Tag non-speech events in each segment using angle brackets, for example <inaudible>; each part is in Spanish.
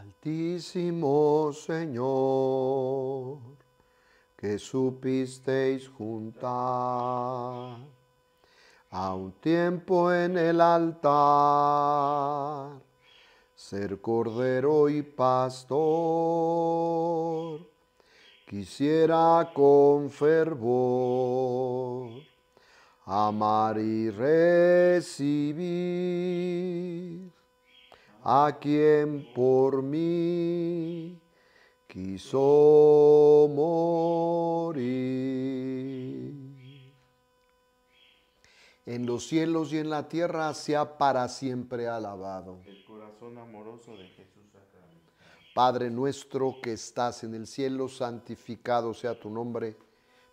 Altísimo Señor, que supisteis juntar a un tiempo en el altar, ser cordero y pastor, quisiera con fervor amar y recibir a quien por mí quiso morir. En los cielos y en la tierra sea para siempre alabado. El corazón amoroso de Jesús Padre nuestro que estás en el cielo, santificado sea tu nombre.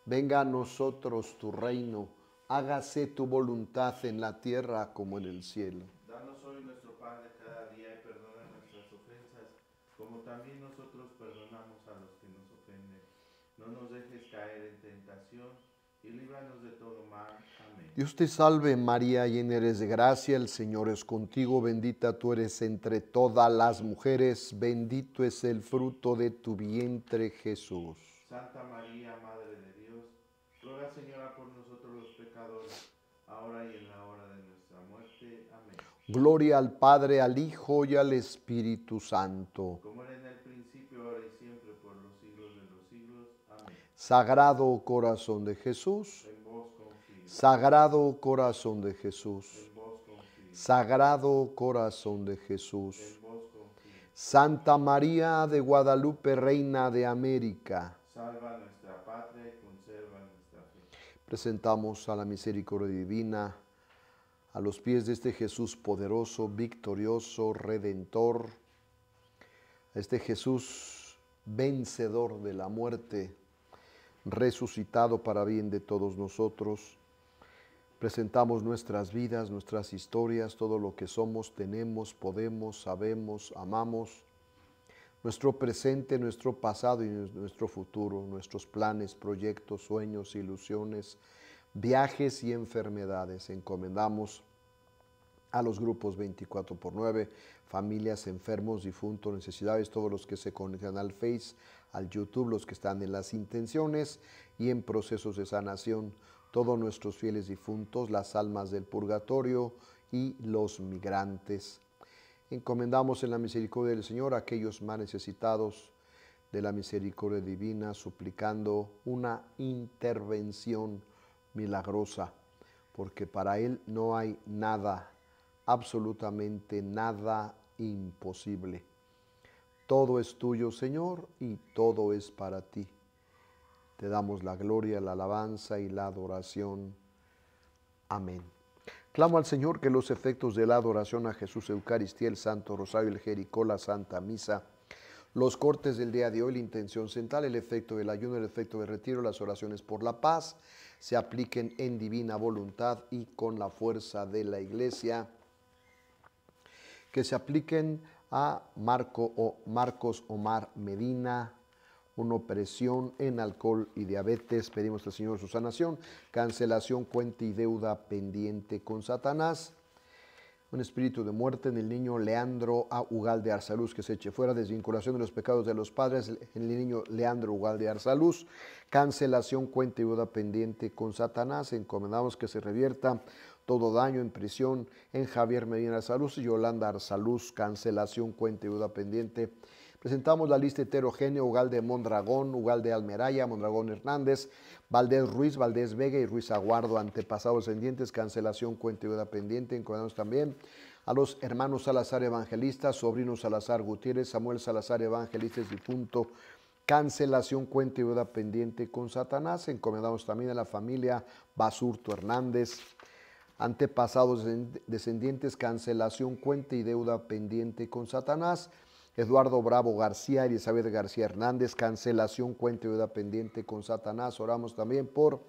Venga a nosotros tu reino. Hágase tu voluntad en la tierra como en el cielo. Danos hoy nuestro pan de cada día y perdona nuestras ofensas, como también nosotros perdonamos a los que nos ofenden. No nos dejes caer en tentación y líbranos de todo mal. Amén. Dios te salve María, llena eres de gracia, el Señor es contigo, bendita tú eres entre todas las mujeres, bendito es el fruto de tu vientre Jesús. Santa María, Madre de Dios, ruega Señora por nosotros los pecadores, ahora y en la hora de nuestra muerte. Amén. Gloria al Padre, al Hijo y al Espíritu Santo. Como era Sagrado corazón de Jesús, Sagrado corazón de Jesús, Sagrado corazón de Jesús. Santa María de Guadalupe, Reina de América. Salva nuestra patria conserva nuestra fe. Presentamos a la misericordia divina, a los pies de este Jesús poderoso, victorioso, redentor, este Jesús vencedor de la muerte, resucitado para bien de todos nosotros. Presentamos nuestras vidas, nuestras historias, todo lo que somos, tenemos, podemos, sabemos, amamos, nuestro presente, nuestro pasado y nuestro futuro, nuestros planes, proyectos, sueños, ilusiones, viajes y enfermedades. Encomendamos a los grupos 24 por 9, familias, enfermos, difuntos, necesidades, todos los que se conectan al Face, al YouTube, los que están en las intenciones y en procesos de sanación, todos nuestros fieles difuntos, las almas del purgatorio y los migrantes. Encomendamos en la misericordia del Señor a aquellos más necesitados de la misericordia divina, suplicando una intervención milagrosa, porque para Él no hay nada, absolutamente nada imposible. Todo es tuyo, Señor, y todo es para ti. Te damos la gloria, la alabanza y la adoración. Amén. Clamo al Señor que los efectos de la adoración a Jesús Eucaristía, el Santo Rosario, el Jericó, la Santa Misa, los cortes del día de hoy, la intención central, el efecto del ayuno, el efecto del retiro, las oraciones por la paz, se apliquen en divina voluntad y con la fuerza de la Iglesia, que se apliquen a Marco o Marcos Omar Medina, una opresión en alcohol y diabetes. Pedimos al Señor su sanación, cancelación, cuenta y deuda pendiente con Satanás. Un espíritu de muerte en el niño Leandro A. Ugalde Arsaluz, que se eche fuera, desvinculación de los pecados de los padres en el niño Leandro Ugalde Arsaluz, cancelación, cuenta y deuda pendiente con Satanás. Encomendamos que se revierta todo daño en prisión en Javier Medina Arsaluz y Yolanda Arsaluz, cancelación, cuenta y deuda pendiente. Presentamos la lista heterogénea, Ugalde Mondragón, Ugalde Almeraya, Mondragón Hernández, Valdés Ruiz, Valdés Vega y Ruiz Aguardo, antepasados descendientes, cancelación, cuenta y deuda pendiente. Encomendamos también a los hermanos Salazar Evangelistas, sobrinos Salazar Gutiérrez, Samuel Salazar Evangelistas difunto, cancelación, cuenta y deuda pendiente con Satanás. Encomendamos también a la familia Basurto Hernández, antepasados descendientes, cancelación, cuenta y deuda pendiente con Satanás. Eduardo Bravo García, Elizabeth García Hernández, cancelación, cuenta y deuda pendiente con Satanás. Oramos también por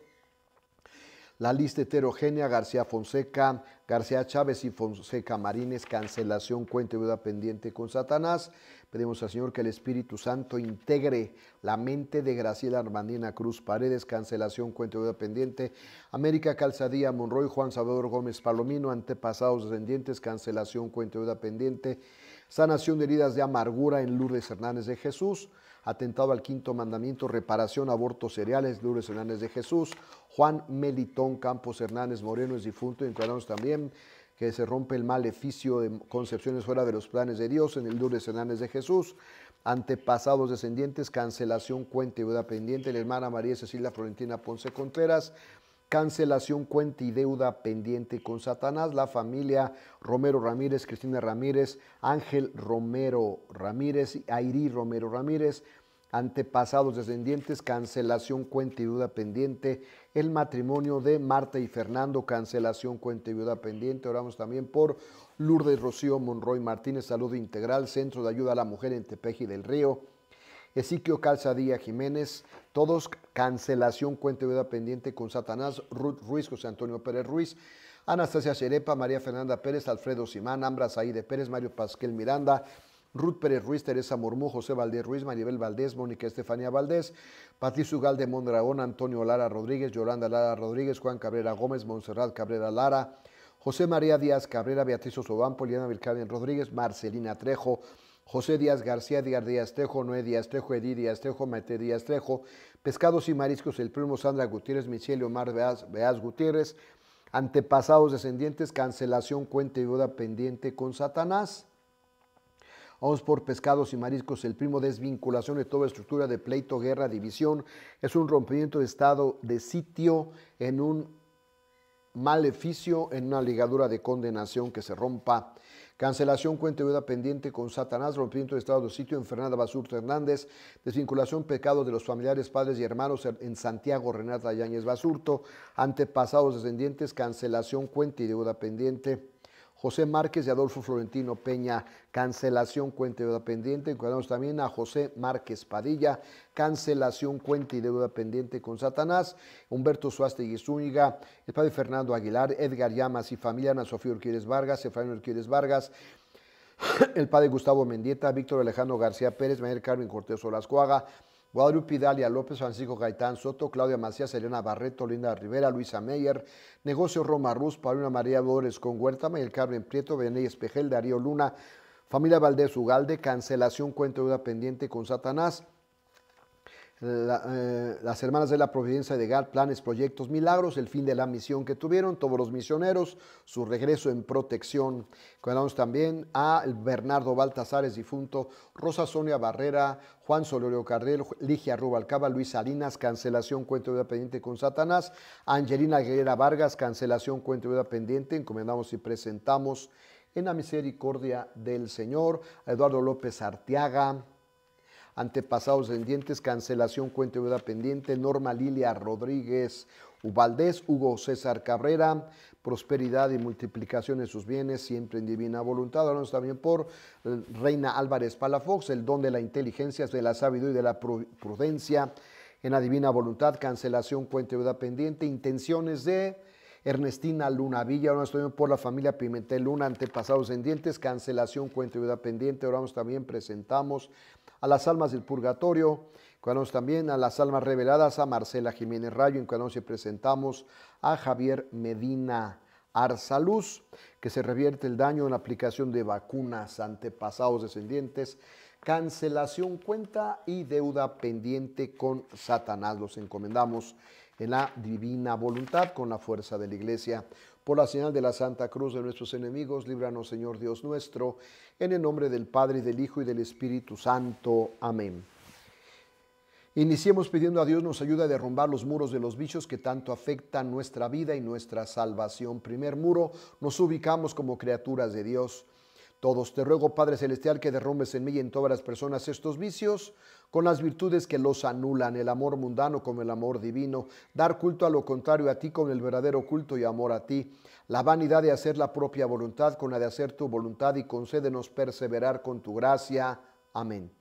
la lista heterogénea, García Fonseca, García Chávez y Fonseca Marines, cancelación, cuenta y deuda pendiente con Satanás. Pedimos al Señor que el Espíritu Santo integre la mente de Graciela Armandina Cruz Paredes, cancelación, cuenta deuda pendiente. América Calzadía Monroy, Juan Salvador Gómez Palomino, antepasados descendientes, cancelación, cuenta deuda pendiente. sanación de heridas de amargura en Lourdes Hernández de Jesús, atentado al quinto mandamiento, reparación, abortos cereales, Lourdes Hernández de Jesús, Juan Melitón Campos Hernández Moreno es difunto, encuadramos también que se rompe el maleficio de concepciones fuera de los planes de Dios en el Lourdes Hernández de Jesús, antepasados descendientes, cancelación, cuenta y deuda pendiente, la hermana María Cecilia Florentina Ponce Contreras, cancelación, cuenta y deuda pendiente con Satanás, la familia Romero Ramírez, Cristina Ramírez, Ángel Romero Ramírez, Airí Romero Ramírez, antepasados descendientes, cancelación, cuenta y deuda pendiente, el matrimonio de Marta y Fernando, cancelación, cuenta y deuda pendiente. Oramos también por Lourdes Rocío Monroy Martínez, Salud Integral, Centro de Ayuda a la Mujer en Tepeji del Río, Ezequiel Calzadilla Jiménez, todos cancelación, cuenta y deuda pendiente con Satanás, Ruth Ruiz, José Antonio Pérez Ruiz, Anastasia Cerepa, María Fernanda Pérez, Alfredo Simán, Ambra Saide Pérez, Mario Pasquel Miranda, Ruth Pérez Ruiz, Teresa Mormú, José Valdés Ruiz, Maribel Valdés, Mónica Estefanía Valdés, Patricio Galde Mondragón, Antonio Lara Rodríguez, Yolanda Lara Rodríguez, Juan Cabrera Gómez, Montserrat Cabrera Lara, José María Díaz Cabrera, Beatriz Osobán, Poliana Vilcarmen Rodríguez, Marcelina Trejo, José Díaz García, Díaz Díaz Trejo, Noé Díaz Trejo, Edí Díaz Trejo, Maite Díaz Trejo, Pescados y Mariscos, el primo Sandra Gutiérrez, Michelle Omar Beaz Gutiérrez, antepasados descendientes, cancelación, cuenta y boda pendiente con Satanás. Vamos por pescados y mariscos, el primo desvinculación de toda estructura de pleito, guerra, división. Es un rompimiento de estado de sitio en un maleficio, en una ligadura de condenación que se rompa. Cancelación, cuenta deuda pendiente con Satanás, rompimiento de estado de sitio en Fernanda Basurto Hernández, desvinculación, pecado de los familiares, padres y hermanos en Santiago Renata Yáñez Basurto, antepasados descendientes, cancelación, cuenta y deuda pendiente. José Márquez y Adolfo Florentino Peña, cancelación, cuenta y deuda pendiente. Encuadramos también a José Márquez Padilla, cancelación, cuenta y deuda pendiente con Satanás. Humberto Suaste y Zúñiga, el padre Fernando Aguilar, Edgar Llamas y familia, Ana Sofía Urquírez Vargas, Efraín Urquírez Vargas, <clears throat> el padre Gustavo Mendieta, Víctor Alejandro García Pérez, Mayer Carmen Cortés Olascuaga, Guadalupe Dalia López, Francisco Gaitán Soto, Claudia Macías, Elena Barreto, Linda Rivera, Luisa Meyer, Negocio Roma Ruz, Paulina María Dores con Huerta, Mayel Carmen Prieto, Beney Espejel, Darío Luna, Familia Valdés Ugalde, cancelación, cuenta deuda pendiente con Satanás, eh, las hermanas de la Providencia de Gal, planes, proyectos, milagros, el fin de la misión que tuvieron, todos los misioneros, su regreso en protección. Cuidamos también a Bernardo Baltasares, difunto, Rosa Sonia Barrera, Juan Solorio Carrel, Ligia Rubalcaba, Luis Salinas, cancelación, cuenta de pendiente con Satanás, Angelina Guerrera Vargas, cancelación, cuenta de pendiente, encomendamos y presentamos en la misericordia del Señor, Eduardo López Arteaga, antepasados descendientes, cancelación, cuenta deuda pendiente, Norma Lilia Rodríguez Ubaldez, Hugo César Cabrera, prosperidad y multiplicación de sus bienes, siempre en divina voluntad. Hablamos también por eh, Reina Álvarez Palafox, el don de la inteligencia, de la sabiduría y de la prudencia, en la divina voluntad, cancelación, cuenta deuda pendiente, intenciones de Ernestina Luna Villa, oramos también por la familia Pimentel Luna, antepasados descendientes, cancelación, cuenta deuda pendiente, oramos también, presentamos a las almas del purgatorio, cuando también a las almas reveladas, a Marcela Jiménez Rayo, en cuando se presentamos a Javier Medina Arzaluz, que se revierte el daño en la aplicación de vacunas antepasados descendientes, cancelación, cuenta y deuda pendiente con Satanás. Los encomendamos en la divina voluntad con la fuerza de la Iglesia. Por la señal de la Santa Cruz de nuestros enemigos, líbranos Señor Dios nuestro en el nombre del Padre, y del Hijo y del Espíritu Santo. Amén. Iniciemos pidiendo a Dios nos ayude a derrumbar los muros de los vicios que tanto afectan nuestra vida y nuestra salvación. Primer muro, nos ubicamos como criaturas de Dios. Todos te ruego, Padre Celestial, que derrumbes en mí y en todas las personas estos vicios con las virtudes que los anulan, el amor mundano como el amor divino, dar culto a lo contrario a ti con el verdadero culto y amor a ti, la vanidad de hacer la propia voluntad con la de hacer tu voluntad y concédenos perseverar con tu gracia. Amén.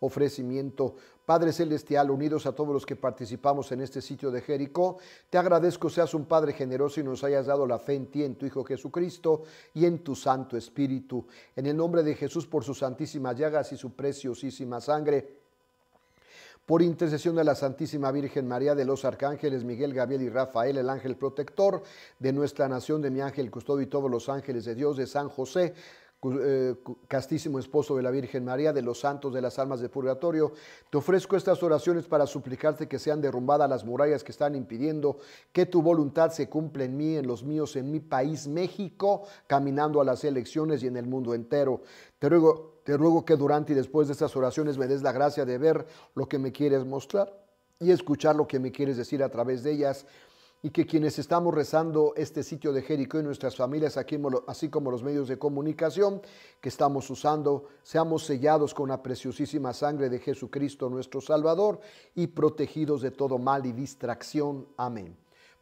Ofrecimiento. Padre Celestial, unidos a todos los que participamos en este sitio de Jericó, te agradezco seas un Padre generoso y nos hayas dado la fe en ti, en tu Hijo Jesucristo y en tu Santo Espíritu. En el nombre de Jesús, por sus santísimas llagas y su preciosísima sangre, por intercesión de la Santísima Virgen María, de los arcángeles Miguel, Gabriel y Rafael, el ángel protector de nuestra nación, de mi ángel custodio y todos los ángeles de Dios, de San José, eh, castísimo esposo de la Virgen María, de los santos, de las almas de purgatorio, te ofrezco estas oraciones para suplicarte que sean derrumbadas las murallas que están impidiendo que tu voluntad se cumpla en mí, en los míos, en mi país, México, caminando a las elecciones y en el mundo entero. Te ruego, te ruego que durante y después de estas oraciones me des la gracia de ver lo que me quieres mostrar y escuchar lo que me quieres decir a través de ellas y que quienes estamos rezando este sitio de Jericó y nuestras familias, aquí, así como los medios de comunicación que estamos usando, seamos sellados con la preciosísima sangre de Jesucristo nuestro Salvador y protegidos de todo mal y distracción. Amén.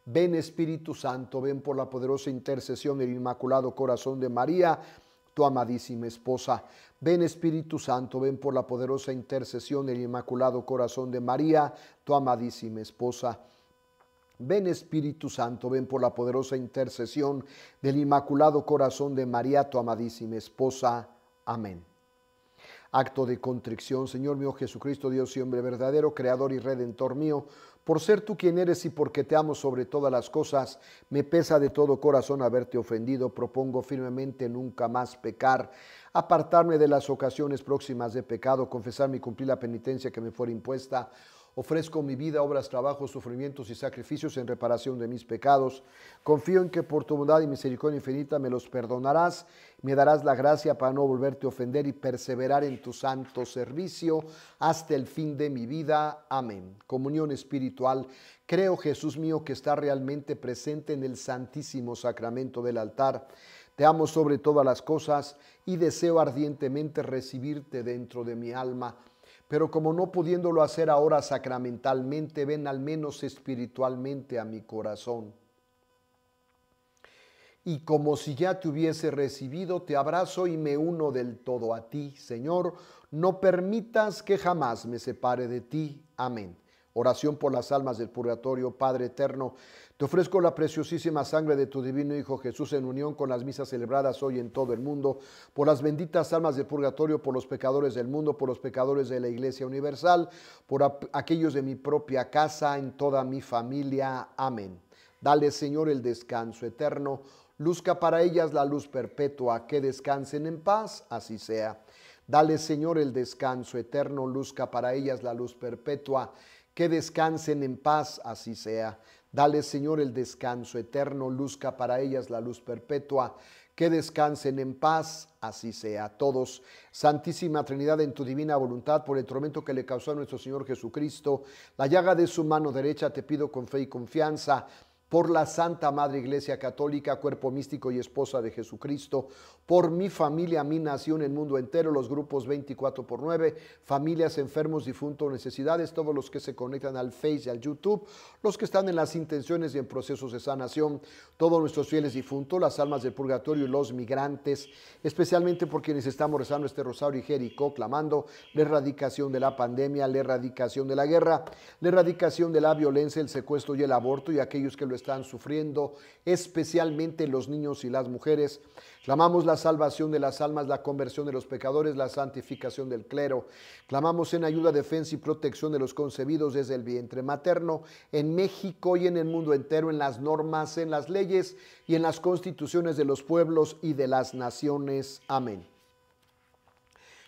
Ven Espíritu Santo, ven por la poderosa intercesión del Inmaculado Corazón de María, tu amadísima esposa. Ven Espíritu Santo, ven por la poderosa intercesión del Inmaculado Corazón de María, tu amadísima esposa. Ven Espíritu Santo, ven por la poderosa intercesión del Inmaculado Corazón de María, tu amadísima esposa. Amén. Acto de contrición, Señor mío Jesucristo, Dios y hombre verdadero, Creador y Redentor mío, por ser tú quien eres y porque te amo sobre todas las cosas, me pesa de todo corazón haberte ofendido, propongo firmemente nunca más pecar, apartarme de las ocasiones próximas de pecado, confesar y cumplir la penitencia que me fuera impuesta Ofrezco mi vida, obras, trabajos, sufrimientos y sacrificios en reparación de mis pecados. Confío en que por tu bondad y misericordia infinita me los perdonarás, me darás la gracia para no volverte a ofender y perseverar en tu santo servicio hasta el fin de mi vida. Amén. Comunión espiritual. Creo, Jesús mío, que está realmente presente en el santísimo sacramento del altar. Te amo sobre todas las cosas y deseo ardientemente recibirte dentro de mi alma pero como no pudiéndolo hacer ahora sacramentalmente, ven al menos espiritualmente a mi corazón. Y como si ya te hubiese recibido, te abrazo y me uno del todo a ti, Señor. No permitas que jamás me separe de ti. Amén. Oración por las almas del purgatorio, Padre eterno. Te ofrezco la preciosísima sangre de tu divino Hijo Jesús en unión con las misas celebradas hoy en todo el mundo, por las benditas almas del purgatorio, por los pecadores del mundo, por los pecadores de la Iglesia Universal, por aquellos de mi propia casa, en toda mi familia. Amén. Dale, Señor, el descanso eterno. Luzca para ellas la luz perpetua, que descansen en paz, así sea. Dale, Señor, el descanso eterno. Luzca para ellas la luz perpetua que descansen en paz, así sea. Dale, Señor, el descanso eterno, luzca para ellas la luz perpetua, que descansen en paz, así sea. Todos, Santísima Trinidad, en tu divina voluntad, por el tormento que le causó a nuestro Señor Jesucristo, la llaga de su mano derecha, te pido con fe y confianza, por la Santa Madre Iglesia Católica, cuerpo místico y esposa de Jesucristo, por mi familia, mi nación, el mundo entero, los grupos 24 por 9, familias, enfermos, difuntos, necesidades, todos los que se conectan al Face y al YouTube, los que están en las intenciones y en procesos de sanación, todos nuestros fieles difuntos, las almas del purgatorio y los migrantes, especialmente por quienes estamos rezando este rosario y Jericó, clamando la erradicación de la pandemia, la erradicación de la guerra, la erradicación de la violencia, el secuestro y el aborto y aquellos que lo están sufriendo, especialmente los niños y las mujeres. Clamamos la salvación de las almas, la conversión de los pecadores, la santificación del clero. Clamamos en ayuda, defensa y protección de los concebidos desde el vientre materno en México y en el mundo entero, en las normas, en las leyes y en las constituciones de los pueblos y de las naciones. Amén.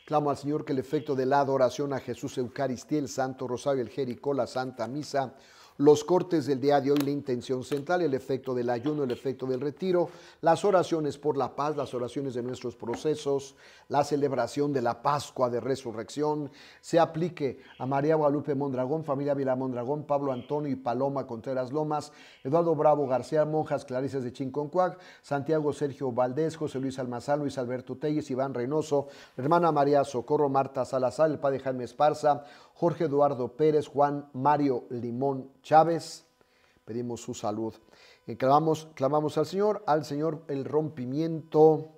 Clamo al Señor que el efecto de la adoración a Jesús Eucaristía, el Santo Rosario, el Jericó, la Santa Misa, los cortes del día de hoy, la intención central, el efecto del ayuno, el efecto del retiro, las oraciones por la paz, las oraciones de nuestros procesos, la celebración de la Pascua de Resurrección, se aplique a María Guadalupe Mondragón, familia Vila Mondragón, Pablo Antonio y Paloma Contreras Lomas, Eduardo Bravo García Monjas, Clarices de Chinconcuac, Santiago Sergio Valdés, José Luis Almazán, Luis Alberto Telles, Iván Reynoso, hermana María Socorro, Marta Salazar, el padre Jaime Esparza, Jorge Eduardo Pérez, Juan Mario Limón Chávez. Pedimos su salud. Y clamamos, clamamos al Señor, al Señor el rompimiento,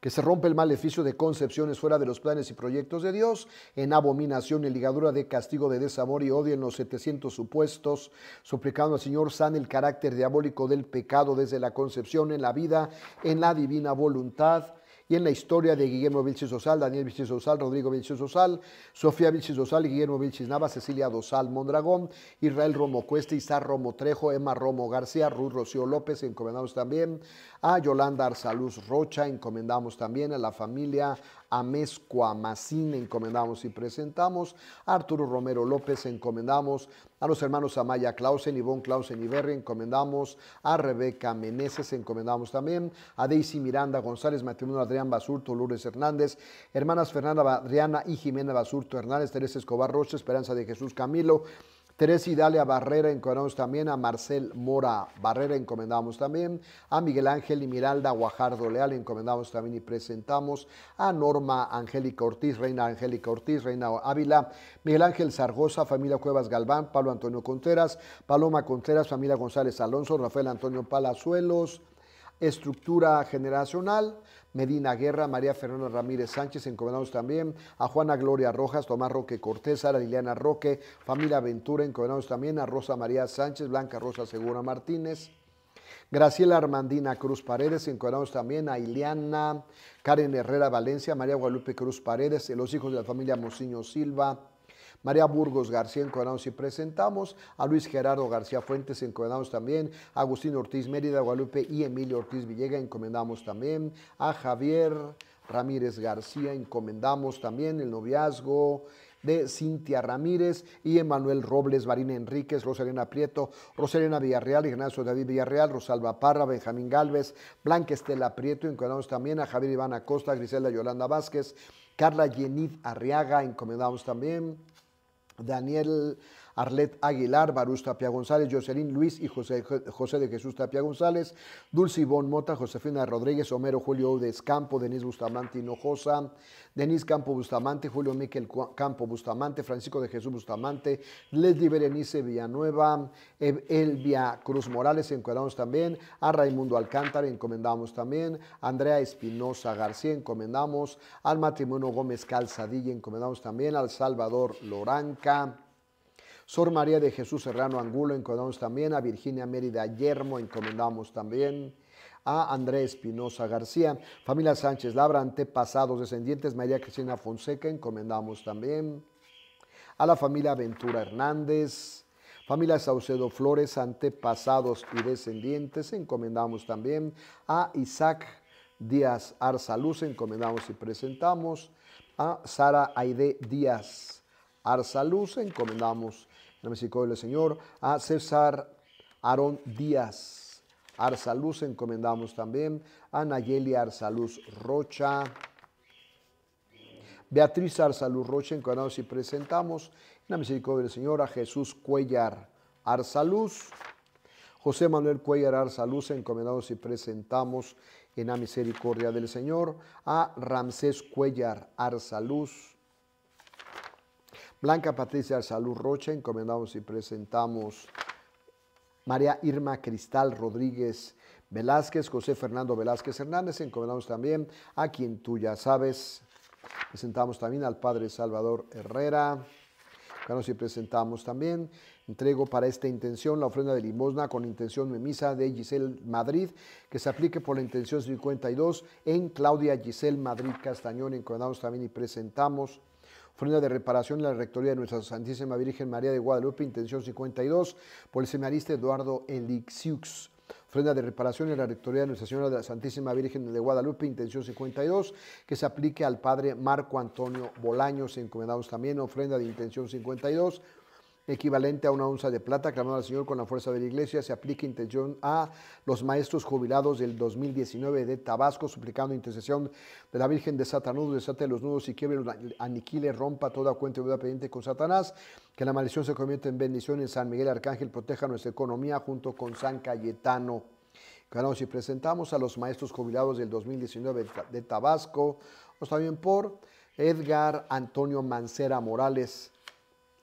que se rompe el maleficio de concepciones fuera de los planes y proyectos de Dios, en abominación y ligadura de castigo de desamor y odio en los 700 supuestos, suplicando al Señor sane el carácter diabólico del pecado desde la concepción en la vida, en la divina voluntad y en la historia de Guillermo Vilches Osal, Daniel Vilches Osal, Rodrigo Vilches Osal, Sofía Vilches Osal, Guillermo Vilches Nava, Cecilia Dosal Mondragón, Israel Romo Cuesta, Isar Romo Trejo, Emma Romo García, Ruth Rocío López, encomendamos también a Yolanda Arsaluz Rocha, encomendamos también a la familia Amezcua Macín, encomendamos y presentamos. A Arturo Romero López, encomendamos. A los hermanos Amaya Clausen, Ivonne Clausen y Berry, encomendamos. A Rebeca Meneses, encomendamos también. A Daisy Miranda González, matrimonio Adrián Basurto, Lourdes Hernández, hermanas Fernanda Adriana y Jimena Basurto Hernández, Teresa Escobar Rocha, Esperanza de Jesús Camilo, Teresa Idalia Barrera encomendamos también, a Marcel Mora Barrera encomendamos también, a Miguel Ángel y Miralda Guajardo Leal encomendamos también y presentamos, a Norma Angélica Ortiz, Reina Angélica Ortiz, Reina Ávila, Miguel Ángel Zargoza, familia Cuevas Galván, Pablo Antonio Contreras, Paloma Contreras, familia González Alonso, Rafael Antonio Palazuelos, estructura generacional, Medina Guerra, María Fernanda Ramírez Sánchez, encomendamos también. A Juana Gloria Rojas, Tomás Roque Cortés, a Liliana Roque, familia Ventura, encomendamos también. A Rosa María Sánchez, Blanca Rosa Segura Martínez, Graciela Armandina Cruz Paredes, encomendamos también. A Ileana, Karen Herrera Valencia, María Guadalupe Cruz Paredes, los hijos de la familia Mociño Silva, María Burgos García encomendamos y presentamos, a Luis Gerardo García Fuentes encomendamos también, a Agustín Ortiz Mérida, Guadalupe y Emilio Ortiz Villega encomendamos también, a Javier Ramírez García encomendamos también el noviazgo, de Cintia Ramírez y Emanuel Robles, Marina Enríquez, Rosalena Prieto, Rosalena Villarreal, Ignacio David Villarreal, Rosalba Parra, Benjamín Galvez, Blanca Estela Prieto, encomendamos también a Javier Iván Acosta, Griselda Yolanda Vázquez, Carla Yenid Arriaga, encomendamos también Daniel Arlet Aguilar, Barús Tapia González, Jocelyn Luis y José, José de Jesús Tapia González, Dulce Ivonne Mota, Josefina Rodríguez, Homero Julio Udes Campo, Denise Bustamante Hinojosa, Denise Campo Bustamante, Julio Miquel Campo Bustamante, Francisco de Jesús Bustamante, Leslie Berenice Villanueva, Elvia Cruz Morales, encomendamos también, a Raimundo Alcántara, encomendamos también, Andrea Espinosa García, encomendamos, al matrimonio Gómez Calzadilla, encomendamos también, al Salvador Loranca, Sor María de Jesús Serrano Angulo, encomendamos también. A Virginia Mérida Yermo, encomendamos también. A Andrés Espinosa García. Familia Sánchez Labra, antepasados, descendientes. María Cristina Fonseca, encomendamos también. A la familia Ventura Hernández. Familia Saucedo Flores, antepasados y descendientes, encomendamos también. A Isaac Díaz Arzaluz, encomendamos y presentamos. A Sara Aide Díaz Arzaluz, encomendamos la misericordia del Señor, a César Aarón Díaz. Arsaluz encomendamos también a Nayeli Arsaluz Rocha. Beatriz Arsaluz Rocha encomendamos y presentamos en la misericordia del Señor a Jesús Cuellar Arsaluz. José Manuel Cuellar Arsaluz encomendamos y presentamos en la misericordia del Señor a Ramsés Cuellar Arsaluz. Blanca Patricia Salud Rocha, encomendamos y presentamos María Irma Cristal Rodríguez Velázquez, José Fernando Velázquez Hernández, encomendamos también a quien tú ya sabes. Presentamos también al Padre Salvador Herrera. y presentamos también, entrego para esta intención la ofrenda de limosna con intención de misa de Giselle Madrid, que se aplique por la intención 52 en Claudia Giselle Madrid Castañón. Encomendamos también y presentamos ofrenda de reparación en la Rectoría de Nuestra Santísima Virgen María de Guadalupe, intención 52, por el seminarista Eduardo Elixiux. Ofrenda de reparación en la Rectoría de Nuestra Señora de la Santísima Virgen de Guadalupe, intención 52, que se aplique al Padre Marco Antonio Bolaños, encomendamos también ofrenda de intención 52, equivalente a una onza de plata, clamando al Señor con la fuerza de la Iglesia, se aplica intención a los maestros jubilados del 2019 de Tabasco, suplicando intercesión de la Virgen de Satanás, desate los nudos y quiebre, aniquile, rompa toda cuenta de deuda pendiente con Satanás, que la maldición se convierta en bendición en San Miguel Arcángel, proteja nuestra economía junto con San Cayetano. Claro, si presentamos a los maestros jubilados del 2019 de Tabasco, o también por Edgar Antonio Mancera Morales,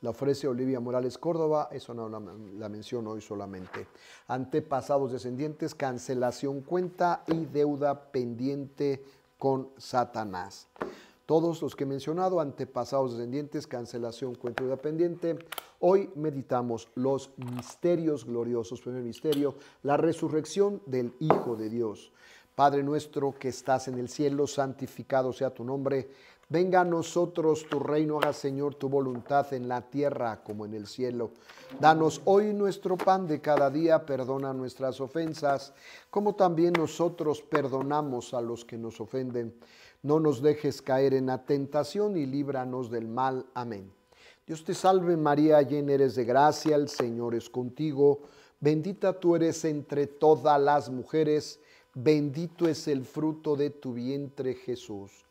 la ofrece Olivia Morales Córdoba, eso no la, menciono hoy solamente. Antepasados descendientes, cancelación cuenta y deuda pendiente con Satanás. Todos los que he mencionado, antepasados descendientes, cancelación, cuenta y deuda pendiente. Hoy meditamos los misterios gloriosos. Primer misterio, la resurrección del Hijo de Dios. Padre nuestro que estás en el cielo, santificado sea tu nombre. Venga a nosotros tu reino, haga Señor tu voluntad en la tierra como en el cielo. Danos hoy nuestro pan de cada día, perdona nuestras ofensas, como también nosotros perdonamos a los que nos ofenden. No nos dejes caer en la tentación y líbranos del mal. Amén. Dios te salve María, llena eres de gracia, el Señor es contigo. Bendita tú eres entre todas las mujeres, bendito es el fruto de tu vientre Jesús.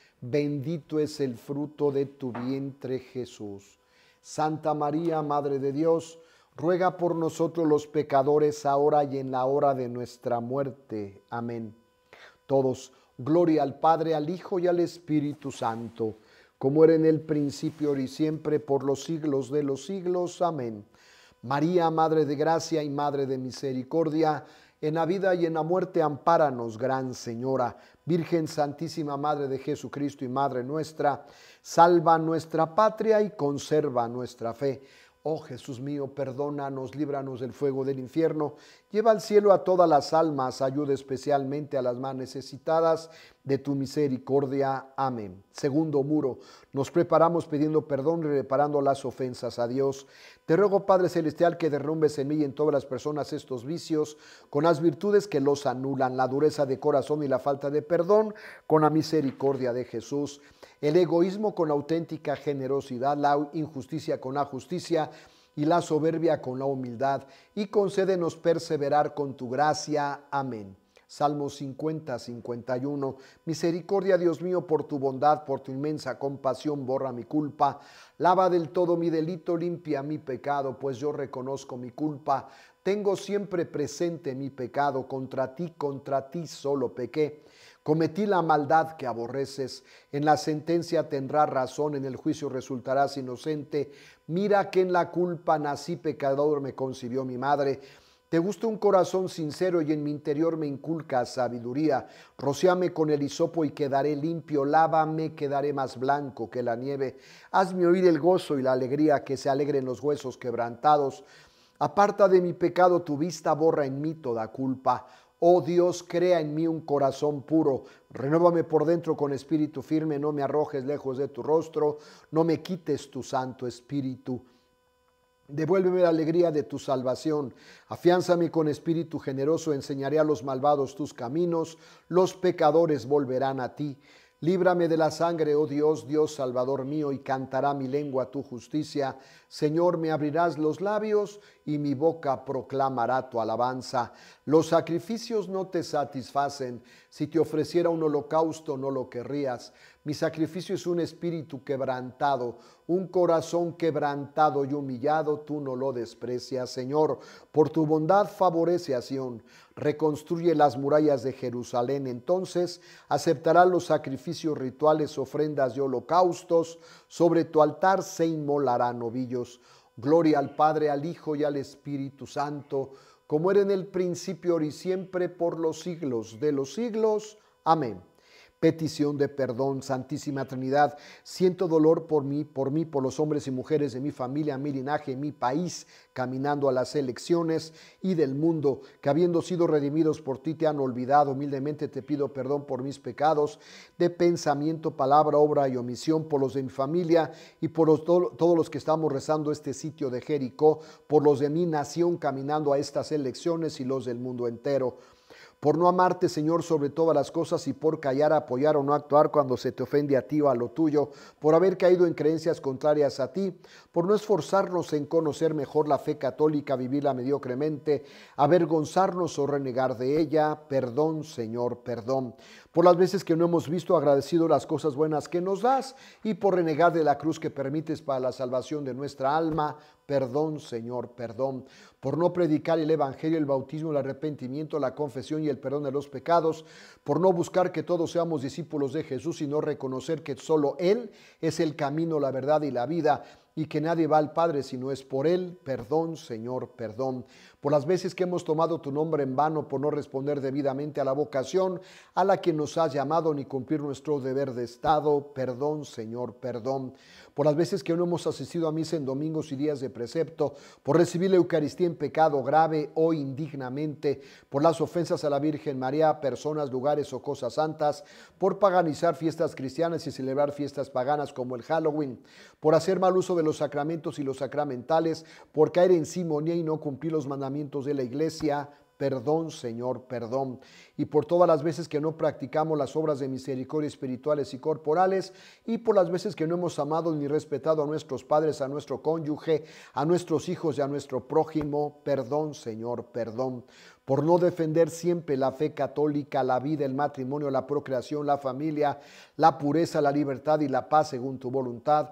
bendito es el fruto de tu vientre Jesús. Santa María, Madre de Dios, ruega por nosotros los pecadores ahora y en la hora de nuestra muerte. Amén. Todos, gloria al Padre, al Hijo y al Espíritu Santo, como era en el principio, y siempre, por los siglos de los siglos. Amén. María, Madre de Gracia y Madre de Misericordia, en la vida y en la muerte, ampáranos, Gran Señora. Virgen Santísima, Madre de Jesucristo y Madre nuestra, salva nuestra patria y conserva nuestra fe. Oh Jesús mío, perdónanos, líbranos del fuego del infierno, lleva al cielo a todas las almas, ayuda especialmente a las más necesitadas de tu misericordia. Amén. Segundo muro, nos preparamos pidiendo perdón y reparando las ofensas a Dios. Te ruego, Padre Celestial, que derrumbes en mí y en todas las personas estos vicios, con las virtudes que los anulan, la dureza de corazón y la falta de perdón, con la misericordia de Jesús, el egoísmo con auténtica generosidad, la injusticia con la justicia y la soberbia con la humildad, y concédenos perseverar con tu gracia. Amén. Salmo 50, 51. Misericordia, Dios mío, por tu bondad, por tu inmensa compasión, borra mi culpa. Lava del todo mi delito, limpia mi pecado, pues yo reconozco mi culpa. Tengo siempre presente mi pecado, contra ti, contra ti solo pequé Cometí la maldad que aborreces. En la sentencia tendrás razón, en el juicio resultarás inocente. Mira que en la culpa nací pecador, me concibió mi madre. Te gusta un corazón sincero y en mi interior me inculca sabiduría. Rociame con el hisopo y quedaré limpio. Lávame, quedaré más blanco que la nieve. Hazme oír el gozo y la alegría, que se alegren los huesos quebrantados. Aparta de mi pecado tu vista, borra en mí toda culpa. Oh Dios, crea en mí un corazón puro, renuévame por dentro con espíritu firme, no me arrojes lejos de tu rostro, no me quites tu santo espíritu. Devuélveme la alegría de tu salvación. Afiánzame con espíritu generoso. Enseñaré a los malvados tus caminos. Los pecadores volverán a ti. Líbrame de la sangre, oh Dios, Dios Salvador mío, y cantará mi lengua tu justicia. Señor, me abrirás los labios y mi boca proclamará tu alabanza. Los sacrificios no te satisfacen. Si te ofreciera un holocausto, no lo querrías. Mi sacrificio es un espíritu quebrantado, un corazón quebrantado y humillado, tú no lo desprecias, Señor. Por tu bondad favorece a Sión, reconstruye las murallas de Jerusalén. Entonces aceptará los sacrificios rituales, ofrendas y holocaustos. Sobre tu altar se inmolarán novillos. Gloria al Padre, al Hijo y al Espíritu Santo, como era en el principio, ahora y siempre, por los siglos de los siglos. Amén petición de perdón, Santísima Trinidad. Siento dolor por mí, por mí, por los hombres y mujeres de mi familia, mi linaje, mi país, caminando a las elecciones y del mundo, que habiendo sido redimidos por ti te han olvidado. Humildemente te pido perdón por mis pecados de pensamiento, palabra, obra y omisión, por los de mi familia y por todos los que estamos rezando este sitio de Jericó, por los de mi nación caminando a estas elecciones y los del mundo entero por no amarte, Señor, sobre todas las cosas y por callar, apoyar o no actuar cuando se te ofende a ti o a lo tuyo, por haber caído en creencias contrarias a ti, por no esforzarnos en conocer mejor la fe católica, vivirla mediocremente, avergonzarnos o renegar de ella, perdón, Señor, perdón, por las veces que no hemos visto agradecido las cosas buenas que nos das y por renegar de la cruz que permites para la salvación de nuestra alma, Perdón, Señor, perdón, por no predicar el Evangelio, el bautismo, el arrepentimiento, la confesión y el perdón de los pecados, por no buscar que todos seamos discípulos de Jesús, y no reconocer que solo Él es el camino, la verdad y la vida, y que nadie va al Padre si no es por Él. Perdón, Señor, perdón. Por las veces que hemos tomado tu nombre en vano por no responder debidamente a la vocación a la que nos has llamado ni cumplir nuestro deber de Estado. Perdón, Señor, perdón por las veces que no hemos asistido a misa en domingos y días de precepto, por recibir la Eucaristía en pecado grave o indignamente, por las ofensas a la Virgen María, personas, lugares o cosas santas, por paganizar fiestas cristianas y celebrar fiestas paganas como el Halloween, por hacer mal uso de los sacramentos y los sacramentales, por caer en simonía y no cumplir los mandamientos de la iglesia, Perdón, Señor, perdón. Y por todas las veces que no practicamos las obras de misericordia espirituales y corporales, y por las veces que no hemos amado ni respetado a nuestros padres, a nuestro cónyuge, a nuestros hijos y a nuestro prójimo, perdón, Señor, perdón. Por no defender siempre la fe católica, la vida, el matrimonio, la procreación, la familia, la pureza, la libertad y la paz según tu voluntad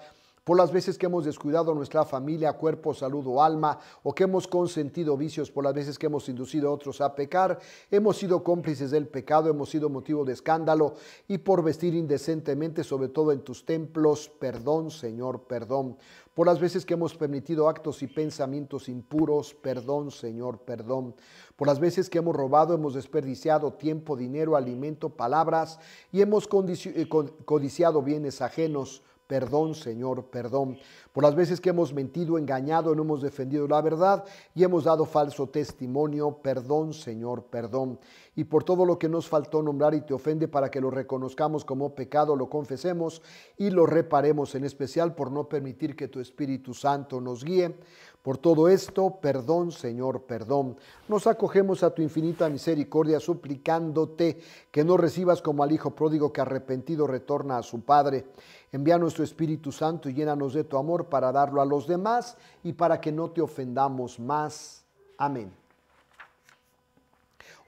por las veces que hemos descuidado nuestra familia, cuerpo, salud o alma, o que hemos consentido vicios, por las veces que hemos inducido a otros a pecar, hemos sido cómplices del pecado, hemos sido motivo de escándalo, y por vestir indecentemente, sobre todo en tus templos, perdón, Señor, perdón. Por las veces que hemos permitido actos y pensamientos impuros, perdón, Señor, perdón. Por las veces que hemos robado, hemos desperdiciado tiempo, dinero, alimento, palabras, y hemos eh, codiciado bienes ajenos, Perdón, Señor, perdón, por las veces que hemos mentido, engañado, no hemos defendido la verdad y hemos dado falso testimonio. Perdón, Señor, perdón. Y por todo lo que nos faltó nombrar y te ofende para que lo reconozcamos como pecado, lo confesemos y lo reparemos, en especial por no permitir que tu Espíritu Santo nos guíe. Por todo esto, perdón, Señor, perdón. Nos acogemos a tu infinita misericordia, suplicándote que no recibas como al Hijo pródigo que arrepentido retorna a su Padre Envía nuestro Espíritu Santo y llénanos de tu amor para darlo a los demás y para que no te ofendamos más. Amén.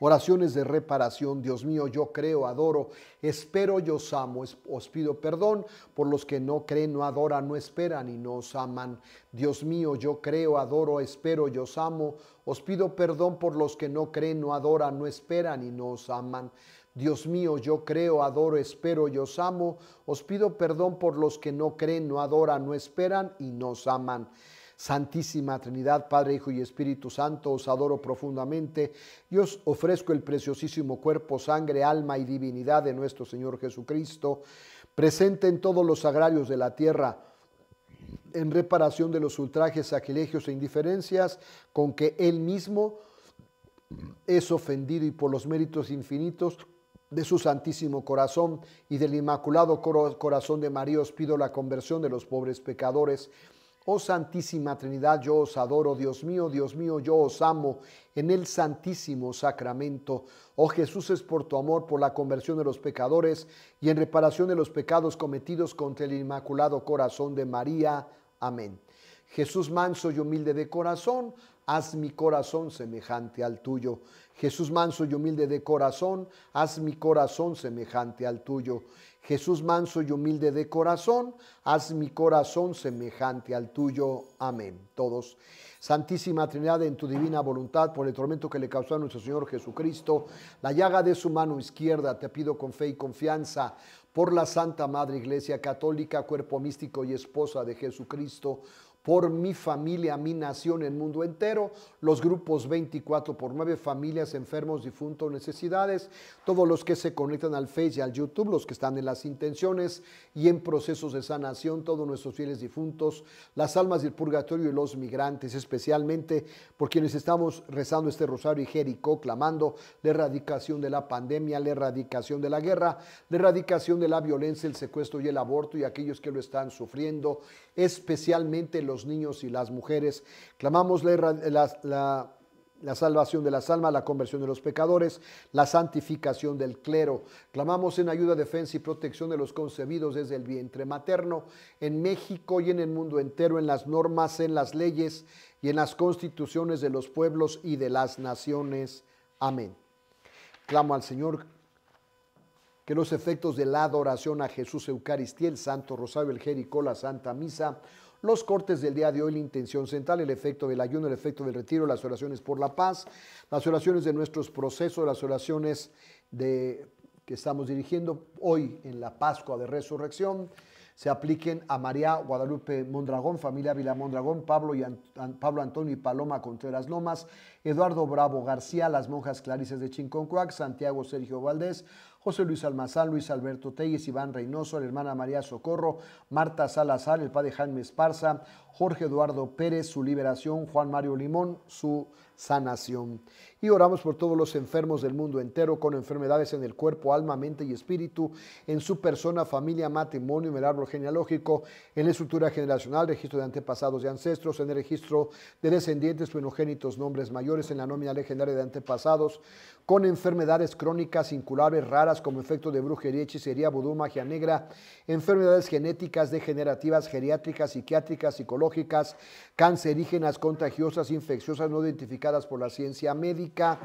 Oraciones de reparación, Dios mío, yo creo, adoro, espero y os amo. Os pido perdón por los que no creen, no adoran, no esperan y no os aman. Dios mío, yo creo, adoro, espero y os amo. Os pido perdón por los que no creen, no adoran, no esperan y no os aman. Dios mío, yo creo, adoro, espero y os amo. Os pido perdón por los que no creen, no adoran, no esperan y nos aman. Santísima Trinidad, Padre, Hijo y Espíritu Santo, os adoro profundamente y os ofrezco el preciosísimo cuerpo, sangre, alma y divinidad de nuestro Señor Jesucristo, presente en todos los agrarios de la tierra, en reparación de los ultrajes, sacrilegios e indiferencias con que Él mismo es ofendido y por los méritos infinitos de su santísimo corazón y del inmaculado corazón de María os pido la conversión de los pobres pecadores Oh Santísima Trinidad, yo os adoro, Dios mío, Dios mío, yo os amo en el Santísimo Sacramento. Oh Jesús, es por tu amor, por la conversión de los pecadores y en reparación de los pecados cometidos contra el Inmaculado Corazón de María. Amén. Jesús manso y humilde de corazón, haz mi corazón semejante al tuyo. Jesús manso y humilde de corazón, haz mi corazón semejante al tuyo. Jesús manso y humilde de corazón, haz mi corazón semejante al tuyo. Amén. Todos. Santísima Trinidad, en tu divina voluntad, por el tormento que le causó a nuestro Señor Jesucristo, la llaga de su mano izquierda, te pido con fe y confianza, por la Santa Madre Iglesia Católica, cuerpo místico y esposa de Jesucristo, por mi familia, mi nación, el mundo entero, los grupos 24 por 9, familias, enfermos, difuntos, necesidades, todos los que se conectan al Face y al YouTube, los que están en las intenciones y en procesos de sanación, todos nuestros fieles difuntos, las almas del purgatorio y los migrantes, especialmente por quienes estamos rezando este rosario y Jericó, clamando la erradicación de la pandemia, la erradicación de la guerra, la erradicación de la violencia, el secuestro y el aborto y aquellos que lo están sufriendo, especialmente los niños y las mujeres. Clamamos la, la, salvación de las almas, la conversión de los pecadores, la santificación del clero. Clamamos en ayuda, defensa y protección de los concebidos desde el vientre materno, en México y en el mundo entero, en las normas, en las leyes y en las constituciones de los pueblos y de las naciones. Amén. Clamo al Señor que los efectos de la adoración a Jesús Eucaristía, el Santo Rosario, el Jericó, la Santa Misa, los cortes del día de hoy, la intención central, el efecto del ayuno, el efecto del retiro, las oraciones por la paz, las oraciones de nuestros procesos, las oraciones que estamos dirigiendo hoy en la Pascua de Resurrección, se apliquen a María Guadalupe Mondragón, familia Vila Mondragón, Pablo, y Pablo Antonio y Paloma Contreras Lomas, Eduardo Bravo García, las monjas Clarices de Chinconcuac, Santiago Sergio Valdés, José Luis Almazán, Luis Alberto Telles, Iván Reynoso, la hermana María Socorro, Marta Salazar, el padre Jaime Esparza, Jorge Eduardo Pérez, su liberación, Juan Mario Limón, su sanación. Y oramos por todos los enfermos del mundo entero con enfermedades en el cuerpo, alma, mente y espíritu, en su persona, familia, matrimonio, en el árbol genealógico, en la estructura generacional, registro de antepasados y ancestros, en el registro de descendientes, unogénitos, nombres mayores, en la nómina legendaria de antepasados, con enfermedades crónicas, incurables, raras, como efecto de brujería, hechicería, vudú, magia negra, enfermedades genéticas, degenerativas, geriátricas, psiquiátricas, psicológicas, cancerígenas, contagiosas, infecciosas, no identificadas por la ciencia médica.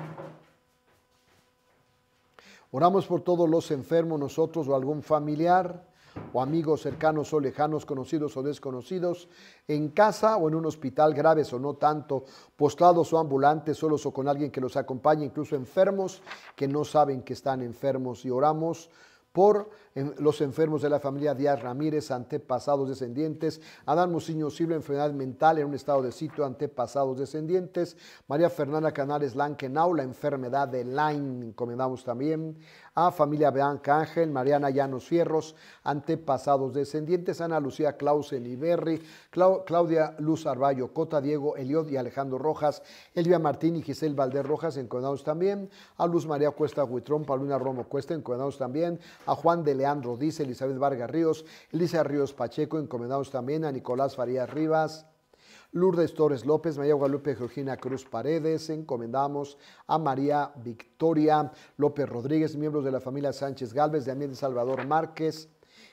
Oramos por todos los enfermos, nosotros o algún familiar o amigos cercanos o lejanos, conocidos o desconocidos, en casa o en un hospital, graves o no tanto, postrados o ambulantes, solos o con alguien que los acompañe, incluso enfermos que no saben que están enfermos. Y oramos por los enfermos de la familia Díaz Ramírez, antepasados descendientes, Adán Musiño Silva, enfermedad mental en un estado de sitio, antepasados descendientes, María Fernanda Canales Lankenau, la enfermedad de Lyme, encomendamos también, a familia Bianca Ángel, Mariana Llanos Fierros, antepasados descendientes, Ana Lucía Clausen Iberri, Claudia Luz Arballo Cota, Diego Eliod y Alejandro Rojas, Elvia Martín y Giselle Valder Rojas, encomendados también, a Luz María Cuesta Huitrón, Paulina Romo Cuesta, encomendados también, a Juan de Leandro Dice, Elizabeth Vargas Ríos, Elisa Ríos Pacheco, encomendados también, a Nicolás Farías Rivas, Lourdes Torres López, María Guadalupe Georgina Cruz Paredes, encomendamos a María Victoria López Rodríguez, miembros de la familia Sánchez Galvez, de Salvador Márquez,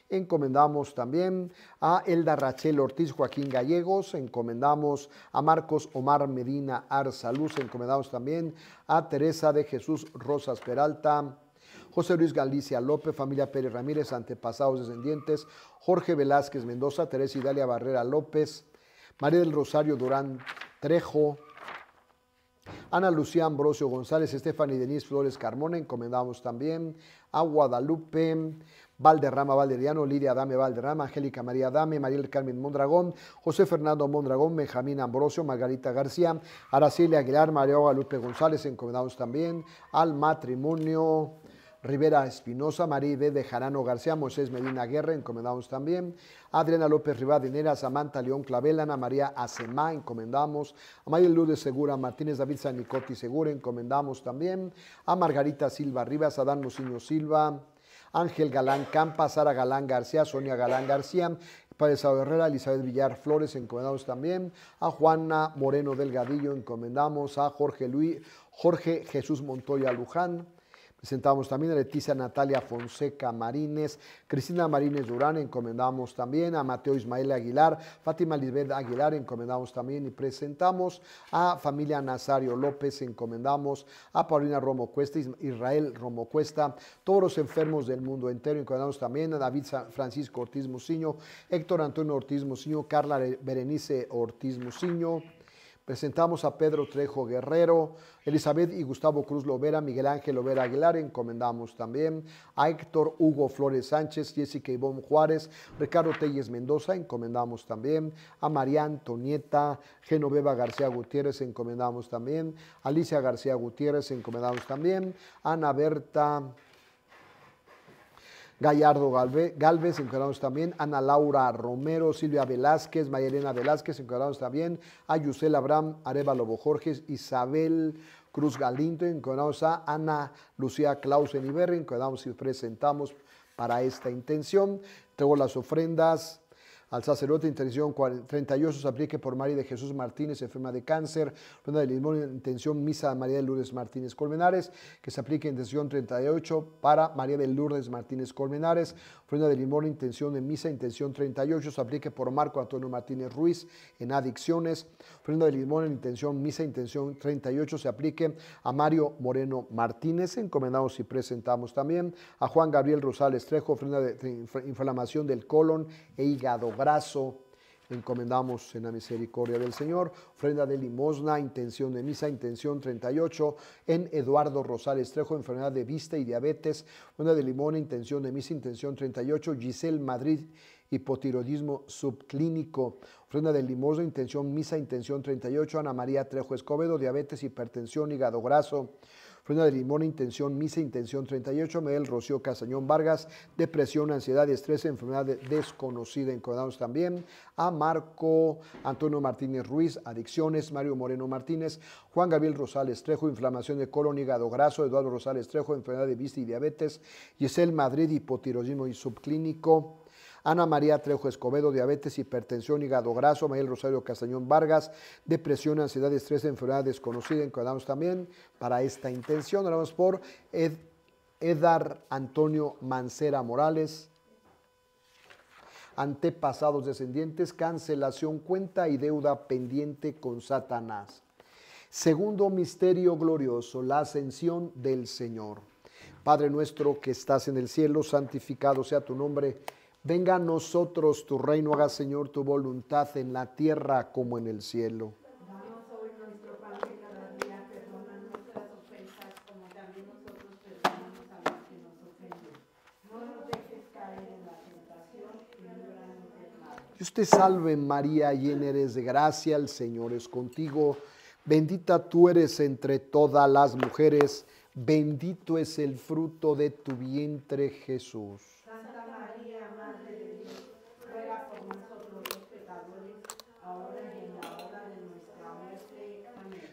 encomendamos también a Elda Rachel Ortiz Joaquín Gallegos, encomendamos a Marcos Omar Medina Arzaluz, encomendamos también a Teresa de Jesús Rosas Peralta, José Luis Galicia López, familia Pérez Ramírez, antepasados descendientes, Jorge Velázquez Mendoza, Teresa Idalia Barrera López, María del Rosario Durán Trejo, Ana Lucía Ambrosio González, Estefany Denise Flores Carmona, encomendamos también a Guadalupe. Valderrama Valderiano, Lidia Dame Valderrama, Angélica María Dame, Mariel Carmen Mondragón, José Fernando Mondragón, Benjamín Ambrosio, Margarita García, Araceli Aguilar, María Guadalupe González, encomendamos también al matrimonio Rivera Espinosa, María de Jarano García, Moisés Medina Guerra, encomendamos también. Adriana López Rivadinera, Samantha León Clavel, Ana María Acemá, encomendamos. A María Lourdes Segura, Martínez David Sanicotti Segura, encomendamos también. A Margarita Silva Rivas, Adán Muciño Silva, Ángel Galán Campa, Sara Galán García, Sonia Galán García, Padre Sao Herrera, Elizabeth Villar Flores, encomendamos también. A Juana Moreno Delgadillo, encomendamos. A Jorge Luis, Jorge Jesús Montoya Luján. Presentamos también a Leticia Natalia Fonseca Marínez, Cristina Marínez Durán, encomendamos también a Mateo Ismael Aguilar, Fátima Lisbeth Aguilar, encomendamos también y presentamos a familia Nazario López, encomendamos a Paulina Romo Cuesta, Israel Romo Cuesta, todos los enfermos del mundo entero, encomendamos también a David Francisco Ortiz Muciño, Héctor Antonio Ortiz Muciño, Carla Berenice Ortiz Muciño, Presentamos a Pedro Trejo Guerrero, Elizabeth y Gustavo Cruz Lovera, Miguel Ángel Lovera Aguilar, encomendamos también a Héctor Hugo Flores Sánchez, Jessica Ivonne Juárez, Ricardo Telles Mendoza, encomendamos también a María Antonieta, Genoveva García Gutiérrez, encomendamos también, Alicia García Gutiérrez, encomendamos también, Ana Berta Gallardo Galvez, encuadrados también, Ana Laura Romero, Silvia Velázquez, Mayelena Velázquez, encuadrados también, a Yusel Abraham, Areva Lobo Jorges, Isabel Cruz Galindo, encuadrados a Ana Lucía Clausen Iberri, encuadrados y presentamos para esta intención. Tengo las ofrendas al sacerdote, intención 38 se aplique por María de Jesús Martínez, enferma de cáncer, ronda de limón, intención misa a María de Lourdes Martínez Colmenares, que se aplique intención 38 para María de Lourdes Martínez Colmenares, ofrenda de limón, intención de misa, intención 38 se aplique por Marco Antonio Martínez Ruiz en adicciones, ofrenda de limón, intención misa, intención 38 se aplique a Mario Moreno Martínez, encomendamos y presentamos también a Juan Gabriel Rosales Trejo, ofrenda de inflamación del colon e hígado brazo, encomendamos en la misericordia del Señor. Ofrenda de limosna, intención de misa, intención 38. En Eduardo Rosales Trejo, enfermedad de vista y diabetes. Ofrenda de limón, intención de misa, intención 38. Giselle Madrid, hipotiroidismo subclínico. Ofrenda de limosna, intención misa, intención 38. Ana María Trejo Escobedo, diabetes, hipertensión, hígado graso. Frena de Limón, Intención, Misa, Intención. 38, Miguel Rocío Casañón Vargas, Depresión, Ansiedad y Estrés, Enfermedad desconocida, encomendamos también a Marco Antonio Martínez Ruiz, Adicciones, Mario Moreno Martínez, Juan Gabriel Rosales Trejo, Inflamación de colon, hígado graso, Eduardo Rosales Trejo, Enfermedad de vista y diabetes, Giselle Madrid, Hipotiroidismo y subclínico, Ana María Trejo Escobedo, diabetes, hipertensión, hígado graso, Mael Rosario Castañón Vargas, depresión, ansiedad, estrés, enfermedad desconocida, encomendamos también para esta intención. Oramos por Edar Antonio Mancera Morales, antepasados descendientes, cancelación, cuenta y deuda pendiente con Satanás. Segundo misterio glorioso, la ascensión del Señor. Padre nuestro que estás en el cielo, santificado sea tu nombre Venga a nosotros tu reino, haga Señor tu voluntad en la tierra como en el cielo. Dios te salve María, llena eres de gracia, el Señor es contigo. Bendita tú eres entre todas las mujeres, bendito es el fruto de tu vientre Jesús. Santa María, Madre de Dios, ruega por nosotros los pecadores, ahora y en la hora de nuestra muerte. Amén.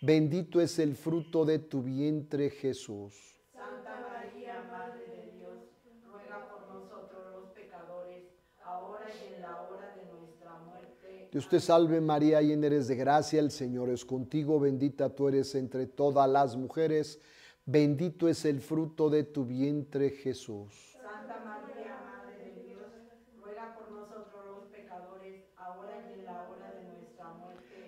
bendito es el fruto de tu vientre Jesús. Santa María, Madre de Dios, ruega por nosotros los pecadores, ahora y en la hora de nuestra muerte. Dios te salve María, llena eres de gracia, el Señor es contigo, bendita tú eres entre todas las mujeres, bendito es el fruto de tu vientre Jesús. Santa María, Madre de Dios, ruega por nosotros los pecadores, ahora y en la hora de nuestra muerte.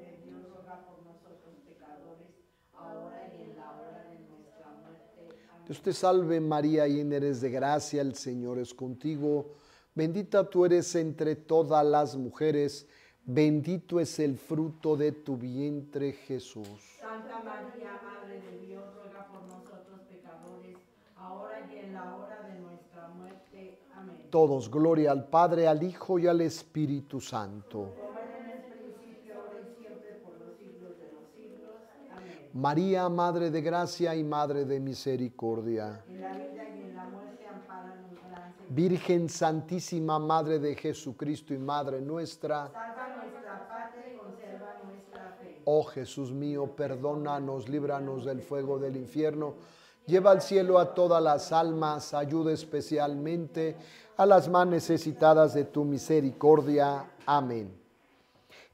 Dios te salve María, llena eres de gracia, el Señor es contigo, bendita tú eres entre todas las mujeres, bendito es el fruto de tu vientre Jesús. Santa María, Madre de Dios, ruega por nosotros pecadores, ahora y en la hora de nuestra muerte. Amén. Todos, gloria al Padre, al Hijo y al Espíritu Santo. Como era en el principio, ahora y siempre, por los siglos de los siglos. Amén. María, Madre de gracia y Madre de misericordia. En la vida y en la muerte. Virgen Santísima, Madre de Jesucristo y Madre nuestra. Salva nuestra patria y conserva nuestra fe. Oh Jesús mío, perdónanos, líbranos del fuego del infierno. Lleva al cielo a todas las almas, ayuda especialmente a las más necesitadas de tu misericordia. Amén.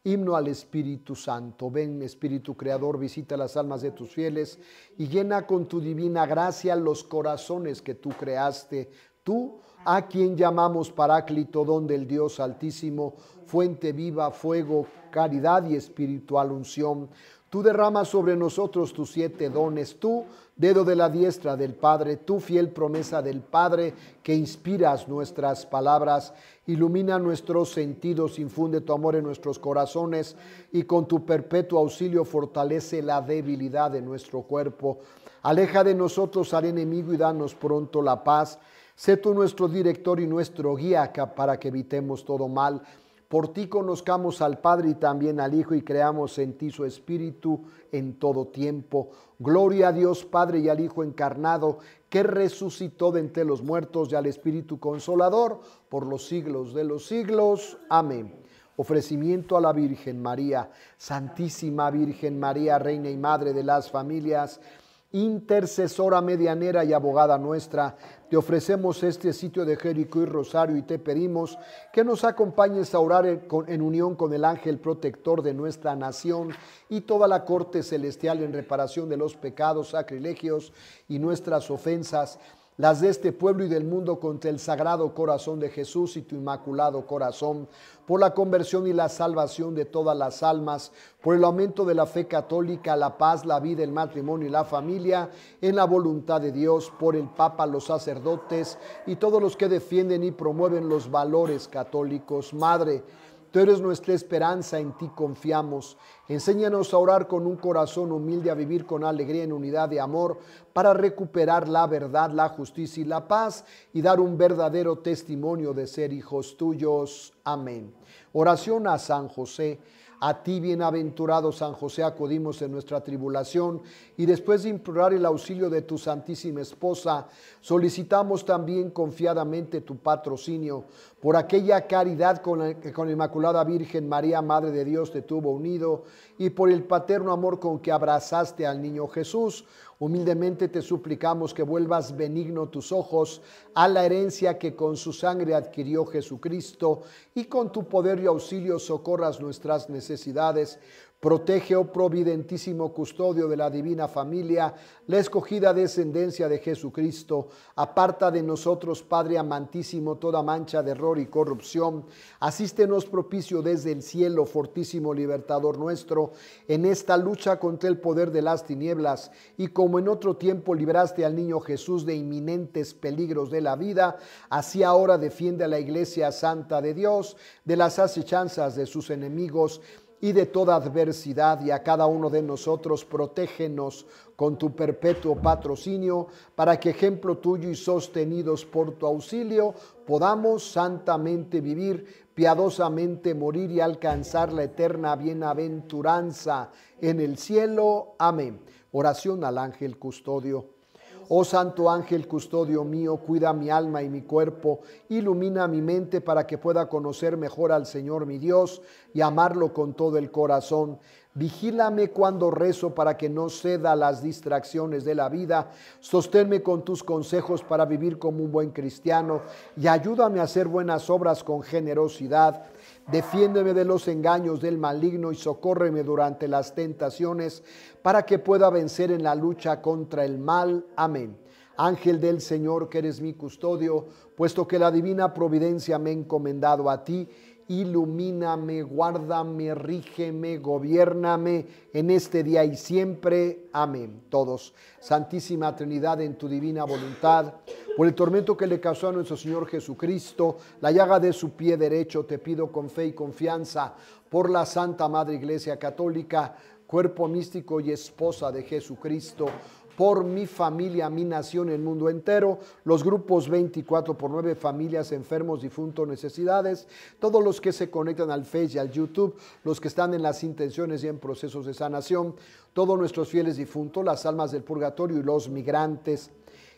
Himno al Espíritu Santo. Ven, Espíritu Creador, visita las almas de tus fieles y llena con tu divina gracia los corazones que tú creaste. Tú, a quien llamamos Paráclito, don del Dios Altísimo, fuente viva, fuego, caridad y espiritual unción. Tú derramas sobre nosotros tus siete dones, tú, dedo de la diestra del Padre, tú fiel promesa del Padre, que inspiras nuestras palabras, ilumina nuestros sentidos, infunde tu amor en nuestros corazones y con tu perpetuo auxilio fortalece la debilidad de nuestro cuerpo. Aleja de nosotros al enemigo y danos pronto la paz. Sé tú nuestro director y nuestro guía para que evitemos todo mal. Por ti conozcamos al Padre y también al Hijo y creamos en ti su Espíritu en todo tiempo. Gloria a Dios Padre y al Hijo encarnado, que resucitó de entre los muertos y al Espíritu Consolador por los siglos de los siglos. Amén. Ofrecimiento a la Virgen María, Santísima Virgen María, Reina y Madre de las familias intercesora medianera y abogada nuestra, te ofrecemos este sitio de Jericó y Rosario y te pedimos que nos acompañes a orar en, en unión con el ángel protector de nuestra nación y toda la corte celestial en reparación de los pecados, sacrilegios y nuestras ofensas las de este pueblo y del mundo contra el sagrado corazón de Jesús y tu inmaculado corazón, por la conversión y la salvación de todas las almas, por el aumento de la fe católica, la paz, la vida, el matrimonio y la familia, en la voluntad de Dios, por el Papa, los sacerdotes y todos los que defienden y promueven los valores católicos. Madre, Tú eres nuestra esperanza, en ti confiamos. Enséñanos a orar con un corazón humilde, a vivir con alegría en unidad de amor, para recuperar la verdad, la justicia y la paz y dar un verdadero testimonio de ser hijos tuyos. Amén. Oración a San José. A ti, bienaventurado San José, acudimos en nuestra tribulación y después de implorar el auxilio de tu Santísima Esposa, solicitamos también confiadamente tu patrocinio por aquella caridad con la que con la Inmaculada Virgen María, Madre de Dios, te tuvo unido y por el paterno amor con que abrazaste al niño Jesús. Humildemente te suplicamos que vuelvas benigno tus ojos a la herencia que con su sangre adquirió Jesucristo y con tu poder y auxilio socorras nuestras necesidades Protege, oh providentísimo custodio de la divina familia, la escogida descendencia de Jesucristo. Aparta de nosotros, Padre amantísimo, toda mancha de error y corrupción. Asístenos propicio desde el cielo, fortísimo libertador nuestro, en esta lucha contra el poder de las tinieblas. Y como en otro tiempo libraste al niño Jesús de inminentes peligros de la vida, así ahora defiende a la iglesia santa de Dios de las acechanzas de sus enemigos y de toda adversidad y a cada uno de nosotros protégenos con tu perpetuo patrocinio, para que ejemplo tuyo y sostenidos por tu auxilio podamos santamente vivir, piadosamente morir y alcanzar la eterna bienaventuranza en el cielo. Amén. Oración al ángel custodio. Oh Santo Ángel Custodio mío, cuida mi alma y mi cuerpo, ilumina mi mente para que pueda conocer mejor al Señor mi Dios y amarlo con todo el corazón. Vigílame cuando rezo para que no ceda a las distracciones de la vida. Sosténme con tus consejos para vivir como un buen cristiano y ayúdame a hacer buenas obras con generosidad. Defiéndeme de los engaños del maligno y socórreme durante las tentaciones para que pueda vencer en la lucha contra el mal. Amén. Ángel del Señor, que eres mi custodio, puesto que la divina providencia me ha encomendado a ti, ilumíname, guárdame, rígeme, gobiername en este día y siempre. Amén. Todos, Santísima Trinidad, en tu divina voluntad, por el tormento que le causó a nuestro Señor Jesucristo, la llaga de su pie derecho, te pido con fe y confianza, por la Santa Madre Iglesia Católica, cuerpo místico y esposa de Jesucristo, por mi familia, mi nación, el mundo entero, los grupos 24 por 9, familias, enfermos, difuntos, necesidades, todos los que se conectan al Face y al YouTube, los que están en las intenciones y en procesos de sanación, todos nuestros fieles difuntos, las almas del purgatorio y los migrantes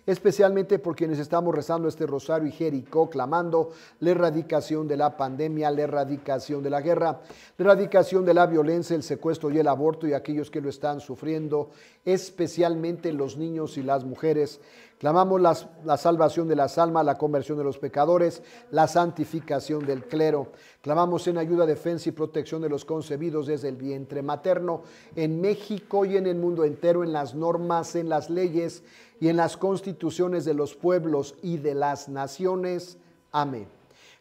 especialmente por quienes estamos rezando este rosario y Jericó, clamando la erradicación de la pandemia, la erradicación de la guerra, la erradicación de la violencia, el secuestro y el aborto y aquellos que lo están sufriendo, especialmente los niños y las mujeres. Clamamos la salvación de las almas, la conversión de los pecadores, la santificación del clero. Clamamos en ayuda, defensa y protección de los concebidos desde el vientre materno en México y en el mundo entero, en las normas, en las leyes y en las constituciones de los pueblos y de las naciones. Amén.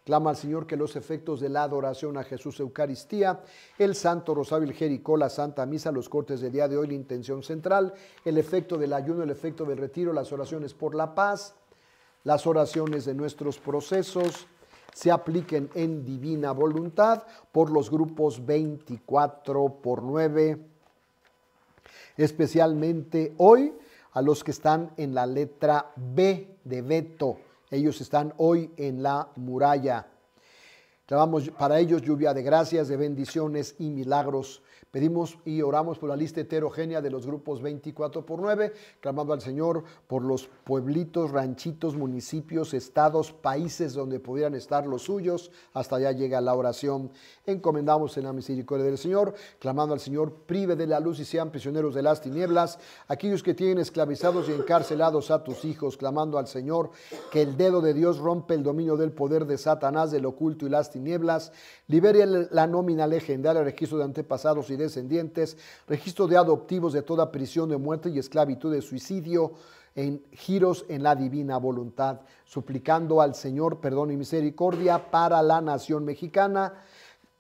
Clama al Señor que los efectos de la adoración a Jesús Eucaristía, el Santo Rosario, el Jericó, la Santa Misa, los cortes del día de hoy, la intención central, el efecto del ayuno, el efecto del retiro, las oraciones por la paz, las oraciones de nuestros procesos, se apliquen en divina voluntad por los grupos 24 por 9, especialmente hoy a los que están en la letra B de Beto. Ellos están hoy en la muralla. Clamamos para ellos lluvia de gracias, de bendiciones y milagros Pedimos y oramos por la lista heterogénea de los grupos 24 por 9, clamando al Señor por los pueblitos, ranchitos, municipios, estados, países donde pudieran estar los suyos. Hasta allá llega la oración. Encomendamos en la misericordia del Señor, clamando al Señor, prive de la luz y sean prisioneros de las tinieblas, aquellos que tienen esclavizados y encarcelados a tus hijos, clamando al Señor, que el dedo de Dios rompe el dominio del poder de Satanás, del oculto y las tinieblas, libere la nómina legendaria, registro de antepasados y descendientes, registro de adoptivos de toda prisión de muerte y esclavitud de suicidio, en giros en la divina voluntad, suplicando al Señor perdón y misericordia para la nación mexicana,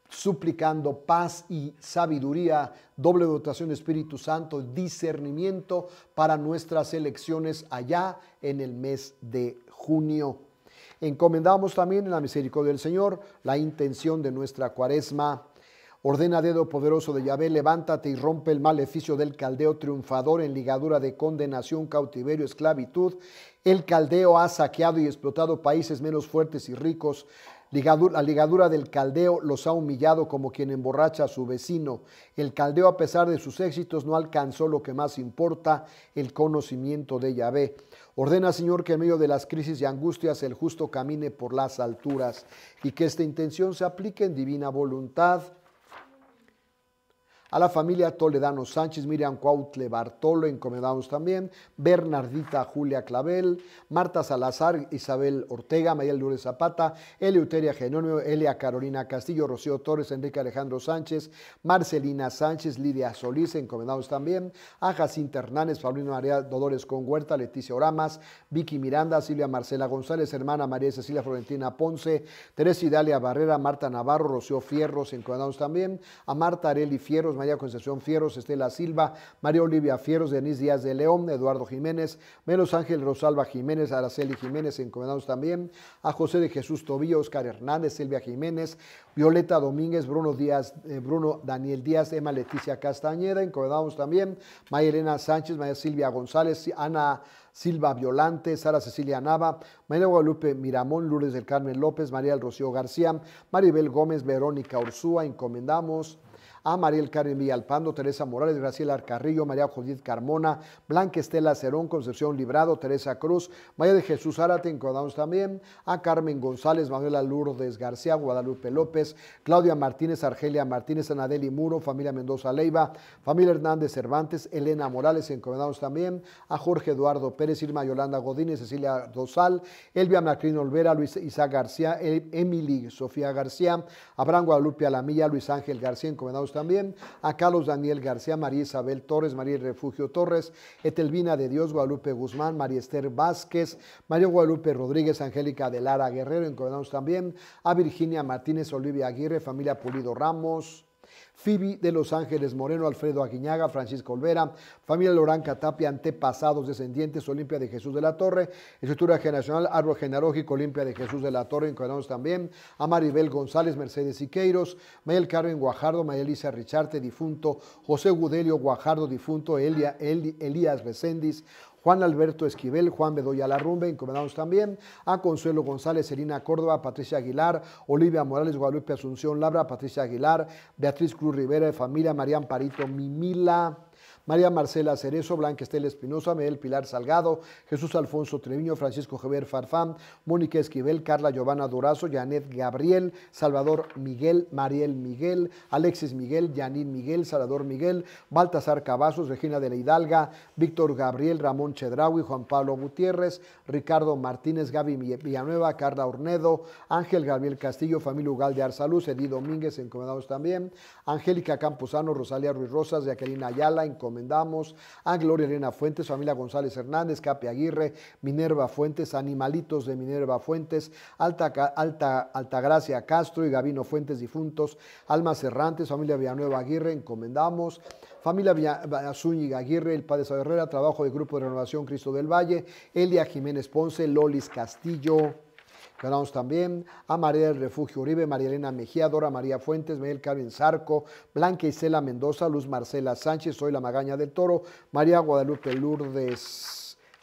suplicando paz y sabiduría, doble dotación de Espíritu Santo, discernimiento para nuestras elecciones allá en el mes de junio. Encomendamos también en la misericordia del Señor la intención de nuestra cuaresma Ordena dedo poderoso de Yahvé, levántate y rompe el maleficio del caldeo triunfador en ligadura de condenación, cautiverio, esclavitud. El caldeo ha saqueado y explotado países menos fuertes y ricos. la ligadura del caldeo los ha humillado como quien emborracha a su vecino. El caldeo, a pesar de sus éxitos, no alcanzó lo que más importa, el conocimiento de Yahvé. Ordena, Señor, que en medio de las crisis y angustias el justo camine por las alturas y que esta intención se aplique en divina voluntad A la familia Toledano Sánchez, Miriam Cuautle Bartolo, encomendamos también. Bernardita Julia Clavel, Marta Salazar, Isabel Ortega, María Lourdes Zapata, Eleuteria Genonio, Elia Carolina Castillo, Rocío Torres, Enrique Alejandro Sánchez, Marcelina Sánchez, Lidia Solís, encomendamos también. A Jacinta Hernández, Paulino María Dolores con Huerta, Leticia Oramas, Vicky Miranda, Silvia Marcela González, hermana María Cecilia Florentina Ponce, Teresa Idalia Barrera, Marta Navarro, Rocío Fierros, encomendamos también. A Marta Areli Fierros, María Concepción Fierros, Estela Silva, María Olivia Fierros, Denise Díaz de León, Eduardo Jiménez, Menos Ángel Rosalba Jiménez, Araceli Jiménez, encomendamos también a José de Jesús Tobío, Oscar Hernández, Silvia Jiménez, Violeta Domínguez, Bruno Díaz, eh, Bruno Daniel Díaz, Emma Leticia Castañeda, encomendamos también María Elena Sánchez, María Silvia González, Ana Silva Violante, Sara Cecilia Nava, María Guadalupe Miramón, Lourdes del Carmen López, María del Rocío García, Maribel Gómez, Verónica Ursúa, encomendamos a Mariel Carmen Villalpando, Teresa Morales, Graciela Carrillo, María Judith Carmona, Blanca Estela Cerón, Concepción Librado, Teresa Cruz, María de Jesús Árate, encomendamos también a Carmen González, Manuela Lourdes García, Guadalupe López, Claudia Martínez, Argelia Martínez, Anadeli Muro, familia Mendoza Leiva, familia Hernández Cervantes, Elena Morales, encomendamos también a Jorge Eduardo Pérez, Irma Yolanda Godínez, Cecilia Dosal, Elvia Macrín Olvera, Luis Isaac García, Emily Sofía García, Abraham Guadalupe Alamilla, Luis Ángel García, encomendamos también. A Carlos Daniel García, María Isabel Torres, María Refugio Torres, Etelvina de Dios, Guadalupe Guzmán, María Esther Vázquez, María Guadalupe Rodríguez, Angélica de Lara Guerrero, encomendamos también a Virginia Martínez, Olivia Aguirre, familia Pulido Ramos, Phoebe de Los Ángeles Moreno, Alfredo Aguiñaga, Francisco Olvera, familia Lorán Catapia, antepasados descendientes, Olimpia de Jesús de la Torre, Estructura Generacional, Árbol Genealógico, Olimpia de Jesús de la Torre, encuadramos también a Maribel González, Mercedes Siqueiros, Mayel Carmen Guajardo, María Elisa Richarte, difunto, José Gudelio Guajardo, difunto, Elia, Elías Recendis, Juan Alberto Esquivel, Juan Bedoya Larrumbe, encomendamos también a Consuelo González, Serina Córdoba, Patricia Aguilar, Olivia Morales, Guadalupe Asunción Labra, Patricia Aguilar, Beatriz Cruz Rivera de familia, María Amparito Mimila, María Marcela Cerezo, Blanca Estela Espinosa, Miguel Pilar Salgado, Jesús Alfonso Treviño, Francisco Javier Farfán, Mónica Esquivel, Carla Giovanna Durazo, Janet Gabriel, Salvador Miguel, Mariel Miguel, Alexis Miguel, Yanín Miguel, Salvador Miguel, Baltasar Cavazos, Regina de la Hidalga, Víctor Gabriel, Ramón Chedraui, Juan Pablo Gutiérrez, Ricardo Martínez, Gaby Villanueva, Carla Ornedo, Ángel Gabriel Castillo, familia Ugal de Arsaluz, Edith Domínguez, encomendados también, Angélica Camposano, Rosalia Ruiz Rosas, Jacqueline Ayala, encomendamos encomendamos a Gloria Elena Fuentes, familia González Hernández, Capi Aguirre, Minerva Fuentes, Animalitos de Minerva Fuentes, Alta, Alta, Altagracia Castro y Gavino Fuentes difuntos, Almas Errantes, familia Villanueva Aguirre, encomendamos. Familia Zúñiga Aguirre, el Padre Herrera, trabajo del Grupo de Renovación Cristo del Valle, Elia Jiménez Ponce, Lolis Castillo, Ganamos también a María del Refugio Uribe, María Elena Mejía, Dora María Fuentes, Miguel Carmen Zarco, Blanca Isela Mendoza, Luz Marcela Sánchez, Soy la Magaña del Toro, María Guadalupe Lourdes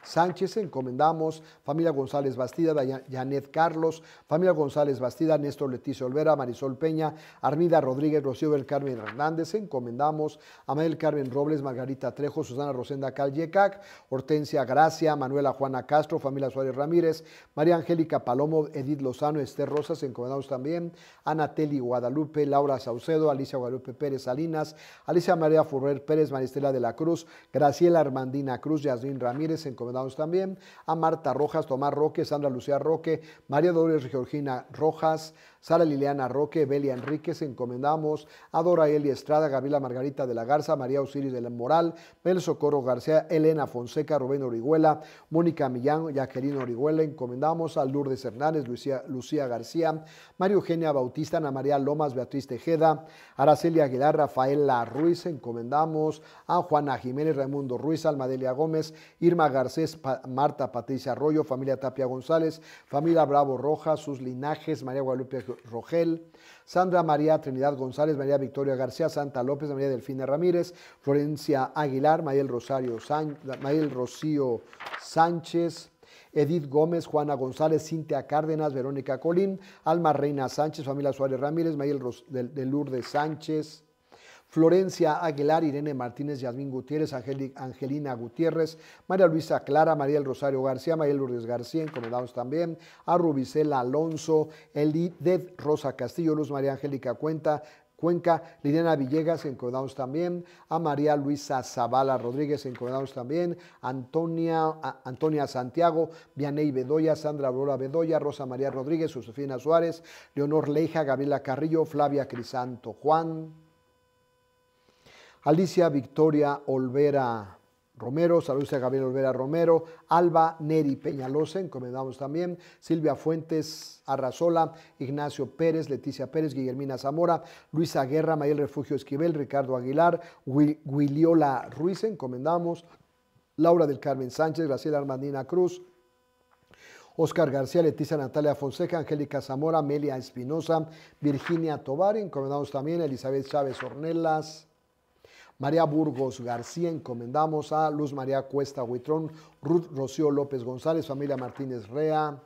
Sánchez, encomendamos, familia González Bastida, Janet Carlos, familia González Bastida, Néstor Leticia Olvera, Marisol Peña, Armida Rodríguez, Rocío del Carmen Hernández, encomendamos, Amel Carmen Robles, Margarita Trejo, Susana Rosenda Callecac, Hortensia Gracia, Manuela Juana Castro, familia Suárez Ramírez, María Angélica Palomo, Edith Lozano, Esther Rosas, encomendamos también, Ana Teli Guadalupe, Laura Saucedo, Alicia Guadalupe Pérez Salinas, Alicia María Furrer Pérez, Maristela de la Cruz, Graciela Armandina Cruz, Yasmin Ramírez, encomendamos también a Marta Rojas, Tomás Roque, Sandra Lucía Roque, María Dolores Georgina Rojas, Sara Liliana Roque, Belia Enríquez, encomendamos a Dora Eli Estrada, Gabriela Margarita de la Garza, María Osiris de la Moral, Mel Socorro García, Elena Fonseca, Rubén Orihuela, Mónica Millán, Jacqueline Orihuela, encomendamos a Lourdes Hernández, Lucía, Lucía García, María Eugenia Bautista, Ana María Lomas, Beatriz Tejeda, Araceli Aguilar, Rafaela Ruiz, encomendamos a Juana Jiménez, Raimundo Ruiz, Almadelia Gómez, Irma Garcés, Marta Patricia Arroyo, familia Tapia González, familia Bravo Rojas, sus linajes, María Guadalupe Rogel, Sandra María Trinidad González, María Victoria García, Santa López, María Delfina Ramírez, Florencia Aguilar, Mayel Rosario Mayel Rocío Sánchez, Edith Gómez, Juana González, Cintia Cárdenas, Verónica Colín, Alma Reina Sánchez, familia Suárez Ramírez, Mayel de Lourdes Sánchez, Florencia Aguilar, Irene Martínez, Yasmín Gutiérrez, Angelina Gutiérrez, María Luisa Clara, María el Rosario García, María Lourdes García, encomendados también, a Rubicela Alonso, Elideth Rosa Castillo, Luz María Angélica Cuenta, Cuenca, Liliana Villegas, encomendamos también, a María Luisa Zavala Rodríguez, encomendamos también, Antonia, Antonia Santiago, Vianey Bedoya, Sandra Aurora Bedoya, Rosa María Rodríguez, Josefina Suárez, Leonor Leija, Gabriela Carrillo, Flavia Crisanto Juan, Alicia Victoria Olvera Romero, saludos a Gabriel Olvera Romero, Alba Neri Peñalosa, encomendamos también, Silvia Fuentes Arrazola, Ignacio Pérez, Leticia Pérez, Guillermina Zamora, Luisa Guerra, Mayel Refugio Esquivel, Ricardo Aguilar, Wiliola Ruiz, encomendamos, Laura del Carmen Sánchez, Graciela Armandina Cruz, Oscar García, Leticia Natalia Fonseca, Angélica Zamora, Melia Espinosa, Virginia Tobar, encomendamos también, Elizabeth Chávez Ornelas, María Burgos García, encomendamos a Luz María Cuesta Huitrón, Ruth Rocío López González, familia Martínez Rea,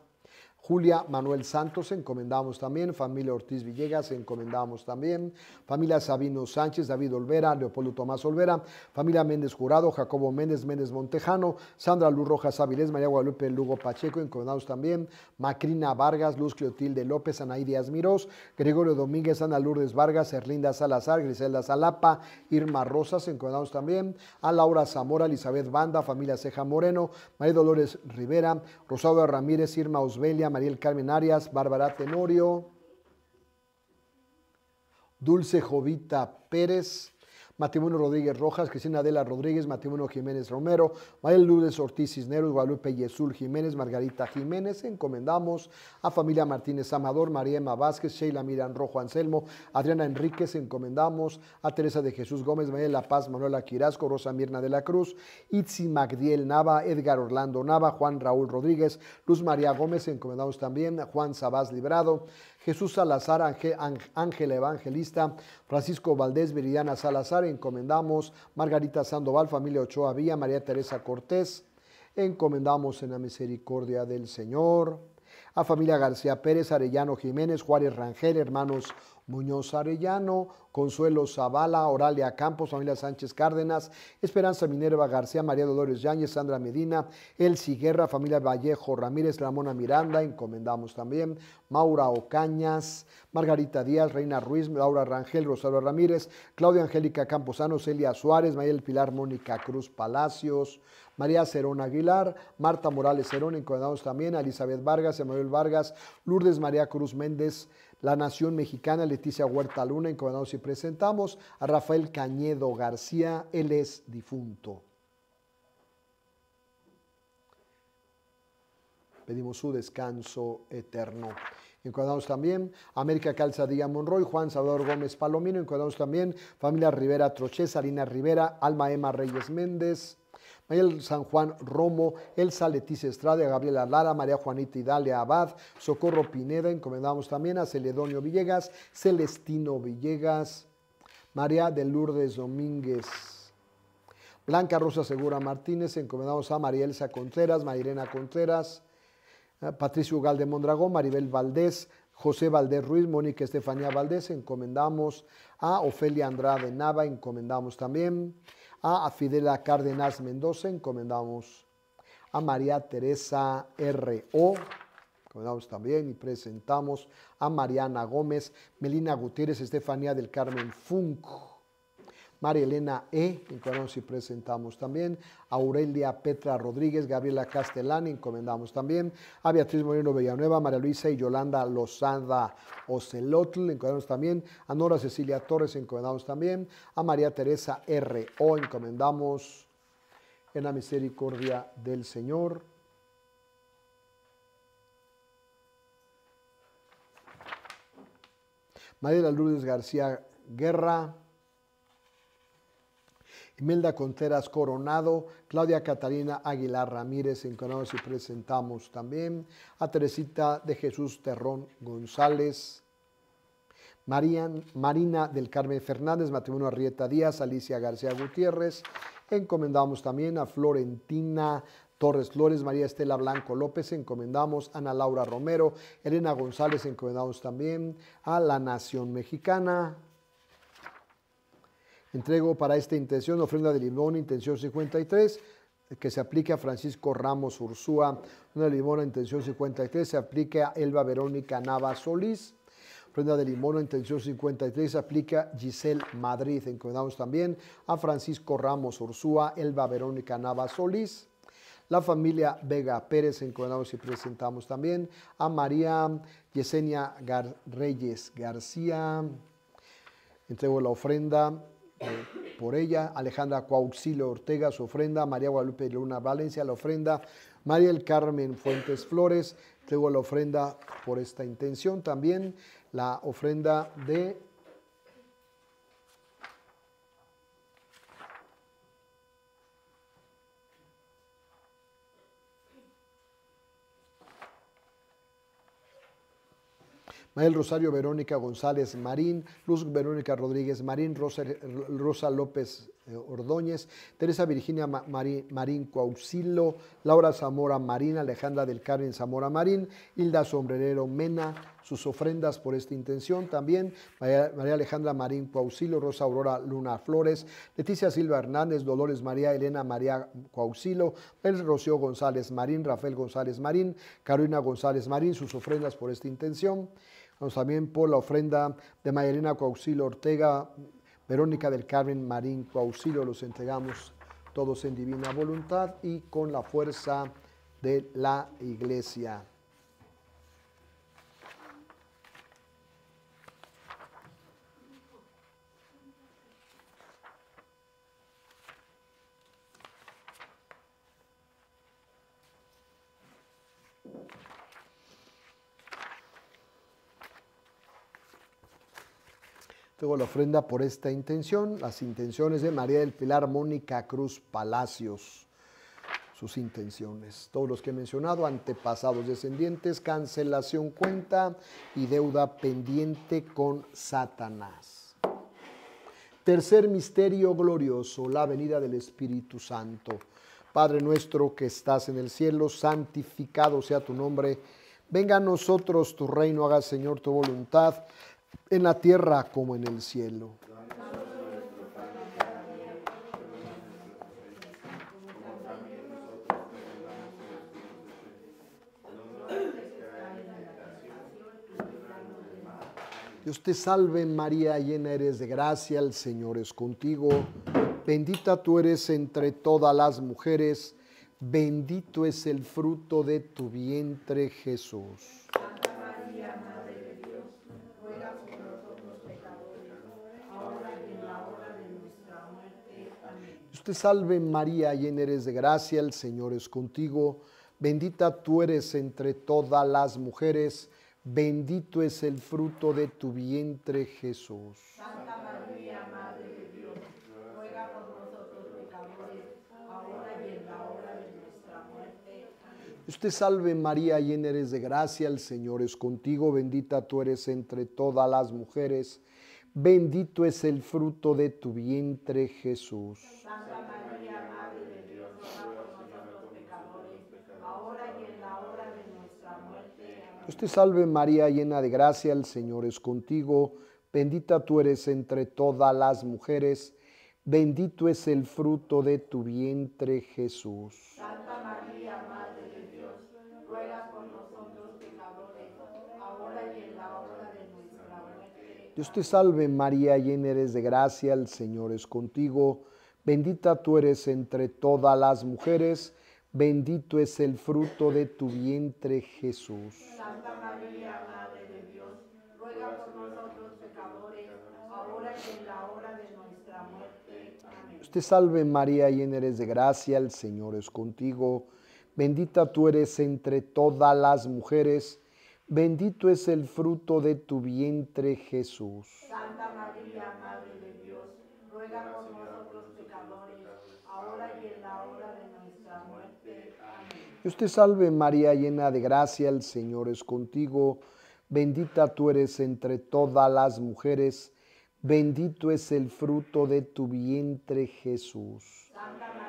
Julia Manuel Santos, encomendamos también. Familia Ortiz Villegas, encomendamos también. Familia Sabino Sánchez, David Olvera, Leopoldo Tomás Olvera. Familia Méndez Jurado, Jacobo Méndez, Méndez Montejano. Sandra Luz Rojas Avilés, María Guadalupe Lugo Pacheco, encomendamos también. Macrina Vargas, Luz Cleotilde López, Anaí Díaz Mirós. Gregorio Domínguez, Ana Lourdes Vargas, Erlinda Salazar, Griselda Salapa, Irma Rosas, encomendamos también. A Laura Zamora, Elizabeth Banda, familia Ceja Moreno, María Dolores Rivera, Rosario Ramírez, Irma Osbelia, Mariel Carmen Arias, Bárbara Tenorio, Dulce Jovita Pérez, Matrimonio Rodríguez Rojas, Cristina Adela Rodríguez, Matrimonio Jiménez Romero, María Lourdes Ortiz Cisneros, Guadalupe Yesul Jiménez, Margarita Jiménez. Encomendamos a familia Martínez Amador, María Emma Vázquez, Sheila Miran Rojo Anselmo, Adriana Enríquez. Encomendamos a Teresa de Jesús Gómez, María La Paz, Manuela Quirasco, Rosa Mirna de la Cruz, Itzi Magdiel Nava, Edgar Orlando Nava, Juan Raúl Rodríguez, Luz María Gómez. Encomendamos también a Juan Sabás Librado, Jesús Salazar, Ángela Evangelista, Francisco Valdés, Viridiana Salazar, encomendamos, Margarita Sandoval, familia Ochoa Vía, María Teresa Cortés, encomendamos en la misericordia del Señor, a familia García Pérez, Arellano Jiménez, Juárez Rangel, hermanos Muñoz Arellano, Consuelo Zavala, Oralia Campos, familia Sánchez Cárdenas, Esperanza Minerva García, María Dolores Yáñez, Sandra Medina, El Guerra, familia Vallejo Ramírez, Ramona Miranda, encomendamos también, Maura Ocañas, Margarita Díaz, Reina Ruiz, Laura Rangel, Rosario Ramírez, Claudia Angélica Camposano, Celia Suárez, Mayel Pilar Mónica Cruz Palacios, María Cerón Aguilar, Marta Morales Cerón, encomendamos también Elizabeth Vargas, Emanuel Vargas, Lourdes María Cruz Méndez, la Nación Mexicana, Leticia Huerta Luna, encomendamos y presentamos a Rafael Cañedo García, él es difunto. Pedimos su descanso eterno. Encomendamos también América Calzadilla Monroy, Juan Salvador Gómez Palomino. Encomendamos también familia Rivera Troché, Sarina Rivera, Alma Emma Reyes Méndez, Mayel San Juan Romo, Elsa Leticia Estrada, Gabriela Lara, María Juanita Idalia Abad, Socorro Pineda, encomendamos también a Celedonio Villegas, Celestino Villegas, María de Lourdes Domínguez. Blanca Rosa Segura Martínez, encomendamos a María Elsa Contreras, Mayrena Contreras, Patricio Galde Mondragón, Maribel Valdés, José Valdés Ruiz, Mónica Estefanía Valdés, encomendamos a Ofelia Andrade Nava, encomendamos también a Fidela Cárdenas Mendoza encomendamos a María Teresa R.O. Encomendamos también y presentamos a Mariana Gómez, Melina Gutiérrez, Estefanía del Carmen Funk, María Elena E. Encomendamos y presentamos también Aurelia Petra Rodríguez, Gabriela Castellani, encomendamos también a Beatriz Moreno Villanueva, María Luisa y Yolanda Lozada Ocelotl, encomendamos también a Nora Cecilia Torres, encomendamos también a María Teresa R. O, encomendamos en la misericordia del Señor. María Lourdes García Guerra, Imelda Contreras Coronado, Claudia Catalina Aguilar Ramírez, encontramos y presentamos también. A Teresita de Jesús Terrón González, Marina del Carmen Fernández, matrimonio Arrieta Díaz, Alicia García Gutiérrez, encomendamos también a Florentina Torres Flores, María Estela Blanco López, encomendamos Ana Laura Romero, Elena González, encomendamos también a la Nación Mexicana, Entrego para esta intención ofrenda de limón, intención 53, que se aplique a Francisco Ramos Ursúa. Una limón, intención 53, se aplique a Elba Verónica Nava Solís. Ofrenda de Limón, intención 53, aplica Giselle Madrid. Encomendamos también a Francisco Ramos Ursúa, Elba Verónica Nava Solís. La familia Vega Pérez, encomendamos y presentamos también a María Yesenia Reyes García. Entrego la ofrenda por ella. Alejandra Coauxilio Ortega, su ofrenda. María Guadalupe Luna Valencia, la ofrenda. María el Carmen Fuentes Flores, entrego la ofrenda por esta intención. También la ofrenda de Mael Rosario Verónica González Marín, Luz Verónica Rodríguez Marín, Rosa, Rosa López eh, Ordóñez, Teresa Virginia Marín, Marín Laura Zamora Marín, Alejandra del Carmen Zamora Marín, Hilda Sombrerero Mena, sus ofrendas por esta intención también, María, Alejandra Marín Coauxilo, Rosa Aurora Luna Flores, Leticia Silva Hernández, Dolores María Elena María Coauxilo, El Rocío González Marín, Rafael González Marín, Carolina González Marín, sus ofrendas por esta intención. También por la ofrenda de Mayelena Coauxilo Ortega, Verónica del Carmen Marín Coauxilo. Los entregamos todos en divina voluntad y con la fuerza de la iglesia. Tengo la ofrenda por esta intención, las intenciones de María del Pilar Mónica Cruz Palacios, sus intenciones. Todos los que he mencionado, antepasados descendientes, cancelación cuenta y deuda pendiente con Satanás. Tercer misterio glorioso, la venida del Espíritu Santo. Padre nuestro que estás en el cielo, santificado sea tu nombre. Venga a nosotros tu reino, haga Señor tu voluntad en la tierra como en el cielo. Dios te salve María, llena eres de gracia, el Señor es contigo. Bendita tú eres entre todas las mujeres, bendito es el fruto de tu vientre Jesús. Te salve María, llena eres de gracia, el Señor es contigo. Bendita tú eres entre todas las mujeres, bendito es el fruto de tu vientre Jesús. Santa María, Madre de Dios, ruega por nosotros pecadores, ahora y en la hora de nuestra muerte. Amén. Usted salve María, llena eres de gracia, el Señor es contigo, bendita tú eres entre todas las mujeres Bendito es el fruto de tu vientre, Jesús. Santa María, Madre de Dios, nosotros pecadores, ahora y en la hora de nuestra muerte. Dios te salve María, llena de gracia, el Señor es contigo. Bendita tú eres entre todas las mujeres. Bendito es el fruto de tu vientre, Jesús. Santa María, Madre de Dios, ruega por nosotros pecadores, ahora y en la hora de nuestra muerte. Dios te salve María, llena eres de gracia, el Señor es contigo. Bendita tú eres entre todas las mujeres. Bendito es el fruto de tu vientre, Jesús. Santa María, Madre de Dios, ruega por nosotros pecadores, ahora y en la hora de nuestra muerte. Amén. Dios te salve María, llena eres de gracia, el Señor es contigo. Bendita tú eres entre todas las mujeres. Bendito es el fruto de tu vientre, Jesús. Santa María, Madre de Dios, ruega por nosotros pecadores, ahora y en la hora de nuestra muerte. Amén. Dios te salve María, llena de gracia, el Señor es contigo. Bendita tú eres entre todas las mujeres. Bendito es el fruto de tu vientre, Jesús. Santa María,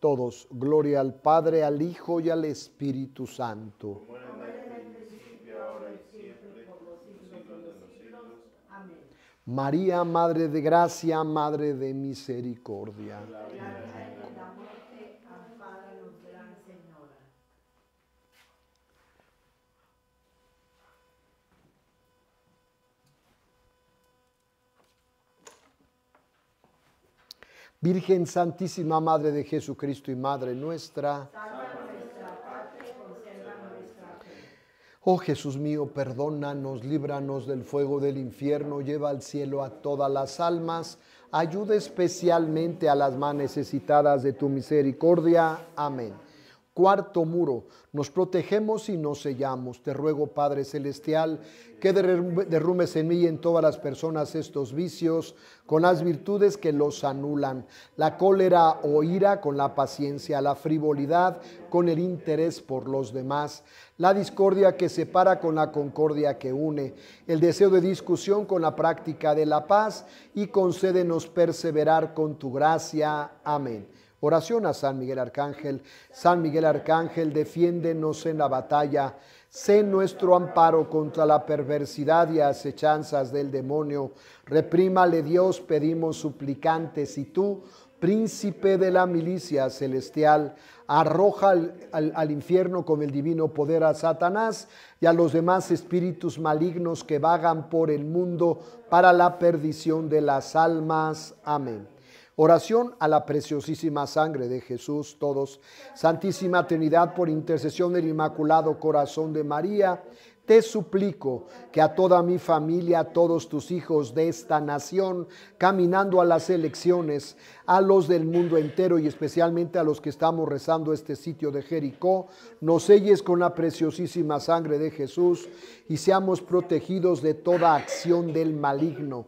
Todos, gloria al Padre, al Hijo y al Espíritu Santo. Amén. María, Madre de Gracia, Madre de Misericordia. En la vida y en la muerte, ampáranos, Gran Señora. Virgen Santísima, Madre de Jesucristo y Madre nuestra. Oh Jesús mío, perdónanos, líbranos del fuego del infierno, lleva al cielo a todas las almas, ayuda especialmente a las más necesitadas de tu misericordia. Amén. Cuarto muro, nos protegemos y nos sellamos. Te ruego, Padre Celestial, que derrum- derrumbes en mí y en todas las personas estos vicios con las virtudes que los anulan, la cólera o ira con la paciencia, la frivolidad con el interés por los demás, la discordia que separa con la concordia que une, el deseo de discusión con la práctica de la paz y concédenos perseverar con tu gracia. Amén. Oración a San Miguel Arcángel. San Miguel Arcángel, defiéndenos en la batalla. Sé nuestro amparo contra la perversidad y acechanzas del demonio. Reprímale Dios, pedimos suplicantes. Y tú, príncipe de la milicia celestial, arroja al, al- al infierno con el divino poder a Satanás y a los demás espíritus malignos que vagan por el mundo para la perdición de las almas. Amén. Oración a la preciosísima sangre de Jesús, todos. Santísima Trinidad, por intercesión del Inmaculado Corazón de María, te suplico que a toda mi familia, a todos tus hijos de esta nación, caminando a las elecciones, a los del mundo entero y especialmente a los que estamos rezando este sitio de Jericó, nos selles con la preciosísima sangre de Jesús y seamos protegidos de toda acción del maligno.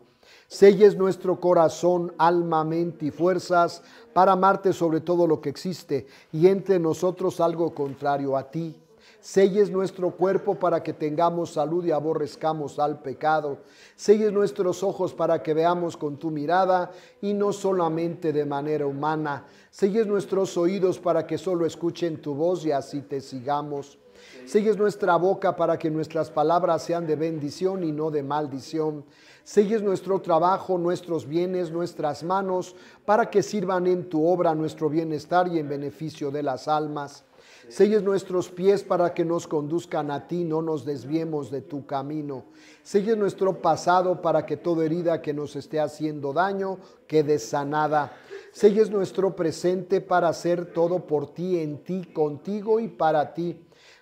Selles nuestro corazón, alma, mente y fuerzas para amarte sobre todo lo que existe y entre nosotros algo contrario a ti. Selles nuestro cuerpo para que tengamos salud y aborrezcamos al pecado. Selles nuestros ojos para que veamos con tu mirada y no solamente de manera humana. Selles nuestros oídos para que solo escuchen tu voz y así te sigamos. Selles nuestra boca para que nuestras palabras sean de bendición y no de maldición. Selles nuestro trabajo, nuestros bienes, nuestras manos, para que sirvan en tu obra nuestro bienestar y en beneficio de las almas. Selles nuestros pies para que nos conduzcan a ti, no nos desviemos de tu camino. Selles nuestro pasado para que toda herida que nos esté haciendo daño quede sanada. Selles nuestro presente para hacer todo por ti, en ti, contigo y para ti.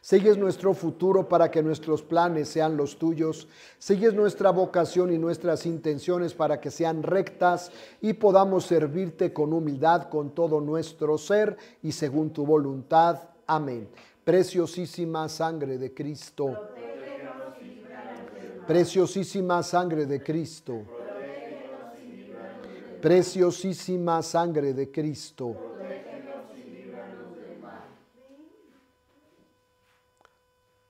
Selles nuestro futuro para que nuestros planes sean los tuyos. Selles nuestra vocación y nuestras intenciones para que sean rectas y podamos servirte con humildad con todo nuestro ser y según tu voluntad. Amén. Preciosísima sangre de Cristo. Preciosísima sangre de Cristo. Preciosísima sangre de Cristo.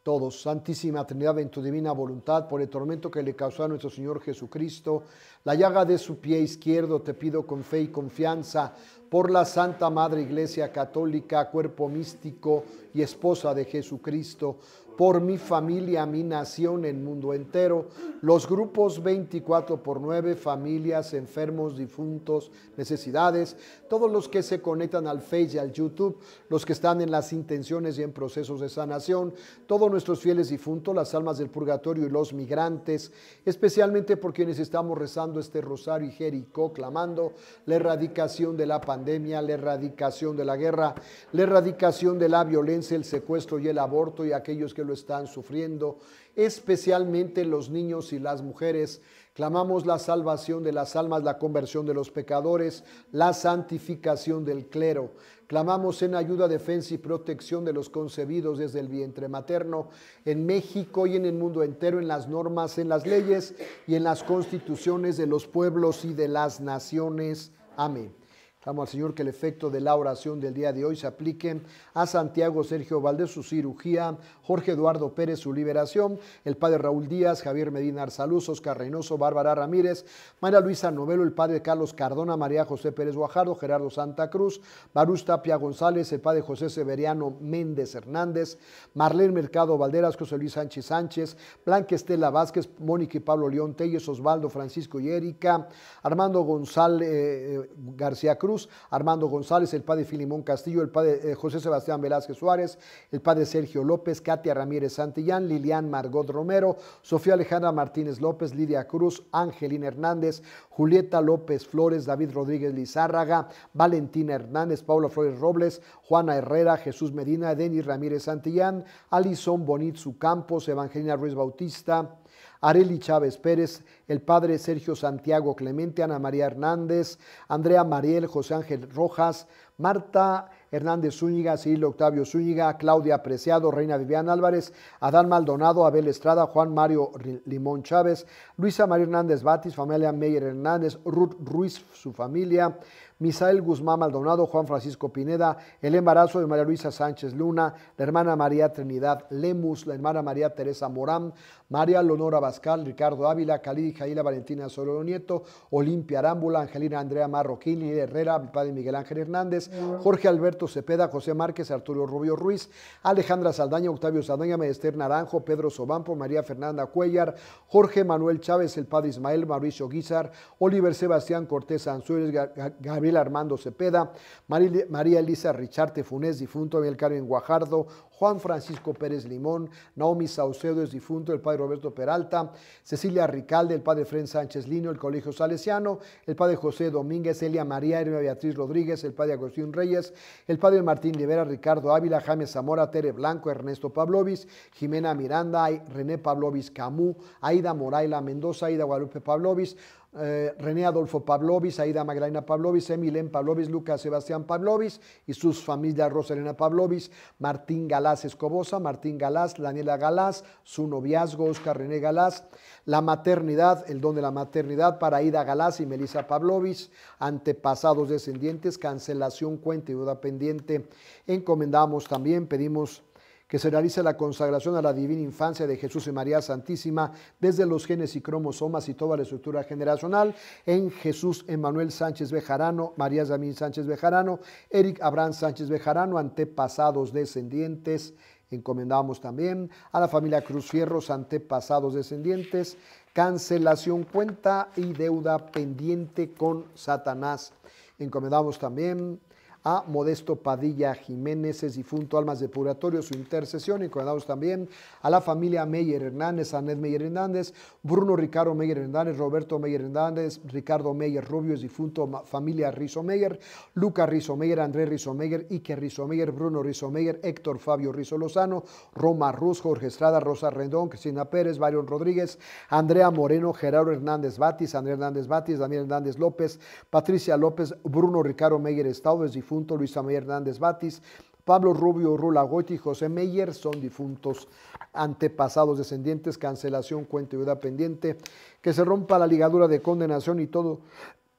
Todos. Santísima Trinidad, en tu divina voluntad, por el tormento que le causó a nuestro Señor Jesucristo, la llaga de su pie izquierdo, te pido con fe y confianza, por la Santa Madre Iglesia Católica, cuerpo místico y esposa de Jesucristo, por mi familia, mi nación, el mundo entero. Los grupos 24 por 9, familias, enfermos, difuntos, necesidades, todos los que se conectan al Face y al YouTube, los que están en las intenciones y en procesos de sanación, todos nuestros fieles difuntos, las almas del purgatorio y los migrantes, especialmente por quienes estamos rezando este rosario y Jericó, clamando la erradicación de la pandemia, la erradicación de la guerra, la erradicación de la violencia, el secuestro y el aborto y aquellos que lo están sufriendo, especialmente los niños y las mujeres. Clamamos la salvación de las almas, la conversión de los pecadores, la santificación del clero. Clamamos en ayuda, defensa y protección de los concebidos desde el vientre materno en México y en el mundo entero, en las normas, en las leyes y en las constituciones de los pueblos y de las naciones. Amén. Clamo al Señor que el efecto de la oración del día de hoy se aplique a Santiago Sergio Valdés su cirugía, Jorge Eduardo Pérez su liberación, el padre Raúl Díaz, Javier Medina Arzaluz, Oscar Reynoso, Bárbara Ramírez, María Luisa Novelo, el padre Carlos Cardona, María José Pérez Guajardo, Gerardo Santa Cruz, Barús Tapia González, el padre José Severiano Méndez Hernández, Marlene Mercado Valderas, José Luis Sánchez Sánchez, Blanca Estela Vázquez, Mónica y Pablo León Telles, Osvaldo Francisco y Erika, Armando González eh, García Cruz, Armando González, el padre Filimón Castillo, el padre eh, José Sebastián Velázquez Suárez, el padre Sergio López, Katia Ramírez Santillán, Lilian Margot Romero, Sofía Alejandra Martínez López, Lidia Cruz, Angelina Hernández, Julieta López Flores, David Rodríguez Lizárraga, Valentina Hernández, Paula Flores Robles, Juana Herrera, Jesús Medina, Denis Ramírez Santillán, Alison Bonitzu Campos, Evangelina Ruiz Bautista, Areli Chávez Pérez, el padre Sergio Santiago Clemente, Ana María Hernández, Andrea Mariel, José Ángel Rojas, Marta Hernández Zúñiga, Cirilo Octavio Zúñiga, Claudia Preciado, Reina Vivian Álvarez, Adán Maldonado, Abel Estrada, Juan Mario Limón Chávez, Luisa María Hernández Batis, familia Meyer Hernández, Ruth Ruiz, su familia, Misael Guzmán Maldonado, Juan Francisco Pineda, el embarazo de María Luisa Sánchez Luna, la hermana María Trinidad Lemus, la hermana María Teresa Morán, María Leonora Bascal, Ricardo Ávila, Calí Jaila Valentina Solo Nieto, Olimpia Arámbula, Angelina Andrea Marroquín, Herrera, mi padre Miguel Ángel Hernández, Jorge Alberto Cepeda, José Márquez, Arturo Rubio Ruiz, Alejandra Saldaña, Octavio Saldaña, Medester Naranjo, Pedro Sobampo, María Fernanda Cuellar, Jorge Manuel Chávez, el padre Ismael, Mauricio Guizar, Oliver Sebastián Cortés Anzueles, Gabriel Armando Cepeda, María Elisa Richarte Funes, difunto, Miguel Carmen Guajardo, Juan Francisco Pérez Limón, Naomi Saucedo es difunto, el padre Roberto Peralta, Cecilia Ricalde, el padre Fren Sánchez Lino, el Colegio Salesiano, el padre José Domínguez, Elia María, Irma Beatriz Rodríguez, el padre Agustín Reyes, el padre Martín Rivera, Ricardo Ávila, Jaime Zamora, Tere Blanco, Ernesto Pavlovis, Jimena Miranda, René Pavlovis Camú, Aida Moraila Mendoza, Aida Guadalupe Pavlovis, eh, René Adolfo Pavlovis, Aida Magdalena Pavlovis, Emilén Pavlovis, Lucas Sebastián Pavlovis y sus familias Rosalena Pavlovis, Martín Galás Escobosa, Martín Galás, Daniela Galás, su noviazgo Oscar René Galás, la maternidad, el don de la maternidad para Aida Galás y Melissa Pavlovis, antepasados descendientes, cancelación, cuenta y duda pendiente. Encomendamos también, pedimos que se realice la consagración a la divina infancia de Jesús y María Santísima desde los genes y cromosomas y toda la estructura generacional en Jesús Emanuel Sánchez Bejarano, María Zamín Sánchez Bejarano, Eric Abraham Sánchez Bejarano, antepasados descendientes. Encomendamos también a la familia Cruz Fierros, antepasados descendientes, cancelación, cuenta y deuda pendiente con Satanás. Encomendamos también a Modesto Padilla Jiménez, es difunto Almas de Purgatorio, su intercesión. Encomendamos también a la familia Meyer Hernández, Anet Meyer Hernández, Bruno Ricardo Meyer Hernández, Roberto Meyer Hernández, Ricardo Meyer Rubio, es difunto familia Rizo Meyer, Luca Rizo Meyer, Andrés Rizo Meyer, Ike Rizo Meyer, Bruno Rizo Meyer, Héctor Fabio Rizo Lozano, Roma Ruz, Jorge Estrada, Rosa Rendón, Cristina Pérez, Byron Rodríguez, Andrea Moreno, Gerardo Hernández Batis, Andrés Hernández Batis, Daniel Hernández López, Patricia López, Bruno Ricardo Meyer Estado, es difunto Luisa Meyer Hernández Batis, Pablo Rubio Rula Goiti y José Meyer son difuntos antepasados descendientes, cancelación, cuenta y deuda pendiente, que se rompa la ligadura de condenación y todo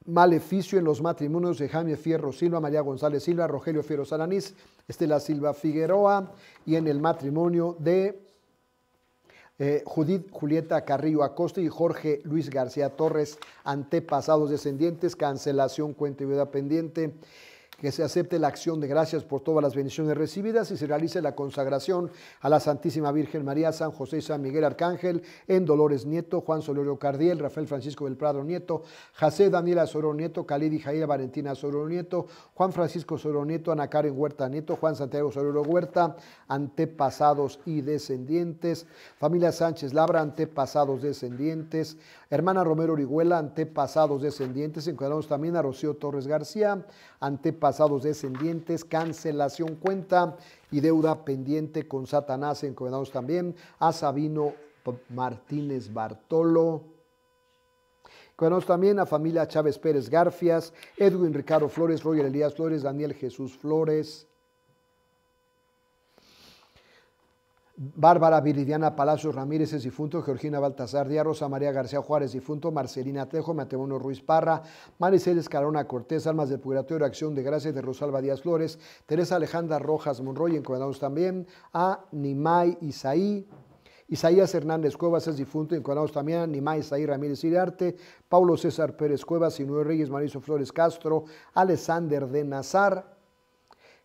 maleficio en los matrimonios de Jaime Fierro Silva, María González Silva, Rogelio Fierro Salanís, Estela Silva Figueroa y en el matrimonio de eh, Judith Julieta Carrillo Acosta y Jorge Luis García Torres, antepasados descendientes, cancelación, cuenta y deuda pendiente que se acepte la acción de gracias por todas las bendiciones recibidas y se realice la consagración a la Santísima Virgen María, San José y San Miguel Arcángel, en Dolores Nieto, Juan Solorio Cardiel, Rafael Francisco del Prado Nieto, José Daniela Soro Nieto, Calidi Jaira Valentina Soro Nieto, Juan Francisco Soro Nieto, Ana Karen Huerta Nieto, Juan Santiago Soro Huerta, antepasados y descendientes, familia Sánchez Labra, antepasados descendientes, hermana Romero Orihuela, antepasados descendientes, encuadramos también a Rocío Torres García, antepasados descendientes, cancelación cuenta y deuda pendiente con Satanás, encomendamos también a Sabino Martínez Bartolo. Encomendamos también a familia Chávez Pérez Garfias, Edwin Ricardo Flores, Roger Elías Flores, Daniel Jesús Flores. Bárbara Viridiana Palacios Ramírez es difunto, Georgina Baltasar Díaz, Rosa María García Juárez difunto, Marcelina Tejo, Mateo Ruiz Parra, Maricel Escalona Cortés, Almas del Purgatorio, Acción de Gracias de Rosalba Díaz Flores, Teresa Alejandra Rojas Monroy, encomendamos también a Nimay Isaí, Isaías Hernández Cuevas es difunto, encomendamos también a Nimay Isaí Ramírez Iriarte, Paulo César Pérez Cuevas, Sinué Reyes, Mariso Flores Castro, Alexander de Nazar,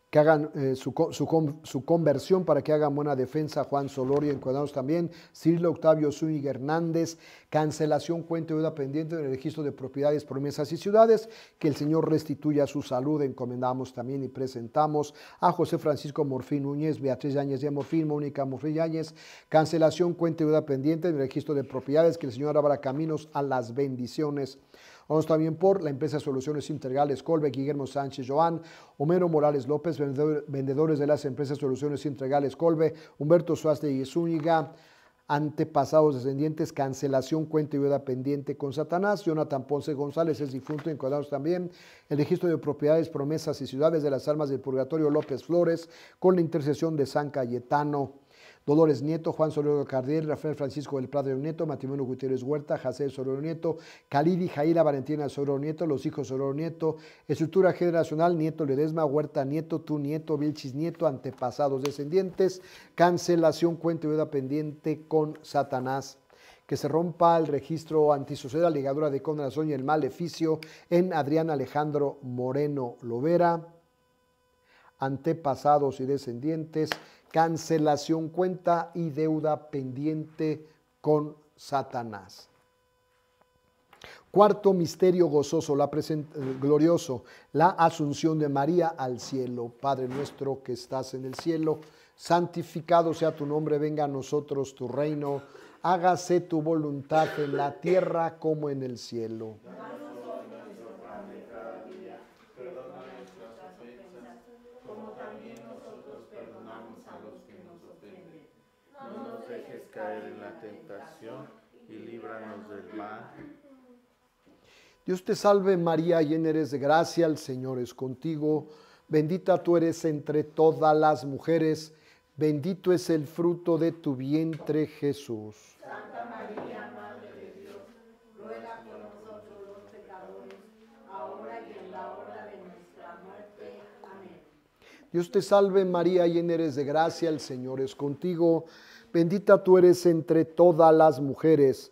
que hagan eh, su, su, conversión para que hagan buena defensa Juan Solorio, encuadrados también, Cirilo Octavio Zúñiga Hernández, cancelación cuenta de deuda pendiente en el registro de propiedades, promesas y ciudades, que el Señor restituya su salud, encomendamos también y presentamos a José Francisco Morfín Núñez, Beatriz Yáñez de Morfín, Mónica Morfín Yáñez, cancelación cuenta de deuda pendiente en el registro de propiedades, que el Señor abra caminos a las bendiciones. Vamos también por la empresa Soluciones Integrales Colbe, Guillermo Sánchez Joan, Homero Morales López, vendedores de las empresas Soluciones Integrales Colbe, Humberto Suaste y Zúñiga, antepasados descendientes, cancelación, cuenta y deuda pendiente con Satanás. Jonathan Ponce González es difunto, encuadrados también. El registro de propiedades, promesas y ciudades de las almas del purgatorio López Flores, con la intercesión de San Cayetano. Dolores Nieto, Juan Solorio Cardiel, Rafael Francisco del Prado Nieto, Matrimonio Gutiérrez Huerta, Jacé Solorio Nieto, Calidi Jaira Valentina Solorio Nieto, los hijos Solorio Nieto, estructura generacional, Nieto Ledesma, Huerta Nieto, Tu Nieto, Vilchis Nieto, antepasados descendientes, cancelación, cuenta y deuda pendiente con Satanás. Que se rompa el registro antisocial, ligadura de condenación y el maleficio en Adrián Alejandro Moreno Lovera, antepasados y descendientes, cancelación cuenta y deuda pendiente con Satanás. Cuarto misterio gozoso, la eh, glorioso, la asunción de María al cielo. Padre nuestro que estás en el cielo, santificado sea tu nombre, venga a nosotros tu reino, hágase tu voluntad en la tierra como en el cielo. Dios te salve María, llena eres de gracia, el Señor es contigo. Bendita tú eres entre todas las mujeres, bendito es el fruto de tu vientre Jesús. Santa María, Madre de Dios, ruega por nosotros los pecadores, ahora y en la hora de nuestra muerte. Amén. Dios te salve María, llena eres de gracia, el Señor es contigo. Bendita tú eres entre todas las mujeres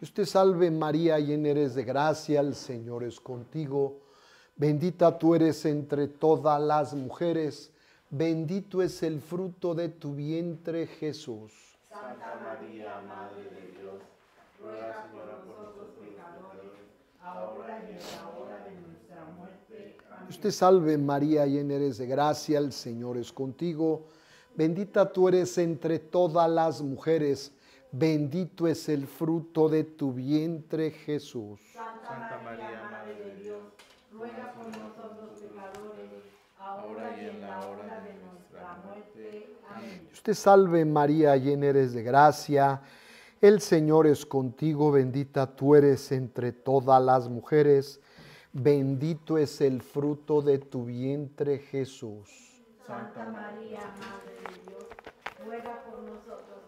Dios te salve María, llena eres de gracia, el Señor es contigo. Bendita tú eres entre todas las mujeres, bendito es el fruto de tu vientre Jesús. Santa María, Madre de Dios, ruega por nosotros pecadores, ahora y en la hora de nuestra muerte. Amén. Te salve María, llena eres de gracia, el Señor es contigo. Bendita tú eres entre todas las mujeres, Bendito es el fruto de tu vientre, Jesús. Santa María, Madre de Dios, ruega por nosotros pecadores, ahora y en la hora de nuestra muerte. Amén. Te salve María, llena eres de gracia. El Señor es contigo, bendita tú eres entre todas las mujeres, bendito es el fruto de tu vientre Jesús. Santa María, Madre de Dios, ruega por nosotros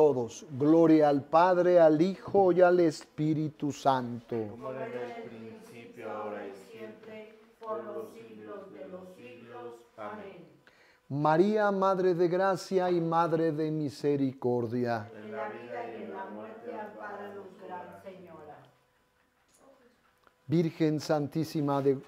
Todos, gloria al Padre, al Hijo y al Espíritu Santo. Como era en el principio, ahora y siempre, por los siglos de los siglos. Amén. María, Madre de Gracia y Madre de Misericordia. En la vida y en la muerte, ampáranos, Gran Señora. Virgen Santísima de...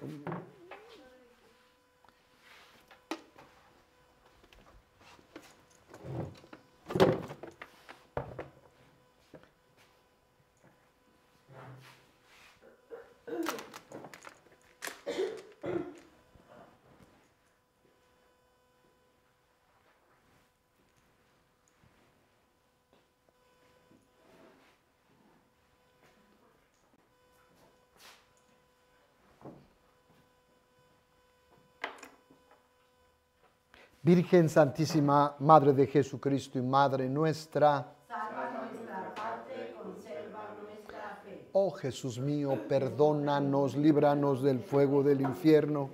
Virgen Santísima, Madre de Jesucristo y Madre nuestra, Salva nuestra parte, conserva nuestra fe. oh Jesús mío, perdónanos, líbranos del fuego del infierno,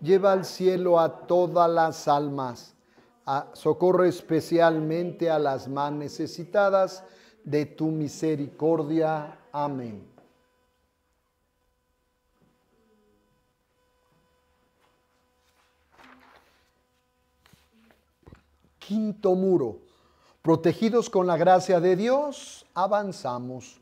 lleva al cielo a todas las almas, a- socorre especialmente a las más necesitadas de tu misericordia. Amén. Quinto muro. Protegidos con la gracia de Dios, avanzamos.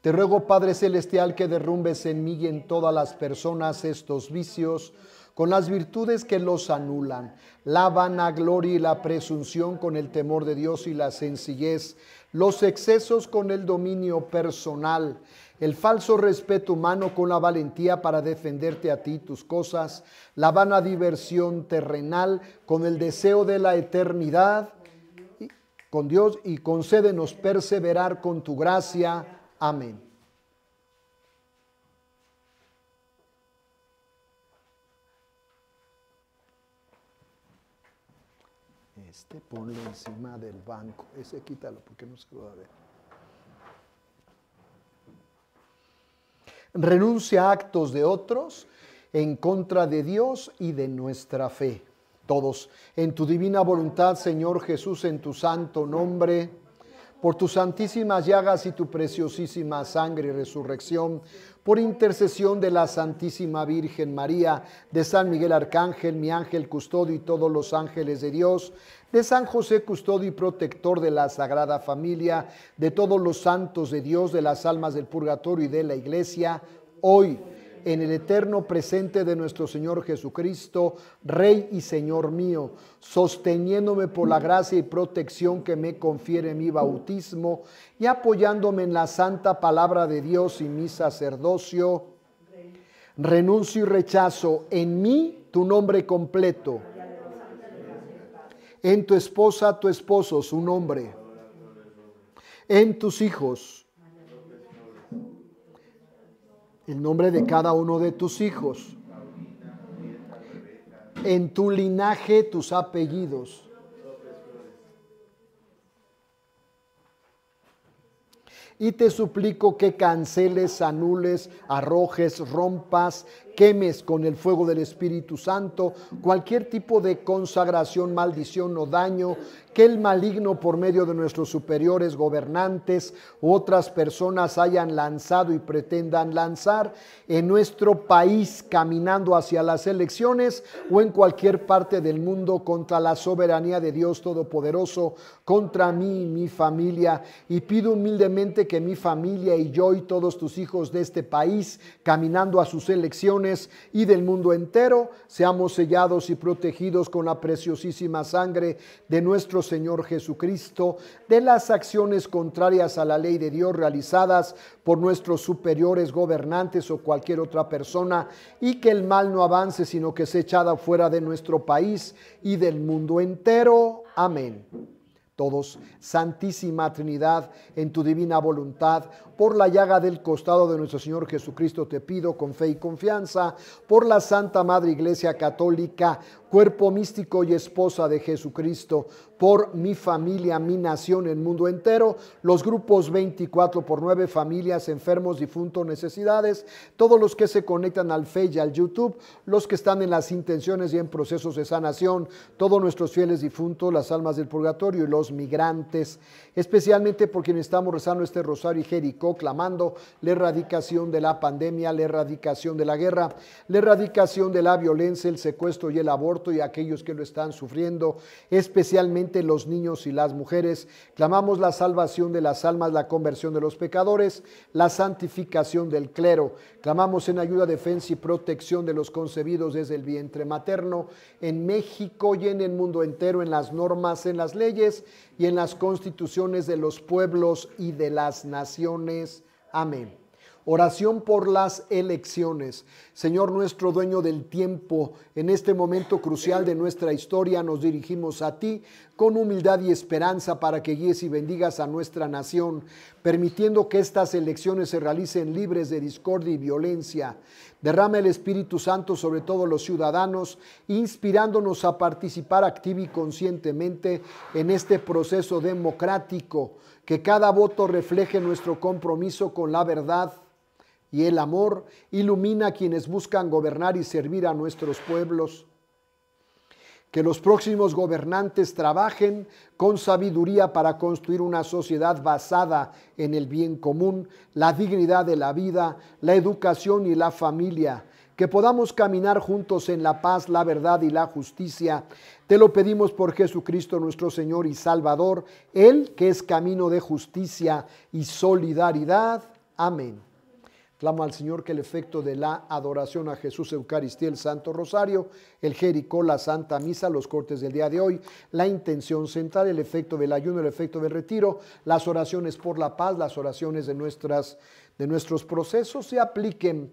Te ruego, Padre Celestial, que derrumbes en mí y en todas las personas estos vicios con las virtudes que los anulan, la vanagloria y la presunción con el temor de Dios y la sencillez, los excesos con el dominio personal, el falso respeto humano con la valentía para defenderte a ti tus cosas, la vana diversión terrenal con el deseo de la eternidad con Dios y concédenos perseverar con tu gracia. Amén. Este ponlo encima del banco. Ese quítalo porque no se lo va a ver. Renuncia a actos de otros en contra de Dios y de nuestra fe. Todos, en tu divina voluntad, Señor Jesús, en tu santo nombre, por tus santísimas llagas y tu preciosísima sangre y resurrección, por intercesión de la Santísima Virgen María, de San Miguel Arcángel, mi ángel custodio y todos los ángeles de Dios, de San José custodio y protector de la Sagrada Familia, de todos los santos de Dios, de las almas del purgatorio y de la iglesia, hoy en el eterno presente de nuestro Señor Jesucristo, Rey y Señor mío, sosteniéndome por la gracia y protección que me confiere mi bautismo y apoyándome en la santa palabra de Dios y mi sacerdocio, renuncio y rechazo en mí tu nombre completo, en tu esposa, tu esposo, su nombre, en tus hijos, el nombre de cada uno de tus hijos, en tu linaje tus apellidos. Y te suplico que canceles, anules, arrojes, rompas, quemes con el fuego del Espíritu Santo cualquier tipo de consagración, maldición o daño que el maligno por medio de nuestros superiores gobernantes u otras personas hayan lanzado y pretendan lanzar en nuestro país caminando hacia las elecciones o en cualquier parte del mundo contra la soberanía de Dios Todopoderoso, contra mí y mi familia. Y pido humildemente que mi familia y yo y todos tus hijos de este país, caminando a sus elecciones y del mundo entero, seamos sellados y protegidos con la preciosísima sangre de nuestro Señor Jesucristo, de las acciones contrarias a la ley de Dios realizadas por nuestros superiores gobernantes o cualquier otra persona, y que el mal no avance, sino que sea echada fuera de nuestro país y del mundo entero. Amén todos, Santísima Trinidad, en tu divina voluntad, por la llaga del costado de nuestro Señor Jesucristo te pido con fe y confianza, por la Santa Madre Iglesia Católica, cuerpo místico y esposa de Jesucristo, por mi familia, mi nación, el mundo entero, los grupos 24 por 9, familias, enfermos, difuntos, necesidades, todos los que se conectan al Fe y al YouTube, los que están en las intenciones y en procesos de sanación, todos nuestros fieles difuntos, las almas del purgatorio y los migrantes, especialmente por quienes estamos rezando este rosario y Jericó, clamando la erradicación de la pandemia, la erradicación de la guerra, la erradicación de la violencia, el secuestro y el aborto y aquellos que lo están sufriendo, especialmente los niños y las mujeres. Clamamos la salvación de las almas, la conversión de los pecadores, la santificación del clero. Clamamos en ayuda, defensa y protección de los concebidos desde el vientre materno en México y en el mundo entero, en las normas, en las leyes y en las constituciones de los pueblos y de las naciones. Amén. Oración por las elecciones. Señor nuestro dueño del tiempo, en este momento crucial de nuestra historia nos dirigimos a ti con humildad y esperanza para que guíes y bendigas a nuestra nación, permitiendo que estas elecciones se realicen libres de discordia y violencia. Derrama el Espíritu Santo sobre todos los ciudadanos, inspirándonos a participar activa y conscientemente en este proceso democrático. Que cada voto refleje nuestro compromiso con la verdad y el amor. Ilumina a quienes buscan gobernar y servir a nuestros pueblos. Que los próximos gobernantes trabajen con sabiduría para construir una sociedad basada en el bien común, la dignidad de la vida, la educación y la familia. Que podamos caminar juntos en la paz, la verdad y la justicia. Te lo pedimos por Jesucristo nuestro Señor y Salvador, Él que es camino de justicia y solidaridad. Amén. Clamo al Señor que el efecto de la adoración a Jesús, Eucaristía, el Santo Rosario, el Jericó, la Santa Misa, los cortes del día de hoy, la intención central, el efecto del ayuno, el efecto del retiro, las oraciones por la paz, las oraciones de, nuestras, de nuestros procesos se apliquen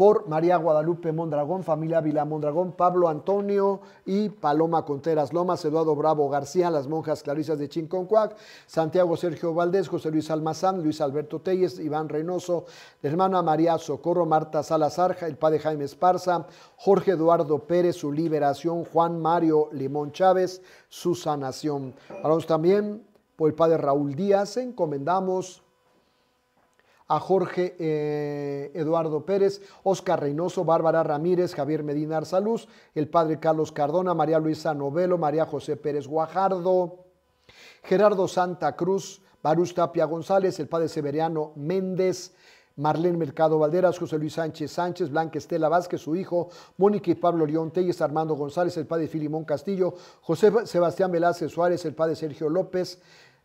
por María Guadalupe Mondragón, familia Vila Mondragón, Pablo Antonio y Paloma Conteras Lomas, Eduardo Bravo García, las monjas clarisas de Chinconcuac, Santiago Sergio Valdés, José Luis Almazán, Luis Alberto Telles, Iván Reynoso, la hermana María Socorro, Marta Salazar, el padre Jaime Esparza, Jorge Eduardo Pérez, su liberación, Juan Mario Limón Chávez, su sanación. Hablamos también por el padre Raúl Díaz, encomendamos a Jorge eh, Eduardo Pérez, Oscar Reynoso, Bárbara Ramírez, Javier Medina Arzaluz, el padre Carlos Cardona, María Luisa Novelo, María José Pérez Guajardo, Gerardo Santa Cruz, Barús Tapia González, el padre Severiano Méndez, Marlene Mercado Valderas, José Luis Sánchez Sánchez, Blanca Estela Vázquez, su hijo, Mónica y Pablo León Telles, Armando González, el padre Filimón Castillo, José Sebastián Velázquez Suárez, el padre Sergio López,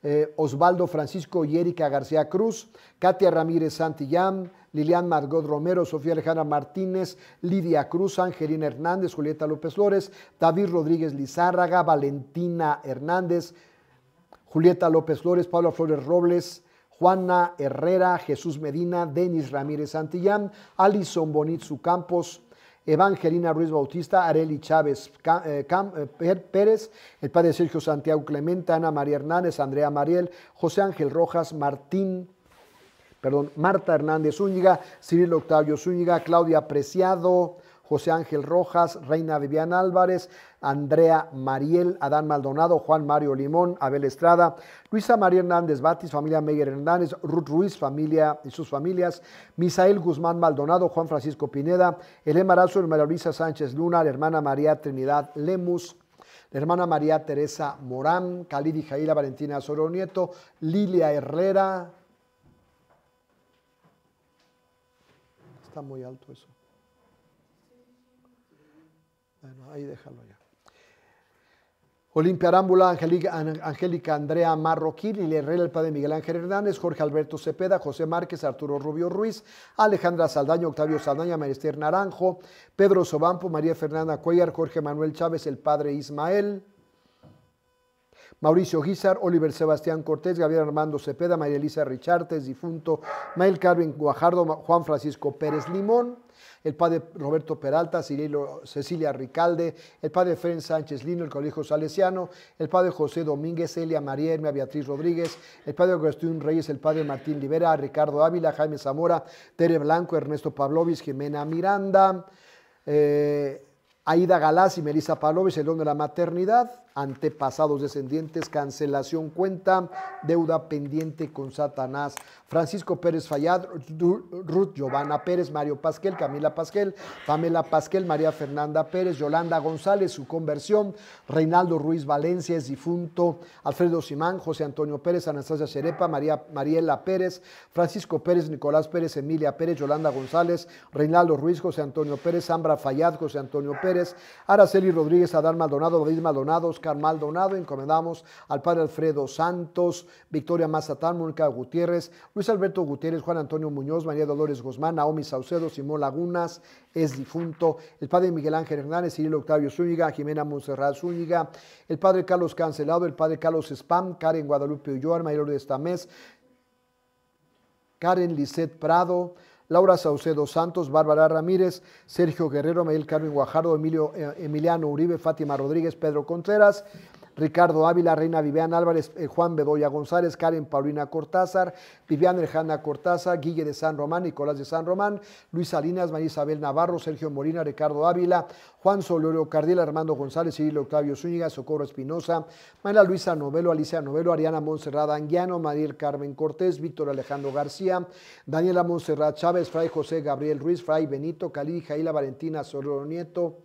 eh, Osvaldo Francisco y Erika García Cruz, Katia Ramírez Santillán, Lilian Margot Romero, Sofía Alejandra Martínez, Lidia Cruz, Angelina Hernández, Julieta López Flores, David Rodríguez Lizárraga, Valentina Hernández, Julieta López Flores, Pablo Flores Robles, Juana Herrera, Jesús Medina, Denis Ramírez Santillán, Alison Bonitzu Campos, Evangelina Ruiz Bautista, Areli Chávez eh, eh, Pérez, el padre Sergio Santiago Clemente, Ana María Hernández, Andrea Mariel, José Ángel Rojas, Martín, perdón, Marta Hernández Zúñiga, Cirilo Octavio Zúñiga, Claudia Preciado, José Ángel Rojas, Reina Vivian Álvarez, Andrea Mariel, Adán Maldonado, Juan Mario Limón, Abel Estrada, Luisa María Hernández Batis, familia Meyer Hernández, Ruth Ruiz, familia y sus familias, Misael Guzmán Maldonado, Juan Francisco Pineda, Elena Marazo, María Luisa Sánchez Luna, la hermana María Trinidad Lemus, la hermana María Teresa Morán, Calidi Jaira Valentina Soro Nieto, Lilia Herrera. Está muy alto eso. Bueno, ahí déjalo ya. Olimpia Arámbula, Angélica, Andrea Marroquín, Lilia Herrera, el padre Miguel Ángel Hernández, Jorge Alberto Cepeda, José Márquez, Arturo Rubio Ruiz, Alejandra Saldaña, Octavio Saldaña, Marester Naranjo, Pedro Sobampo, María Fernanda Cuellar, Jorge Manuel Chávez, el padre Ismael, Mauricio Guizar, Oliver Sebastián Cortés, Gabriel Armando Cepeda, María Elisa Richartes, difunto, Mael Carmen Guajardo, Juan Francisco Pérez Limón, el padre Roberto Peralta, Cecilia Ricalde, el padre Fren Sánchez Lino, el colegio salesiano, el padre José Domínguez, Elia María Hermia Beatriz Rodríguez, el padre Agustín Reyes, el padre Martín Libera, Ricardo Ávila, Jaime Zamora, Tere Blanco, Ernesto Pavlovich, Jimena Miranda, eh, Aida Galás y Melissa Pavlovich, el don de la maternidad, antepasados descendientes, cancelación cuenta, deuda pendiente con Satanás. Francisco Pérez Fayad, Ruth Giovanna Pérez, Mario Pasquel, Camila Pasquel, Pamela Pasquel, María Fernanda Pérez, Yolanda González, su conversión, Reinaldo Ruiz Valencia, es difunto, Alfredo Simán, José Antonio Pérez, Anastasia Cherepa, María Mariela Pérez, Francisco Pérez, Nicolás Pérez, Emilia Pérez, Yolanda González, Reinaldo Ruiz, José Antonio Pérez, Zambra Fayad, José Antonio Pérez, Araceli Rodríguez, Adán Maldonado, David Maldonado, Oscar Maldonado, encomendamos al Padre Alfredo Santos, Victoria Mazatán, Mónica Gutiérrez, Luis Alberto Gutiérrez, Juan Antonio Muñoz, María Dolores Guzmán, Naomi Saucedo, Simón Lagunas, es difunto, el Padre Miguel Ángel Hernández, Cirilo Octavio Zúñiga, Jimena Monserrat Zúñiga, el Padre Carlos Cancelado, el Padre Carlos Spam, Karen Guadalupe Ulloa, Mayor de Estamés, Karen Lisset Prado, Laura Saucedo Santos, Bárbara Ramírez, Sergio Guerrero, Miguel Carmen Guajardo, Emilio, eh, Emiliano Uribe, Fátima Rodríguez, Pedro Contreras, Ricardo Ávila, Reina Vivian Álvarez, eh, Juan Bedoya González, Karen Paulina Cortázar, Viviana Erjana Cortázar, Guille de San Román, Nicolás de San Román, Luis Salinas, María Isabel Navarro, Sergio Molina, Ricardo Ávila, Juan Solorio Cardiel, Armando González, Cirilo Octavio Zúñiga, Socorro Espinosa, María Luisa Novelo, Alicia Novelo, Ariana Monserrat Anguiano, Mariel Carmen Cortés, Víctor Alejandro García, Daniela Monserrat Chávez, Fray José Gabriel Ruiz, Fray Benito, Cali, Jaila Valentina Solero Nieto,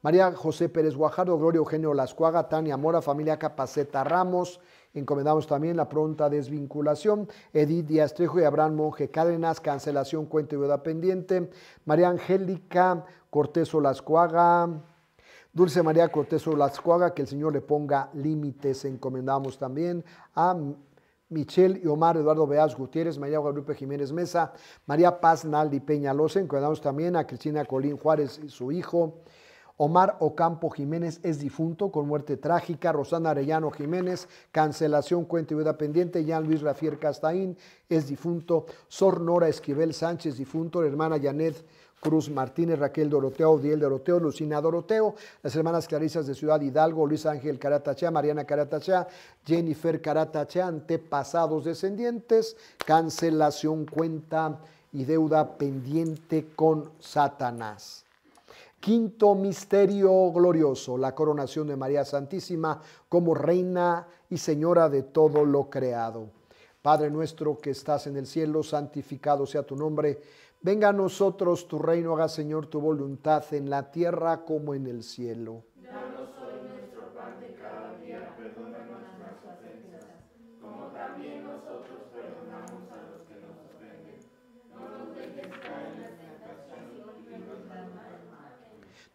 María José Pérez Guajardo, Gloria Eugenio Lascuaga, Tania Mora, familia Capaceta Ramos. Encomendamos también la pronta desvinculación. Edith Díaz Trejo y Abraham Monje Cárdenas, cancelación, cuenta y deuda pendiente. María Angélica Cortés Olascuaga. Dulce María Cortés Olascuaga, que el Señor le ponga límites. Encomendamos también a Michelle y Omar Eduardo Beaz Gutiérrez, María Guadalupe Jiménez Mesa, María Paz Naldi Peñalosa. Encomendamos también a Cristina Colín Juárez y su hijo. Omar Ocampo Jiménez es difunto con muerte trágica. Rosana Arellano Jiménez, cancelación, cuenta y vida pendiente. Jean Luis Rafier Castaín es difunto. Sor Nora Esquivel Sánchez, difunto. La hermana Janet Cruz Martínez, Raquel Doroteo, Diel Doroteo, Lucina Doroteo, las hermanas Clarisas de Ciudad Hidalgo, Luis Ángel Caratachá, Mariana Caratachá, Jennifer Caratachá, antepasados descendientes, cancelación, cuenta y deuda pendiente con Satanás. Quinto misterio glorioso, la coronación de María Santísima como Reina y Señora de todo lo creado. Padre nuestro que estás en el cielo, santificado sea tu nombre. Venga a nosotros tu reino, haga Señor tu voluntad en la tierra como en el cielo.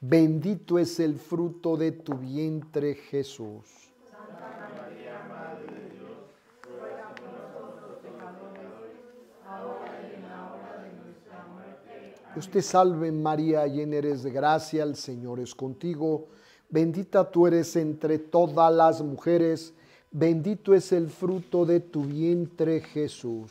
Bendito es el fruto de tu vientre, Jesús. María, Madre de Dios, ruega por nosotros en la hora de nuestra muerte. Te salve María, llena eres de gracia, el Señor es contigo. Bendita tú eres entre todas las mujeres, bendito es el fruto de tu vientre Jesús.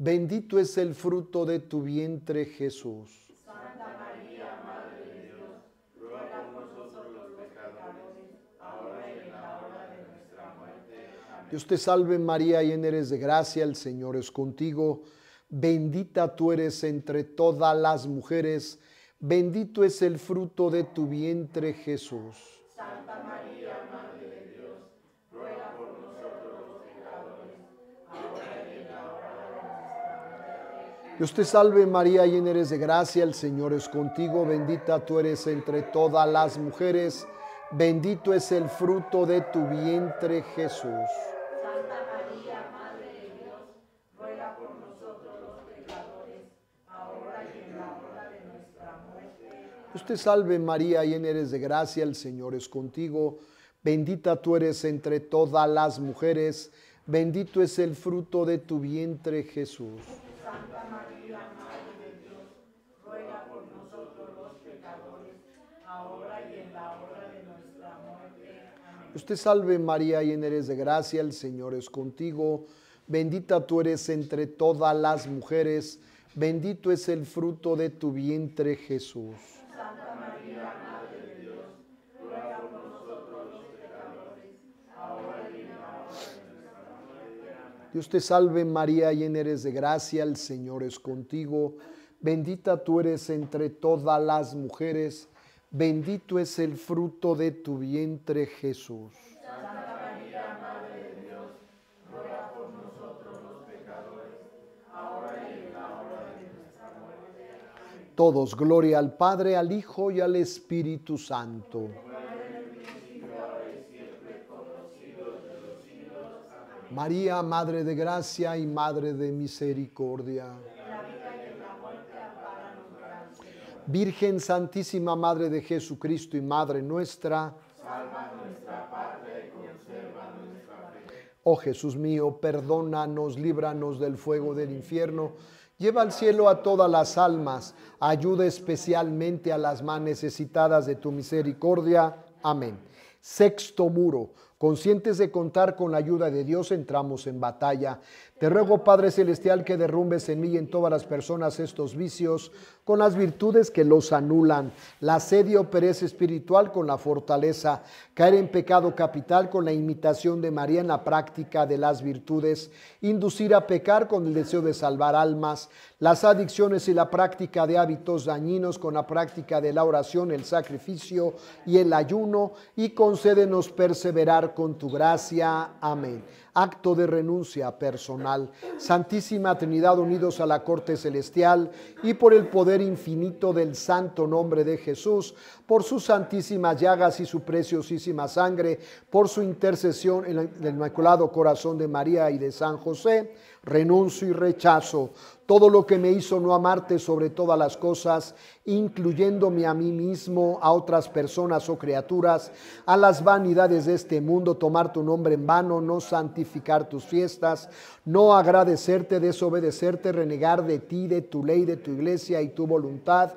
bendito es el fruto de tu vientre Jesús. Santa María, Madre de Dios, ruega por nosotros los pecadores, ahora y en la hora de nuestra muerte. Amén. Dios te salve María, llena eres de gracia, el Señor es contigo. Bendita tú eres entre todas las mujeres, bendito es el fruto de tu vientre Jesús. Santa María, Dios te salve María, llena eres de gracia, el Señor es contigo, bendita tú eres entre todas las mujeres, bendito es el fruto de tu vientre Jesús. Santa María, Madre de Dios, ruega por nosotros los pecadores, ahora y en la hora de nuestra muerte. Dios te salve María, llena eres de gracia, el Señor es contigo, bendita tú eres entre todas las mujeres, bendito es el fruto de tu vientre Jesús. Santa María, Madre de Dios, ruega por nosotros los pecadores, ahora y en la hora de nuestra muerte. Amén. Te salve María, llena eres de gracia, el Señor es contigo, bendita tú eres entre todas las mujeres, bendito es el fruto de tu vientre Jesús. Santa María, Madre de Dios, ruega por nosotros los pecadores, ahora y en la hora de nuestra muerte. Amén. Dios te salve María, llena eres de gracia, el Señor es contigo, bendita tú eres entre todas las mujeres, bendito es el fruto de tu vientre Jesús. Santa María, Madre de Dios, por nosotros los pecadores, ahora y en la hora de nuestra muerte. Todos, gloria al Padre, al Hijo y al Espíritu Santo. María, Madre de Gracia y Madre de Misericordia. Virgen Santísima, Madre de Jesucristo y Madre nuestra. Oh Jesús mío, perdónanos, líbranos del fuego del infierno, lleva al cielo a todas las almas, ayuda especialmente a las más necesitadas de tu misericordia. Amén. Sexto muro. Conscientes de contar con la ayuda de Dios, entramos en batalla. Te ruego, Padre Celestial, que derrumbes en mí y en todas las personas estos vicios con las virtudes que los anulan, la asedio pereza espiritual con la fortaleza, caer en pecado capital con la imitación de María en la práctica de las virtudes, inducir a pecar con el deseo de salvar almas, las adicciones y la práctica de hábitos dañinos con la práctica de la oración, el sacrificio y el ayuno, y concédenos perseverar con tu gracia. Amén acto de renuncia personal. Santísima Trinidad unidos a la corte celestial y por el poder infinito del santo nombre de Jesús, por sus santísimas llagas y su preciosísima sangre, por su intercesión en el Inmaculado Corazón de María y de San José, renuncio y rechazo todo lo que me hizo no amarte sobre todas las cosas, incluyéndome a mí mismo, a otras personas o criaturas, a las vanidades de este mundo, tomar tu nombre en vano, no santificar tus fiestas, no agradecerte, desobedecerte, renegar de ti, de tu ley, de tu iglesia y tu voluntad,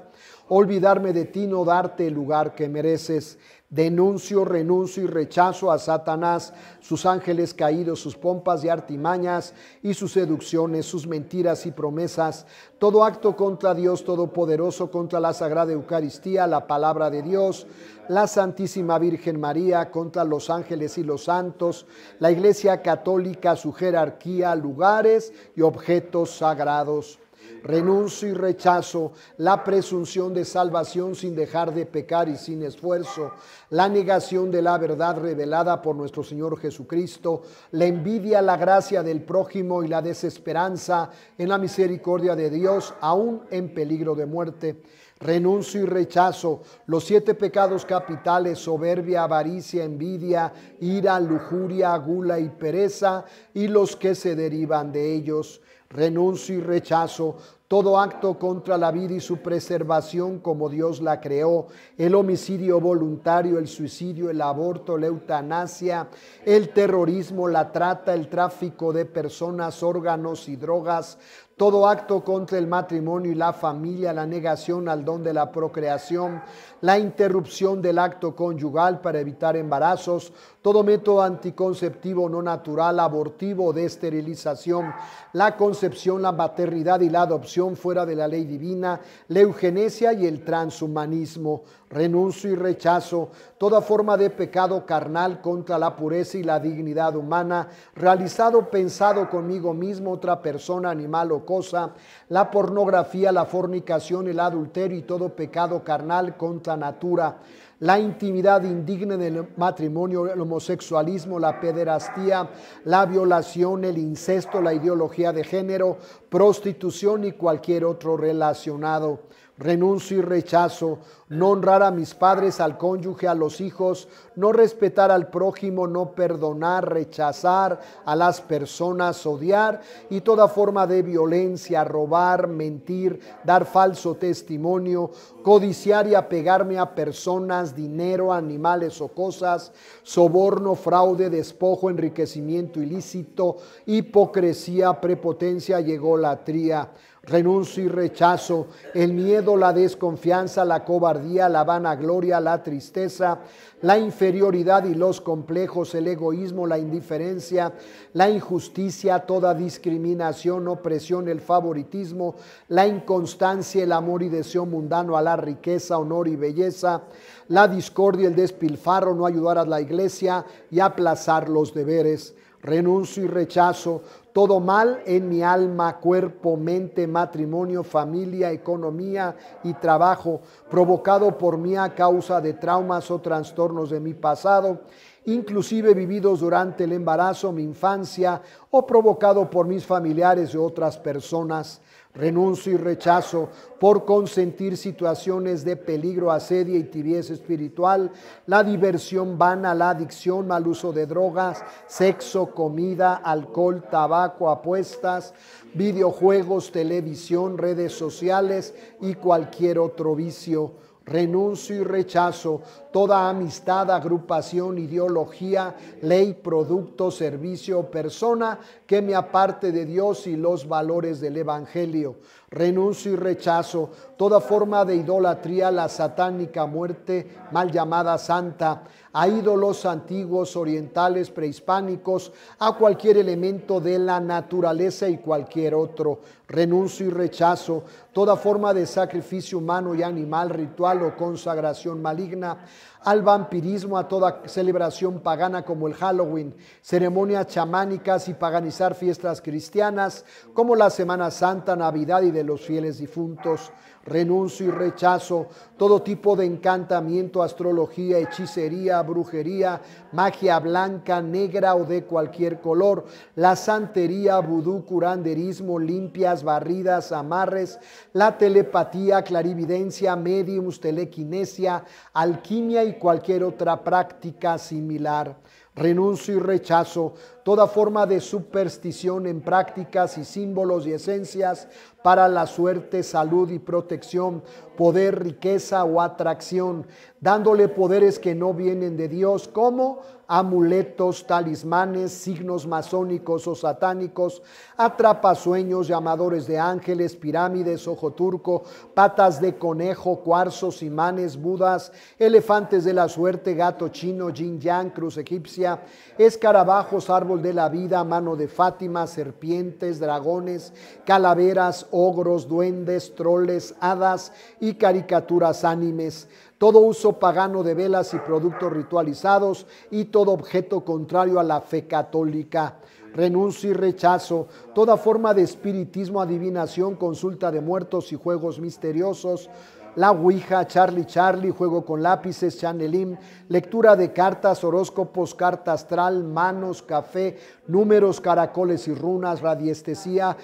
olvidarme de ti, no darte el lugar que mereces. Denuncio, renuncio y rechazo a Satanás, sus ángeles caídos, sus pompas y artimañas y sus seducciones, sus mentiras y promesas, todo acto contra Dios Todopoderoso, contra la Sagrada Eucaristía, la palabra de Dios, la Santísima Virgen María, contra los ángeles y los santos, la Iglesia Católica, su jerarquía, lugares y objetos sagrados Renuncio y rechazo la presunción de salvación sin dejar de pecar y sin esfuerzo, la negación de la verdad revelada por nuestro Señor Jesucristo, la envidia, la gracia del prójimo y la desesperanza en la misericordia de Dios, aún en peligro de muerte renuncio y rechazo los siete pecados capitales, soberbia, avaricia, envidia, ira, lujuria, gula y pereza, y los que se derivan de ellos. Renuncio y rechazo todo acto contra la vida y su preservación como Dios la creó, el homicidio voluntario, el suicidio, el aborto, la eutanasia, el terrorismo, la trata, el tráfico de personas, órganos y drogas, todo acto contra el matrimonio y la familia, la negación al don de la procreación, la interrupción del acto conyugal para evitar embarazos, todo método anticonceptivo no natural, abortivo de esterilización, la concepción, la maternidad y la adopción fuera de la ley divina, la eugenesia y el transhumanismo renuncio y rechazo toda forma de pecado carnal contra la pureza y la dignidad humana, realizado, pensado conmigo mismo, otra persona, animal o cosa, la pornografía, la fornicación, el adulterio y todo pecado carnal contra natura la intimidad indigna del matrimonio, el homosexualismo, la pederastía, la violación, el incesto, la ideología de género, prostitución y cualquier otro relacionado renuncio y rechazo, no honrar a mis padres, al cónyuge, a los hijos, no respetar al prójimo, no perdonar, rechazar a las personas, odiar y toda forma de violencia, robar, mentir, dar falso testimonio, codiciar y apegarme a personas, dinero, animales o cosas, soborno, fraude, despojo, enriquecimiento ilícito, hipocresía, prepotencia egolatría renuncio y rechazo, el miedo, la desconfianza, la cobardía, la vanagloria, la tristeza, la inferioridad y los complejos, el egoísmo, la indiferencia, la injusticia, toda discriminación, opresión, el favoritismo, la inconstancia, el amor y deseo mundano a la riqueza, honor y belleza, la discordia, el despilfarro, no ayudar a la iglesia y aplazar los deberes renuncio y rechazo todo mal en mi alma, cuerpo, mente, matrimonio, familia, economía y trabajo, provocado por mí a causa de traumas o trastornos de mi pasado, inclusive vividos durante el embarazo, mi infancia, o provocado por mis familiares y otras personas renuncio y rechazo por consentir situaciones de peligro, asedia y tibieza espiritual, la diversión vana, la adicción, mal uso de drogas, sexo, comida, alcohol, tabaco, apuestas, videojuegos, televisión, redes sociales y cualquier otro vicio renuncio y rechazo toda amistad, agrupación, ideología, ley, producto, servicio o persona que me aparte de Dios y los valores del Evangelio. Renuncio y rechazo toda forma de idolatría, la satánica muerte, mal llamada santa, a ídolos antiguos, orientales, prehispánicos, a cualquier elemento de la naturaleza y cualquier otro. Renuncio y rechazo toda forma de sacrificio humano y animal, ritual o consagración maligna, al vampirismo, a toda celebración pagana como el Halloween, ceremonias chamánicas y paganizar fiestas cristianas como la Semana Santa, Navidad y de los fieles difuntos renuncio y rechazo todo tipo de encantamiento, astrología, hechicería, brujería, magia blanca, negra o de cualquier color, la santería, vudú, curanderismo, limpias, barridas, amarres, la telepatía, clarividencia, mediums, telequinesia, alquimia y cualquier otra práctica similar. Renuncio y rechazo toda forma de superstición en prácticas y símbolos y esencias para la suerte, salud y protección, poder, riqueza o atracción, dándole poderes que no vienen de Dios, como amuletos, talismanes, signos masónicos o satánicos, atrapasueños, llamadores de ángeles, pirámides, ojo turco, patas de conejo, cuarzos, imanes, budas, elefantes de la suerte, gato chino, yin yang, cruz egipcia, escarabajos, árbol de la vida, mano de Fátima, serpientes, dragones, calaveras, ogros, duendes, troles, hadas y caricaturas ánimes todo uso pagano de velas y productos ritualizados y todo objeto contrario a la fe católica. Renuncio y rechazo toda forma de espiritismo, adivinación, consulta de muertos y juegos misteriosos, la Ouija, Charlie Charlie, juego con lápices, Chanelim, lectura de cartas, horóscopos, carta astral, manos, café, números, caracoles y runas, radiestesia,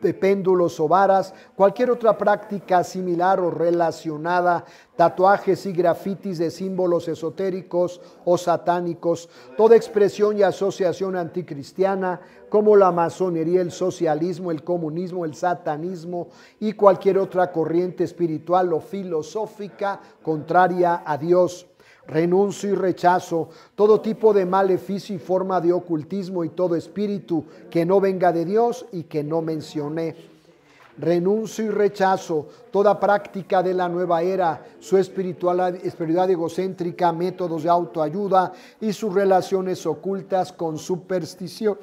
de péndulos o varas, cualquier otra práctica similar o relacionada, tatuajes y grafitis de símbolos esotéricos o satánicos, toda expresión y asociación anticristiana como la masonería, el socialismo, el comunismo, el satanismo y cualquier otra corriente espiritual o filosófica contraria a Dios. Renuncio y rechazo todo tipo de maleficio y forma de ocultismo y todo espíritu que no venga de Dios y que no mencioné. Renuncio y rechazo toda práctica de la nueva era, su espiritualidad, espiritualidad egocéntrica, métodos de autoayuda y sus relaciones ocultas con superstición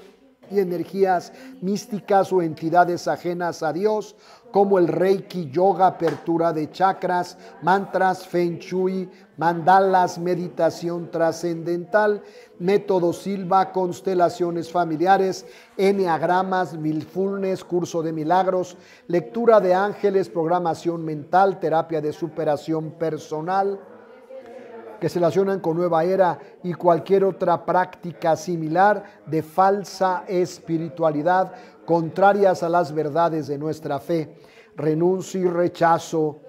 y energías místicas o entidades ajenas a Dios, como el Reiki, yoga, apertura de chakras, mantras, feng shui, mandalas, meditación trascendental, método Silva, constelaciones familiares, enneagramas, milfulnes, curso de milagros, lectura de ángeles, programación mental, terapia de superación personal que se relacionan con nueva era y cualquier otra práctica similar de falsa espiritualidad contrarias a las verdades de nuestra fe. Renuncio y rechazo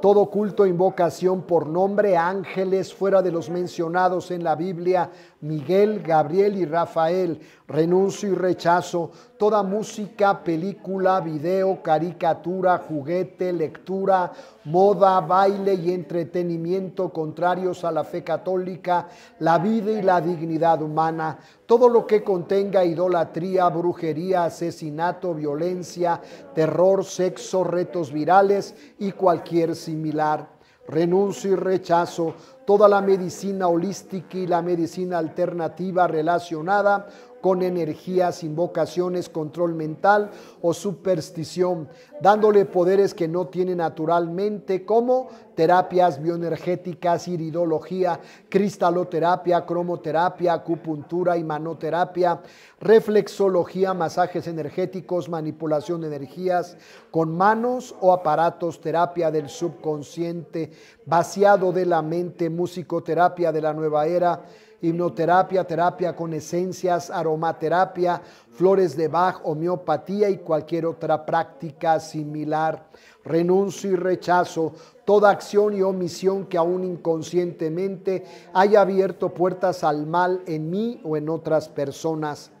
todo culto, invocación por nombre, ángeles fuera de los mencionados en la Biblia, Miguel, Gabriel y Rafael, renuncio y rechazo, toda música, película, video, caricatura, juguete, lectura, moda, baile y entretenimiento contrarios a la fe católica, la vida y la dignidad humana, todo lo que contenga idolatría, brujería, asesinato, violencia, terror, sexo, retos virales y cualquier similar. Renuncio y rechazo toda la medicina holística y la medicina alternativa relacionada con energías, invocaciones, control mental o superstición, dándole poderes que no tiene naturalmente como terapias bioenergéticas, iridología, cristaloterapia, cromoterapia, acupuntura y manoterapia, reflexología, masajes energéticos, manipulación de energías con manos o aparatos, terapia del subconsciente, vaciado de la mente, musicoterapia de la nueva era, hipnoterapia, terapia con esencias, aromaterapia, flores de Bach, homeopatía y cualquier otra práctica similar. Renuncio y rechazo toda acción y omisión que aún inconscientemente haya abierto puertas al mal en mí o en otras personas.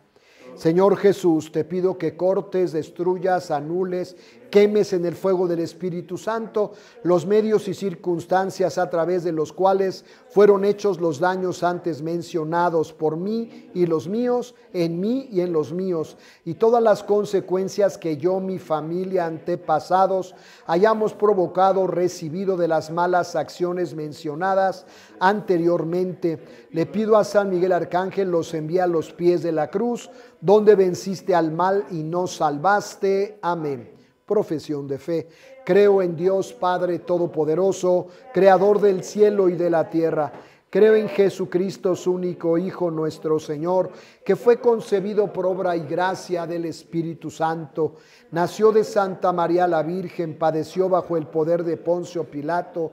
Señor Jesús, te pido que cortes, destruyas, anules quemes en el fuego del Espíritu Santo los medios y circunstancias a través de los cuales fueron hechos los daños antes mencionados por mí y los míos, en mí y en los míos, y todas las consecuencias que yo, mi familia, antepasados, hayamos provocado, recibido de las malas acciones mencionadas anteriormente. Le pido a San Miguel Arcángel los envía a los pies de la cruz, donde venciste al mal y nos salvaste. Amén profesión de fe. Creo en Dios Padre Todopoderoso, Creador del cielo y de la tierra. Creo en Jesucristo, su único Hijo, nuestro Señor, que fue concebido por obra y gracia del Espíritu Santo. Nació de Santa María la Virgen, padeció bajo el poder de Poncio Pilato,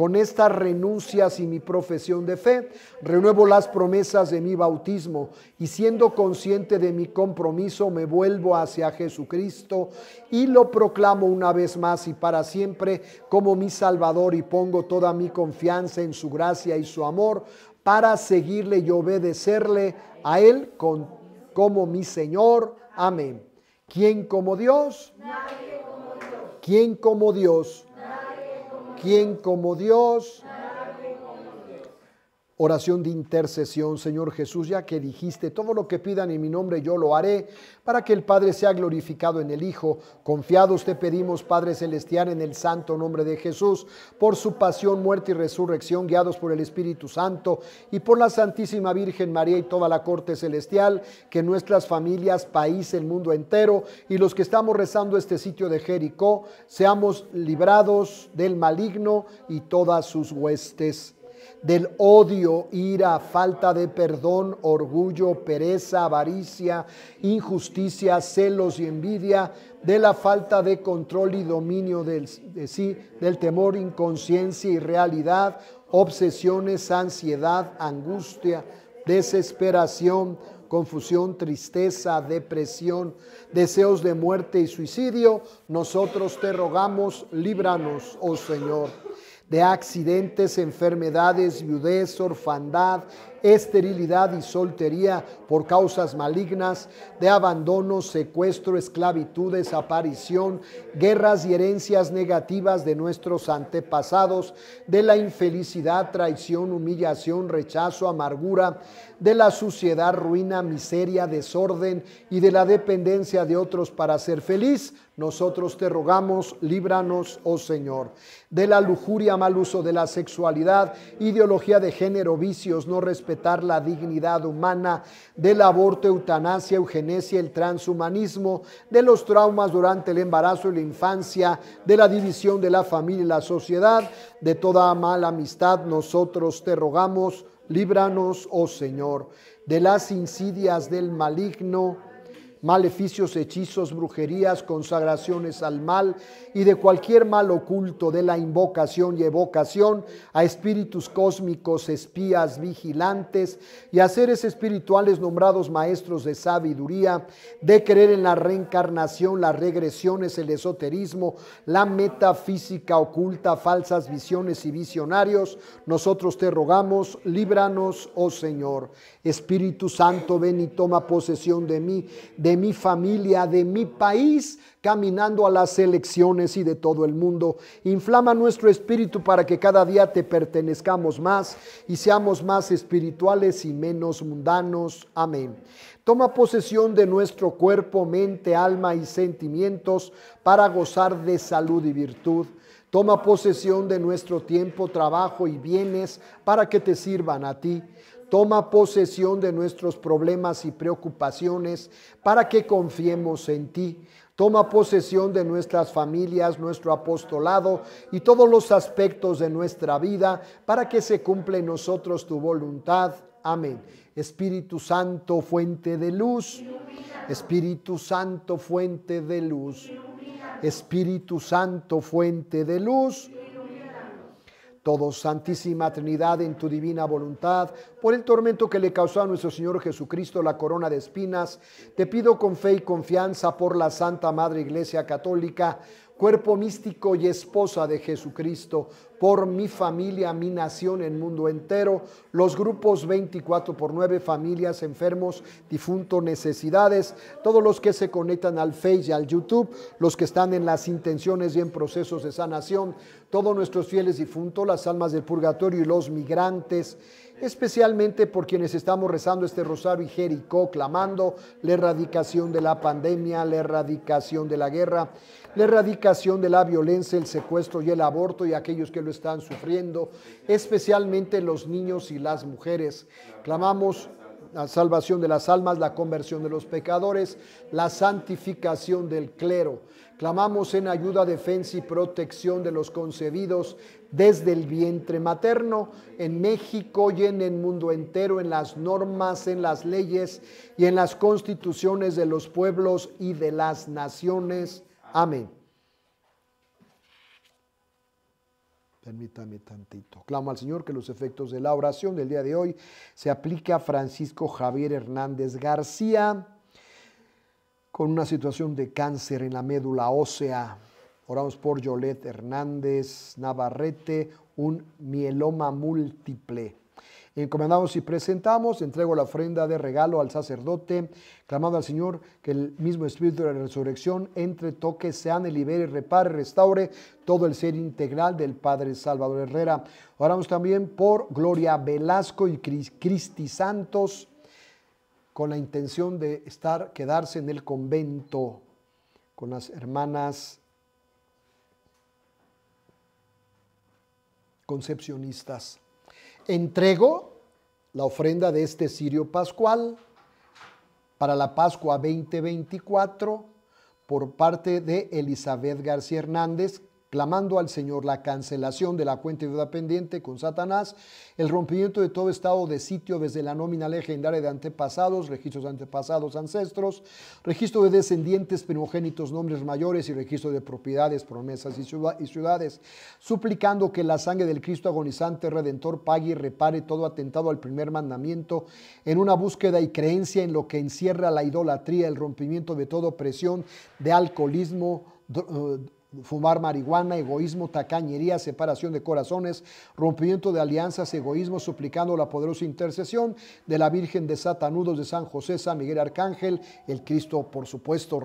Con estas renuncias y mi profesión de fe, renuevo las promesas de mi bautismo y siendo consciente de mi compromiso, me vuelvo hacia Jesucristo y lo proclamo una vez más y para siempre como mi Salvador y pongo toda mi confianza en su gracia y su amor para seguirle y obedecerle a Él como mi Señor. Amén. ¿Quién como Dios? Nadie como Dios. ¿Quién como Dios? ¿Quién como Dios? Oración de intercesión, Señor Jesús, ya que dijiste, todo lo que pidan en mi nombre yo lo haré, para que el Padre sea glorificado en el Hijo. Confiados te pedimos, Padre Celestial, en el santo nombre de Jesús, por su pasión, muerte y resurrección, guiados por el Espíritu Santo y por la Santísima Virgen María y toda la corte celestial, que nuestras familias, país, el mundo entero y los que estamos rezando este sitio de Jericó, seamos librados del maligno y todas sus huestes del odio, ira, falta de perdón, orgullo, pereza, avaricia, injusticia, celos y envidia, de la falta de control y dominio del, de sí, del temor, inconsciencia y realidad, obsesiones, ansiedad, angustia, desesperación, confusión, tristeza, depresión, deseos de muerte y suicidio, nosotros te rogamos, líbranos, oh Señor de accidentes, enfermedades, viudez, orfandad, esterilidad y soltería por causas malignas, de abandono, secuestro, esclavitud, desaparición, guerras y herencias negativas de nuestros antepasados, de la infelicidad, traición, humillación, rechazo, amargura, de la suciedad, ruina, miseria, desorden y de la dependencia de otros para ser feliz, nosotros te rogamos, líbranos, oh Señor, de la lujuria, mal uso de la sexualidad, ideología de género, vicios, no la dignidad humana, del aborto, eutanasia, eugenesia, el transhumanismo, de los traumas durante el embarazo y la infancia, de la división de la familia y la sociedad, de toda mala amistad, nosotros te rogamos, líbranos, oh Señor, de las insidias del maligno, maleficios, hechizos, brujerías, consagraciones al mal y de cualquier mal oculto de la invocación y evocación a espíritus cósmicos, espías, vigilantes y a seres espirituales nombrados maestros de sabiduría, de creer en la reencarnación, las regresiones, el esoterismo, la metafísica oculta, falsas visiones y visionarios, nosotros te rogamos, líbranos, oh Señor. Espíritu Santo, ven y toma posesión de mí, de mi familia, de mi país, caminando a las elecciones y de todo el mundo. Inflama nuestro espíritu para que cada día te pertenezcamos más y seamos más espirituales y menos mundanos. Amén. Toma posesión de nuestro cuerpo, mente, alma y sentimientos para gozar de salud y virtud. Toma posesión de nuestro tiempo, trabajo y bienes para que te sirvan a ti. Toma posesión de nuestros problemas y preocupaciones para que confiemos en ti. Toma posesión de nuestras familias, nuestro apostolado y todos los aspectos de nuestra vida para que se cumpla en nosotros tu voluntad. Amén. Espíritu Santo, fuente de luz. Espíritu Santo, fuente de luz. Espíritu Santo, fuente de luz todo, Santísima Trinidad, en tu divina voluntad, por el tormento que le causó a nuestro Señor Jesucristo la corona de espinas, te pido con fe y confianza por la Santa Madre Iglesia Católica, cuerpo místico y esposa de Jesucristo, por mi familia, mi nación, el mundo entero, los grupos 24 por 9, familias, enfermos, difuntos, necesidades, todos los que se conectan al Face y al YouTube, los que están en las intenciones y en procesos de sanación, todos nuestros fieles difuntos, las almas del purgatorio y los migrantes, especialmente por quienes estamos rezando este rosario y Jericó, clamando la erradicación de la pandemia, la erradicación de la guerra la erradicación de la violencia, el secuestro y el aborto y aquellos que lo están sufriendo, especialmente los niños y las mujeres. Clamamos la salvación de las almas, la conversión de los pecadores, la santificación del clero. Clamamos en ayuda, defensa y protección de los concebidos desde el vientre materno en México y en el mundo entero, en las normas, en las leyes y en las constituciones de los pueblos y de las naciones. Amén. Permítame tantito. Clamo al Señor que los efectos de la oración del día de hoy se aplique a Francisco Javier Hernández García con una situación de cáncer en la médula ósea. Oramos por Yolet Hernández Navarrete, un mieloma múltiple. Encomendamos y presentamos, entrego la ofrenda de regalo al sacerdote, clamando al Señor que el mismo Espíritu de la resurrección entre, toque, sane, libere, repare, restaure todo el ser integral del Padre Salvador Herrera. Oramos también por Gloria Velasco y Cristi Santos, con la intención de estar, quedarse en el convento con las hermanas concepcionistas. Entrego la ofrenda de este Sirio Pascual para la Pascua 2024 por parte de Elizabeth García Hernández, clamando al Señor la cancelación de la cuenta de deuda pendiente con Satanás, el rompimiento de todo estado de sitio desde la nómina legendaria de antepasados, registros de antepasados, ancestros, registro de descendientes, primogénitos, nombres mayores y registro de propiedades, promesas y ciudades, suplicando que la sangre del Cristo agonizante redentor pague y repare todo atentado al primer mandamiento en una búsqueda y creencia en lo que encierra la idolatría, el rompimiento de toda opresión de alcoholismo, eh, fumar marihuana, egoísmo, tacañería, separación de corazones, rompimiento de alianzas, egoísmo, suplicando la poderosa intercesión de la Virgen de Satanudos de San José, San Miguel Arcángel, el Cristo, por supuesto,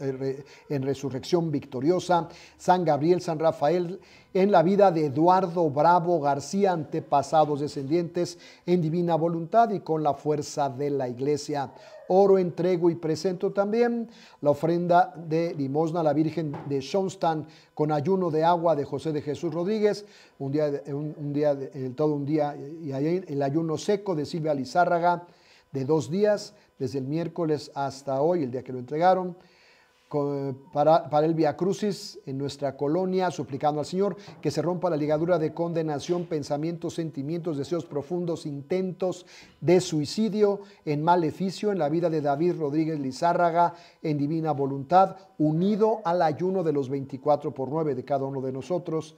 eh, en resurrección victoriosa, San Gabriel, San Rafael, en la vida de Eduardo Bravo García, antepasados descendientes, en divina voluntad y con la fuerza de la iglesia. Oro entrego y presento también la ofrenda de limosna a la Virgen de Schoenstatt con ayuno de agua de José de Jesús Rodríguez, un día, un, día todo un día, y el ayuno seco de Silvia Lizárraga de dos días, desde el miércoles hasta hoy, el día que lo entregaron para, el Via Crucis en nuestra colonia, suplicando al Señor que se rompa la ligadura de condenación, pensamientos, sentimientos, deseos profundos, intentos de suicidio en maleficio en la vida de David Rodríguez Lizárraga en divina voluntad, unido al ayuno de los 24 por 9 de cada uno de nosotros.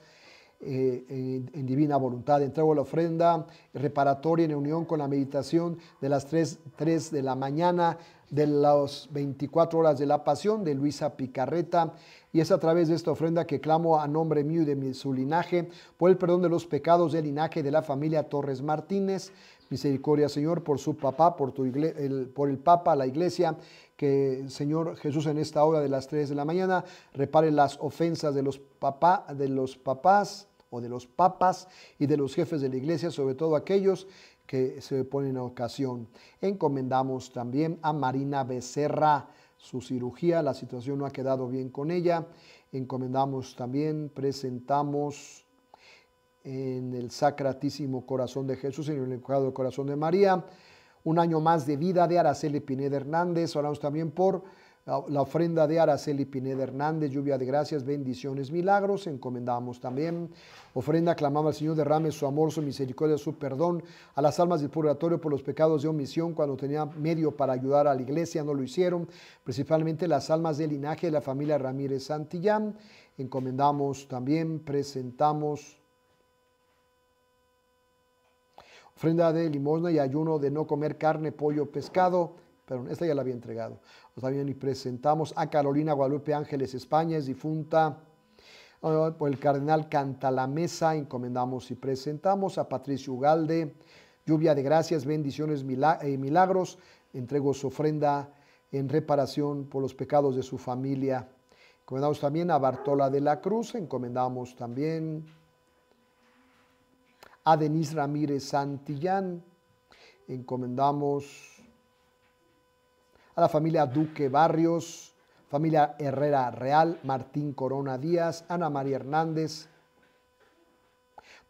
Eh, en, divina voluntad. Entrego la ofrenda reparatoria en unión con la meditación de las 3, 3 de la mañana de las 24 horas de la pasión de Luisa Picarreta. Y es a través de esta ofrenda que clamo a nombre mío y de su linaje por el perdón de los pecados del linaje de la familia Torres Martínez. Misericordia, Señor, por su papá, por, tu el, por el Papa, la iglesia, que Señor Jesús en esta hora de las 3 de la mañana repare las ofensas de los, papá, de los papás o de los papas y de los jefes de la iglesia, sobre todo aquellos que se pone en ocasión. Encomendamos también a Marina Becerra su cirugía, la situación no ha quedado bien con ella. Encomendamos también, presentamos en el Sacratísimo Corazón de Jesús, en el Encuadro Corazón de María, un año más de vida de Araceli Pineda Hernández. Oramos también por la ofrenda de Araceli Pineda Hernández, lluvia de gracias, bendiciones, milagros. Encomendamos también ofrenda, clamamos al Señor, derrame su amor, su misericordia, su perdón a las almas del purgatorio por los pecados de omisión cuando tenía medio para ayudar a la iglesia, no lo hicieron, principalmente las almas del linaje de la familia Ramírez Santillán. Encomendamos también, presentamos ofrenda de limosna y ayuno de no comer carne, pollo, pescado. Pero esta ya la había entregado también y presentamos a Carolina Guadalupe Ángeles España, es difunta. Ah, por el cardenal Canta la Mesa, encomendamos y presentamos a Patricio Ugalde, lluvia de gracias, bendiciones y eh, milagros. Entrego su ofrenda en reparación por los pecados de su familia. Encomendamos también a Bartola de la Cruz, encomendamos también a Denise Ramírez Santillán, encomendamos a la familia Duque Barrios, familia Herrera Real, Martín Corona Díaz, Ana María Hernández,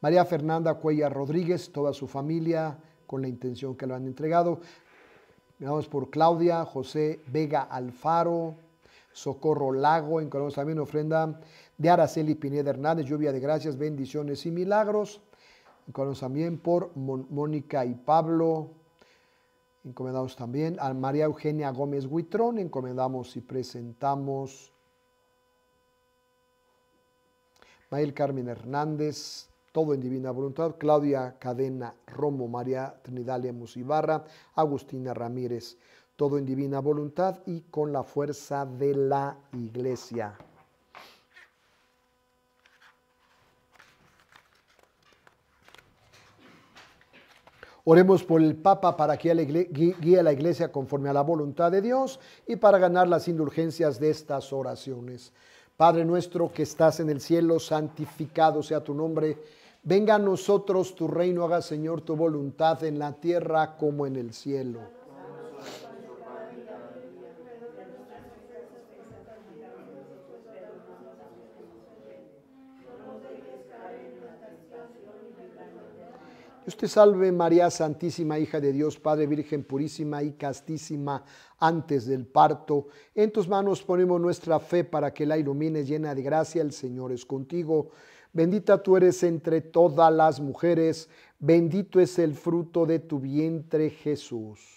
María Fernanda Cuella Rodríguez, toda su familia, con la intención que lo han entregado. Miramos por Claudia, José Vega Alfaro, Socorro Lago, encontramos también ofrenda de Araceli Pineda Hernández, lluvia de gracias, bendiciones y milagros. Encontramos también por Mónica y Pablo, Encomendamos también. A María Eugenia Gómez Huitrón, encomendamos y presentamos. Mael Carmen Hernández, todo en divina voluntad, Claudia Cadena Romo, María Trinidalia Musibarra, Agustina Ramírez, todo en divina voluntad y con la fuerza de la iglesia. Oremos por el Papa para que guíe a la iglesia conforme a la voluntad de Dios y para ganar las indulgencias de estas oraciones. Padre nuestro que estás en el cielo, santificado sea tu nombre. Venga a nosotros tu reino, haga Señor tu voluntad en la tierra como en el cielo. Dios te salve María Santísima, hija de Dios, Padre Virgen purísima y castísima antes del parto. En tus manos ponemos nuestra fe para que la ilumines llena de gracia. El Señor es contigo. Bendita tú eres entre todas las mujeres, bendito es el fruto de tu vientre Jesús.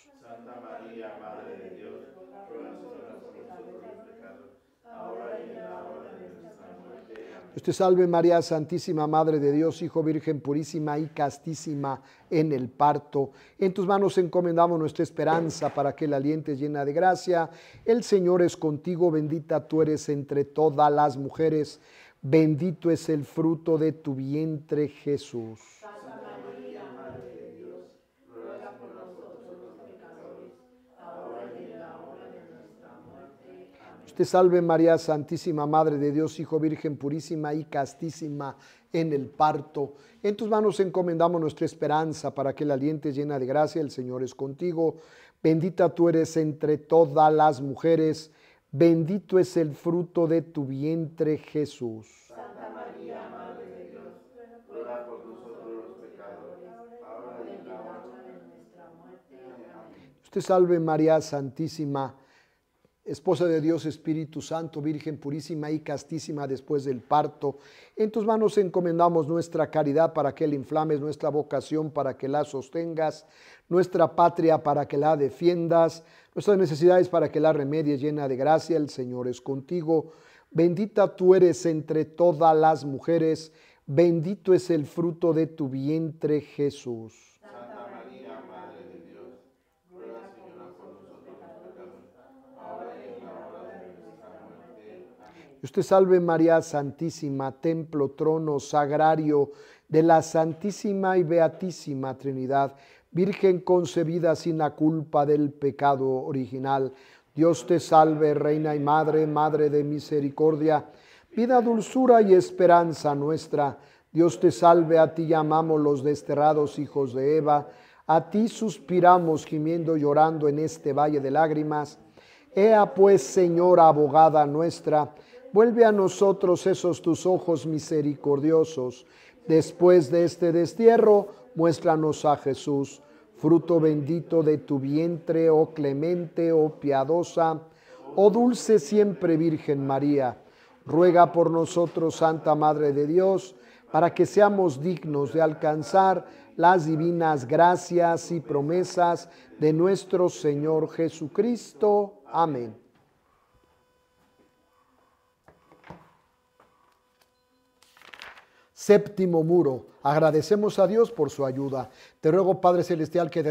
Dios te salve María Santísima, Madre de Dios, Hijo Virgen purísima y castísima en el parto. En tus manos encomendamos nuestra esperanza para que la alientes llena de gracia. El Señor es contigo, bendita tú eres entre todas las mujeres, bendito es el fruto de tu vientre Jesús. Te salve María Santísima, Madre de Dios, Hijo Virgen purísima y castísima en el parto. En tus manos encomendamos nuestra esperanza para que la alientes llena de gracia. El Señor es contigo. Bendita tú eres entre todas las mujeres. Bendito es el fruto de tu vientre, Jesús. Santa María, Madre de Dios, ruega por nosotros los pecadores, ahora y en la hora de nuestra muerte. Amén. Te salve María Santísima Esposa de Dios, Espíritu Santo, Virgen purísima y castísima después del parto, en tus manos encomendamos nuestra caridad para que la inflames, nuestra vocación para que la sostengas, nuestra patria para que la defiendas, nuestras necesidades para que la remedies llena de gracia. El Señor es contigo. Bendita tú eres entre todas las mujeres, bendito es el fruto de tu vientre Jesús. Te salve María Santísima, templo, trono, sagrario de la Santísima y Beatísima Trinidad, Virgen concebida sin la culpa del pecado original. Dios te salve, Reina y Madre, Madre de misericordia, vida, dulzura y esperanza nuestra. Dios te salve, a ti llamamos los desterrados hijos de Eva, a ti suspiramos gimiendo y llorando en este valle de lágrimas. Ea pues, Señora abogada nuestra, Vuelve a nosotros esos tus ojos misericordiosos. Después de este destierro, muéstranos a Jesús, fruto bendito de tu vientre, oh clemente, oh piadosa, oh dulce siempre Virgen María. Ruega por nosotros, Santa Madre de Dios, para que seamos dignos de alcanzar las divinas gracias y promesas de nuestro Señor Jesucristo. Amén. Séptimo muro. Agradecemos a Dios por su ayuda. Te ruego, Padre Celestial, que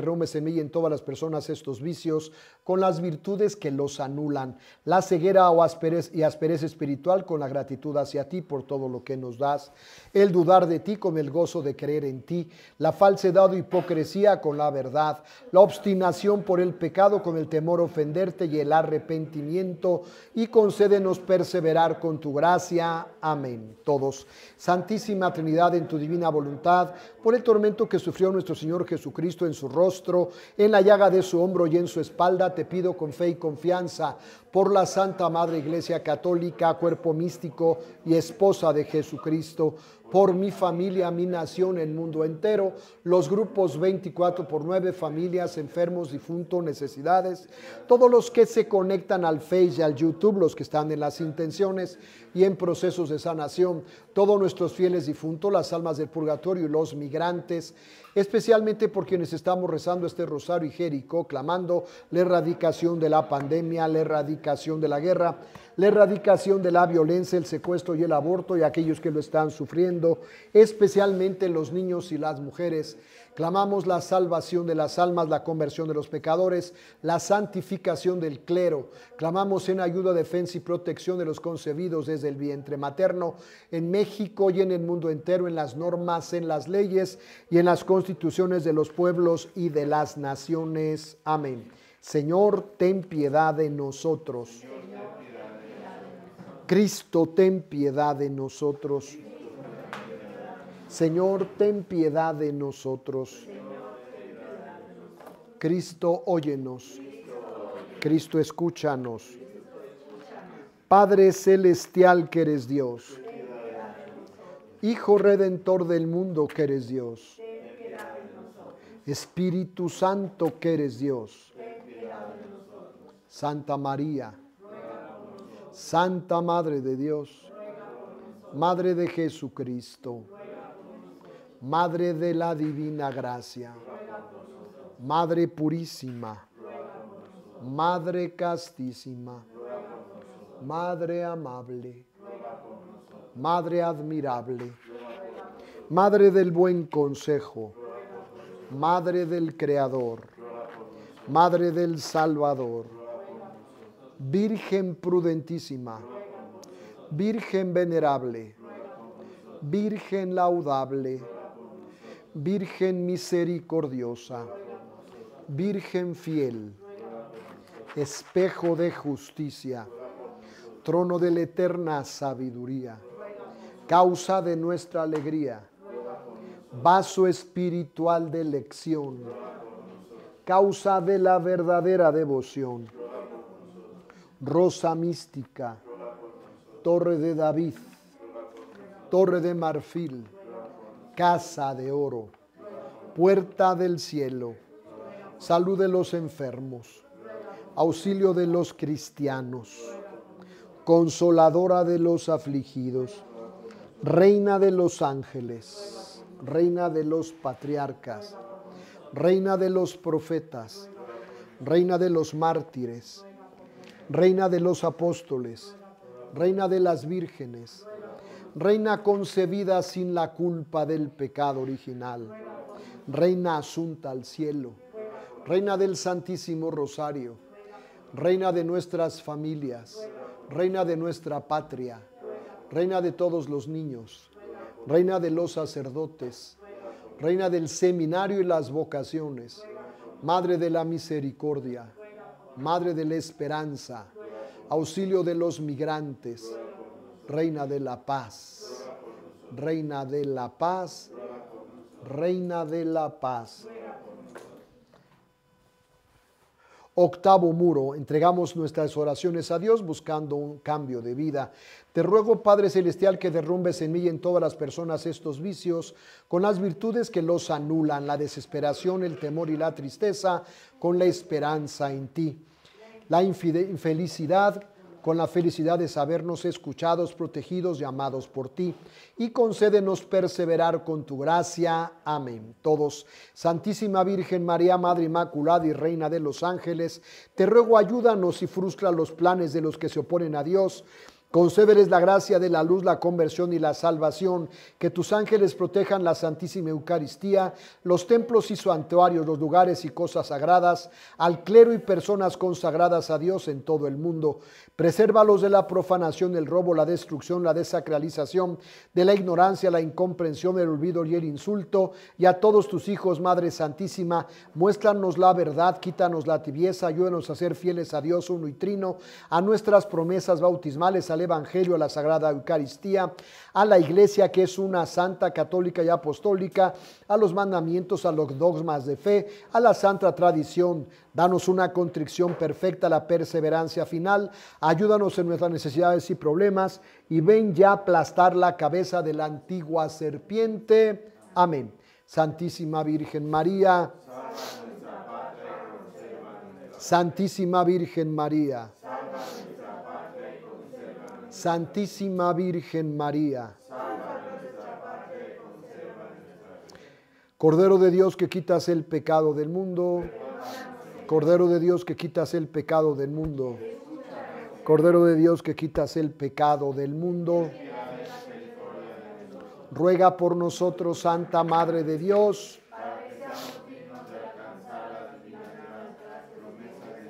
mí y en todas las personas estos vicios con las virtudes que los anulan, la ceguera o asperez y asperez espiritual con la gratitud hacia ti por todo lo que nos das, el dudar de ti con el gozo de creer en ti, la falsedad o hipocresía con la verdad, la obstinación por el pecado con el temor ofenderte y el arrepentimiento, y concédenos perseverar con tu gracia. Amén. Todos. Santísima Trinidad, en tu divina voluntad, por el tormento que sufrió nuestro Señor Jesucristo en su rostro, en la llaga de su hombro y en su espalda, te pido con fe y confianza por la Santa Madre Iglesia Católica, cuerpo místico y esposa de Jesucristo, por mi familia, mi nación, el mundo entero, los grupos 24 por 9, familias, enfermos, difuntos, necesidades, todos los que se conectan al Face y al YouTube, los que están en las intenciones y en procesos de sanación, todos nuestros fieles difuntos, las almas del purgatorio y los migrantes, especialmente por quienes estamos rezando este rosario y Jericó, clamando la erradicación de la pandemia, la erradicación de la guerra, la erradicación de la violencia, el secuestro y el aborto y aquellos que lo están sufriendo, especialmente los niños y las mujeres. Clamamos la salvación de las almas, la conversión de los pecadores, la santificación del clero. Clamamos en ayuda, defensa y protección de los concebidos desde el vientre materno en México y en el mundo entero, en las normas, en las leyes y en las constituciones de los pueblos y de las naciones. Amén. Señor, ten piedad de nosotros. Cristo, ten piedad de nosotros. Señor, ten piedad de nosotros. Cristo, óyenos. Cristo, escúchanos. Padre celestial que eres Dios. Hijo redentor del mundo que eres Dios. Espíritu Santo que eres Dios. Santa María. Santa Madre de Dios. Madre de Jesucristo. Madre de la Divina Gracia, Madre Purísima, Madre Castísima, Madre Amable, Madre Admirable, Madre del Buen Consejo, Madre del Creador, Madre del Salvador, Virgen prudentísima, Virgen venerable, Virgen laudable, Virgen misericordiosa, Virgen fiel, espejo de justicia, trono de la eterna sabiduría, causa de nuestra alegría, vaso espiritual de elección, causa de la verdadera devoción, rosa mística, torre de David, torre de marfil, casa de oro, puerta del cielo, salud de los enfermos, auxilio de los cristianos, consoladora de los afligidos, reina de los ángeles, reina de los patriarcas, reina de los profetas, reina de los mártires, reina de los apóstoles, reina de las vírgenes, reina concebida sin la culpa del pecado original, reina asunta al cielo, reina del Santísimo Rosario, reina de nuestras familias, reina de nuestra patria, reina de todos los niños, reina de los sacerdotes, reina del seminario y las vocaciones, madre de la misericordia, madre de la esperanza, auxilio de los migrantes, Reina de la paz, Reina de la paz, Reina de la paz. Octavo muro, entregamos nuestras oraciones a Dios buscando un cambio de vida. Te ruego, Padre Celestial, que derrumbes en mí y en todas las personas estos vicios con las virtudes que los anulan, la desesperación, el temor y la tristeza, con la esperanza en ti. La infelicidad con la felicidad de sabernos escuchados, protegidos y amados por ti. Y concédenos perseverar con tu gracia. Amén. Todos, Santísima Virgen María, Madre Inmaculada y Reina de los Ángeles, te ruego ayúdanos y frustra los planes de los que se oponen a Dios Concédeles la gracia de la luz, la conversión y la salvación. Que tus ángeles protejan la Santísima Eucaristía, los templos y santuarios, los lugares y cosas sagradas, al clero y personas consagradas a Dios en todo el mundo. Presérvalos de la profanación, el robo, la destrucción, la desacralización, de la ignorancia, la incomprensión, el olvido y el insulto. Y a todos tus hijos, Madre Santísima, muéstranos la verdad, quítanos la tibieza, ayúdanos a ser fieles a Dios uno y trino, a nuestras promesas bautismales, Evangelio, a la Sagrada Eucaristía, a la Iglesia que es una santa, católica y apostólica, a los mandamientos, a los dogmas de fe, a la santa tradición. Danos una contrición perfecta, la perseverancia final. Ayúdanos en nuestras necesidades y problemas y ven ya aplastar la cabeza de la antigua serpiente. Amén. Santísima Virgen María. Santísima Virgen María. Santísima Virgen María. Cordero de Dios que quitas el pecado del mundo. Cordero de Dios que quitas el pecado del mundo. Cordero de Dios que quitas el pecado del mundo. ruega por nosotros, Santa Madre de Dios. para que seamos dignos de alcanzar la divina gracia, promesa de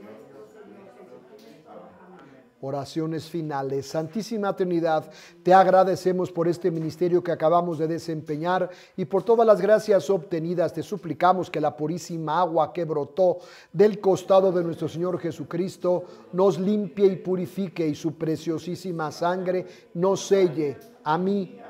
nuestro Señor Jesucristo. Amén. Oraciones finales. Santísima Trinidad, te agradecemos por este ministerio que acabamos de desempeñar y por todas las gracias obtenidas. Te suplicamos que la purísima agua que brotó del costado de nuestro Señor Jesucristo nos limpie y purifique y su preciosísima sangre nos selle a mí,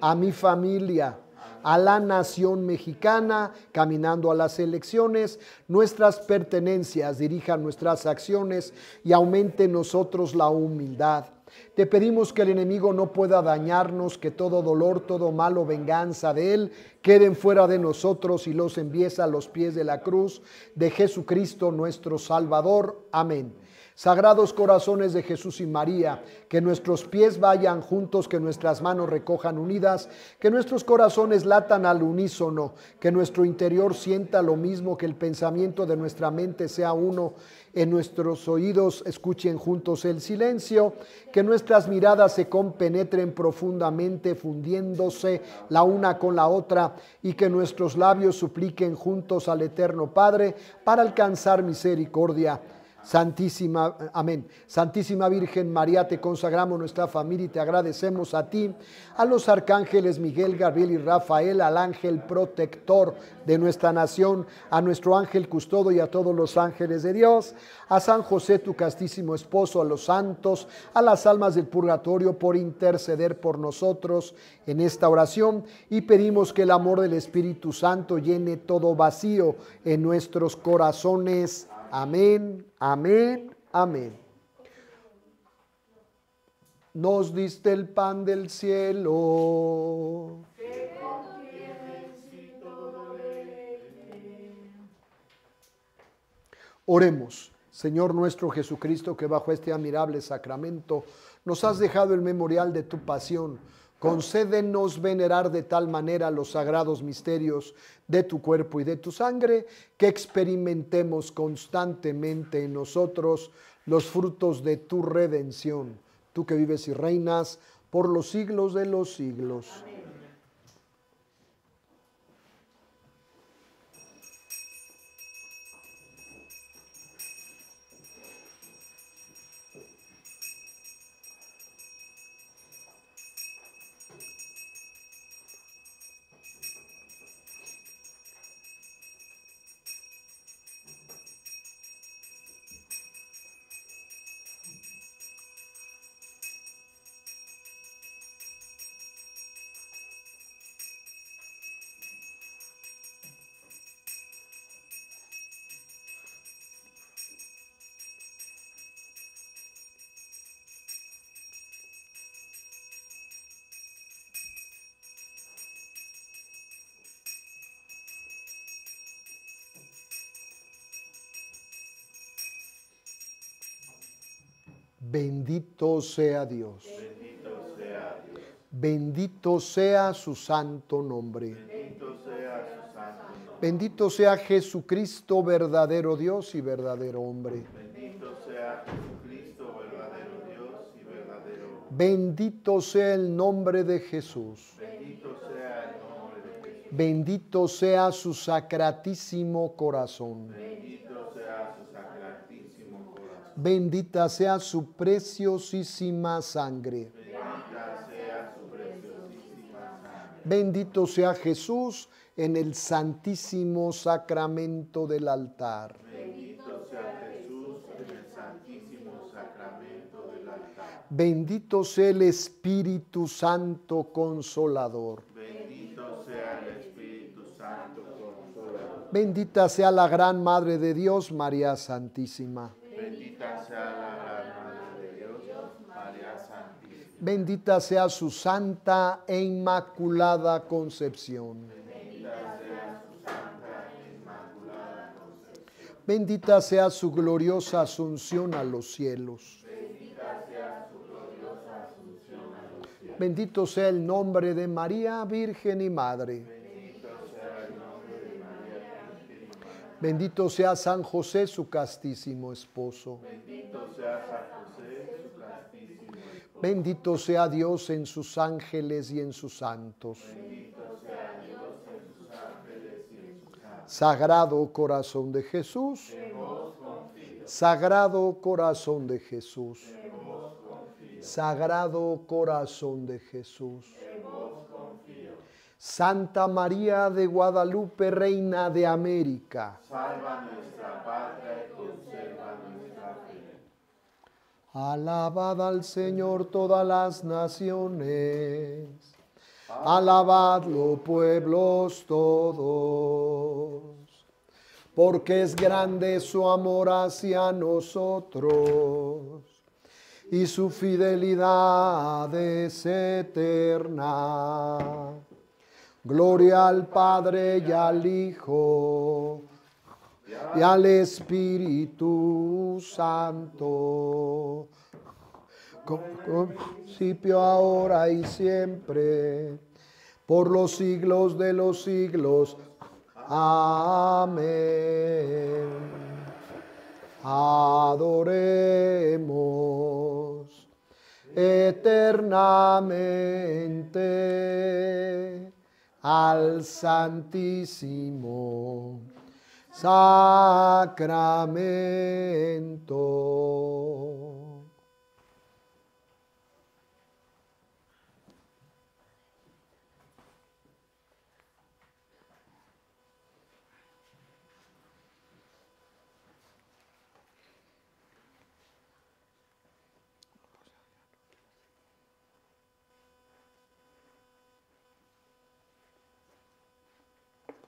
a mi familia a la nación mexicana, caminando a las elecciones, nuestras pertenencias, dirijan nuestras acciones y aumente en nosotros la humildad. Te pedimos que el enemigo no pueda dañarnos, que todo dolor, todo mal o venganza de él queden fuera de nosotros y los envíes a los pies de la cruz de Jesucristo nuestro Salvador. Amén. Sagrados corazones de Jesús y María, que nuestros pies vayan juntos, que nuestras manos recojan unidas, que nuestros corazones latan al unísono, que nuestro interior sienta lo mismo, que el pensamiento de nuestra mente sea uno, en nuestros oídos escuchen juntos el silencio, que nuestras miradas se compenetren profundamente, fundiéndose la una con la otra, y que nuestros labios supliquen juntos al Eterno Padre para alcanzar misericordia. Santísima, amén. Santísima Virgen María, te consagramos nuestra familia y te agradecemos a ti, a los arcángeles Miguel, Gabriel y Rafael, al ángel protector de nuestra nación, a nuestro ángel custodo y a todos los ángeles de Dios, a San José, tu castísimo esposo, a los santos, a las almas del purgatorio por interceder por nosotros en esta oración y pedimos que el amor del Espíritu Santo llene todo vacío en nuestros corazones. Amén, amén, amén. Nos diste el pan del cielo. Oremos, Señor nuestro Jesucristo, que bajo este admirable sacramento nos has dejado el memorial de tu pasión. Concédenos venerar de tal manera los sagrados misterios de tu cuerpo y de tu sangre, que experimentemos constantemente en nosotros los frutos de tu redención. Tú que vives y reinas por los siglos de los siglos. Bendito sea Dios. Bendito sea Dios. Bendito sea su santo nombre. Bendito sea su santo nombre. Bendito sea Jesucristo, verdadero Dios y verdadero hombre. Bendito sea Jesucristo, verdadero Dios y verdadero hombre. Bendito sea el nombre de Jesús. Bendito sea el nombre de Jesús. Bendito sea su sacratísimo corazón. Bendito sea su sacratísimo corazón. Bendita sea su preciosísima sangre. Bendito sea Jesús en el santísimo sacramento del altar. Bendito sea Jesús en el santísimo sacramento del altar. Bendito sea el Espíritu Santo Consolador. Bendito sea el Espíritu Santo Consolador. Bendita sea la gran Madre de Dios, María Santísima. Bendita sea la Madre de Dios, María Santísima. Bendita sea su santa e inmaculada concepción. Bendita sea su gloriosa asunción a los cielos. Bendito sea el nombre de María, Virgen y Madre. Bendito sea San José, su castísimo esposo. Bendito sea San José, su castísimo esposo. Bendito sea Dios en sus ángeles y en sus santos. Sagrado corazón de Jesús. Sagrado corazón de Jesús. Sagrado corazón de Jesús. Santa María de Guadalupe, Reina de América. Salva nuestra patria y conserva nuestra fe. Alabad al Señor todas las naciones. Alabadlo pueblos todos. Porque es grande su amor hacia nosotros. Y su fidelidad es eterna. Gloria al Padre y al Hijo y al Espíritu Santo, como principio ahora y siempre, por los siglos de los siglos. Amén. Adoremos eternamente al Santísimo Sacramento.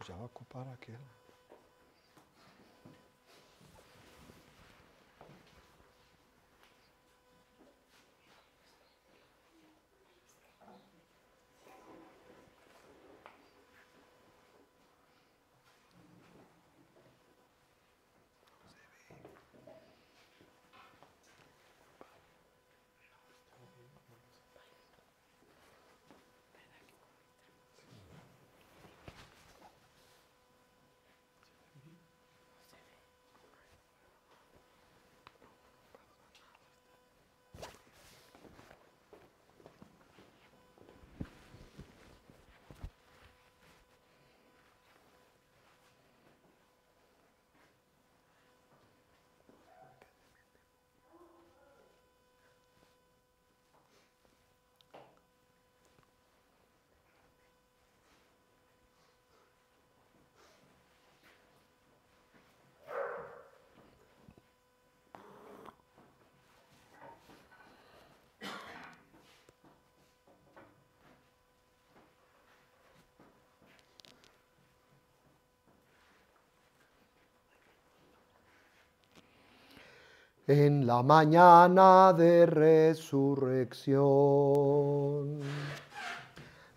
Pues ya va a ocupar aquel. En la mañana de resurrección.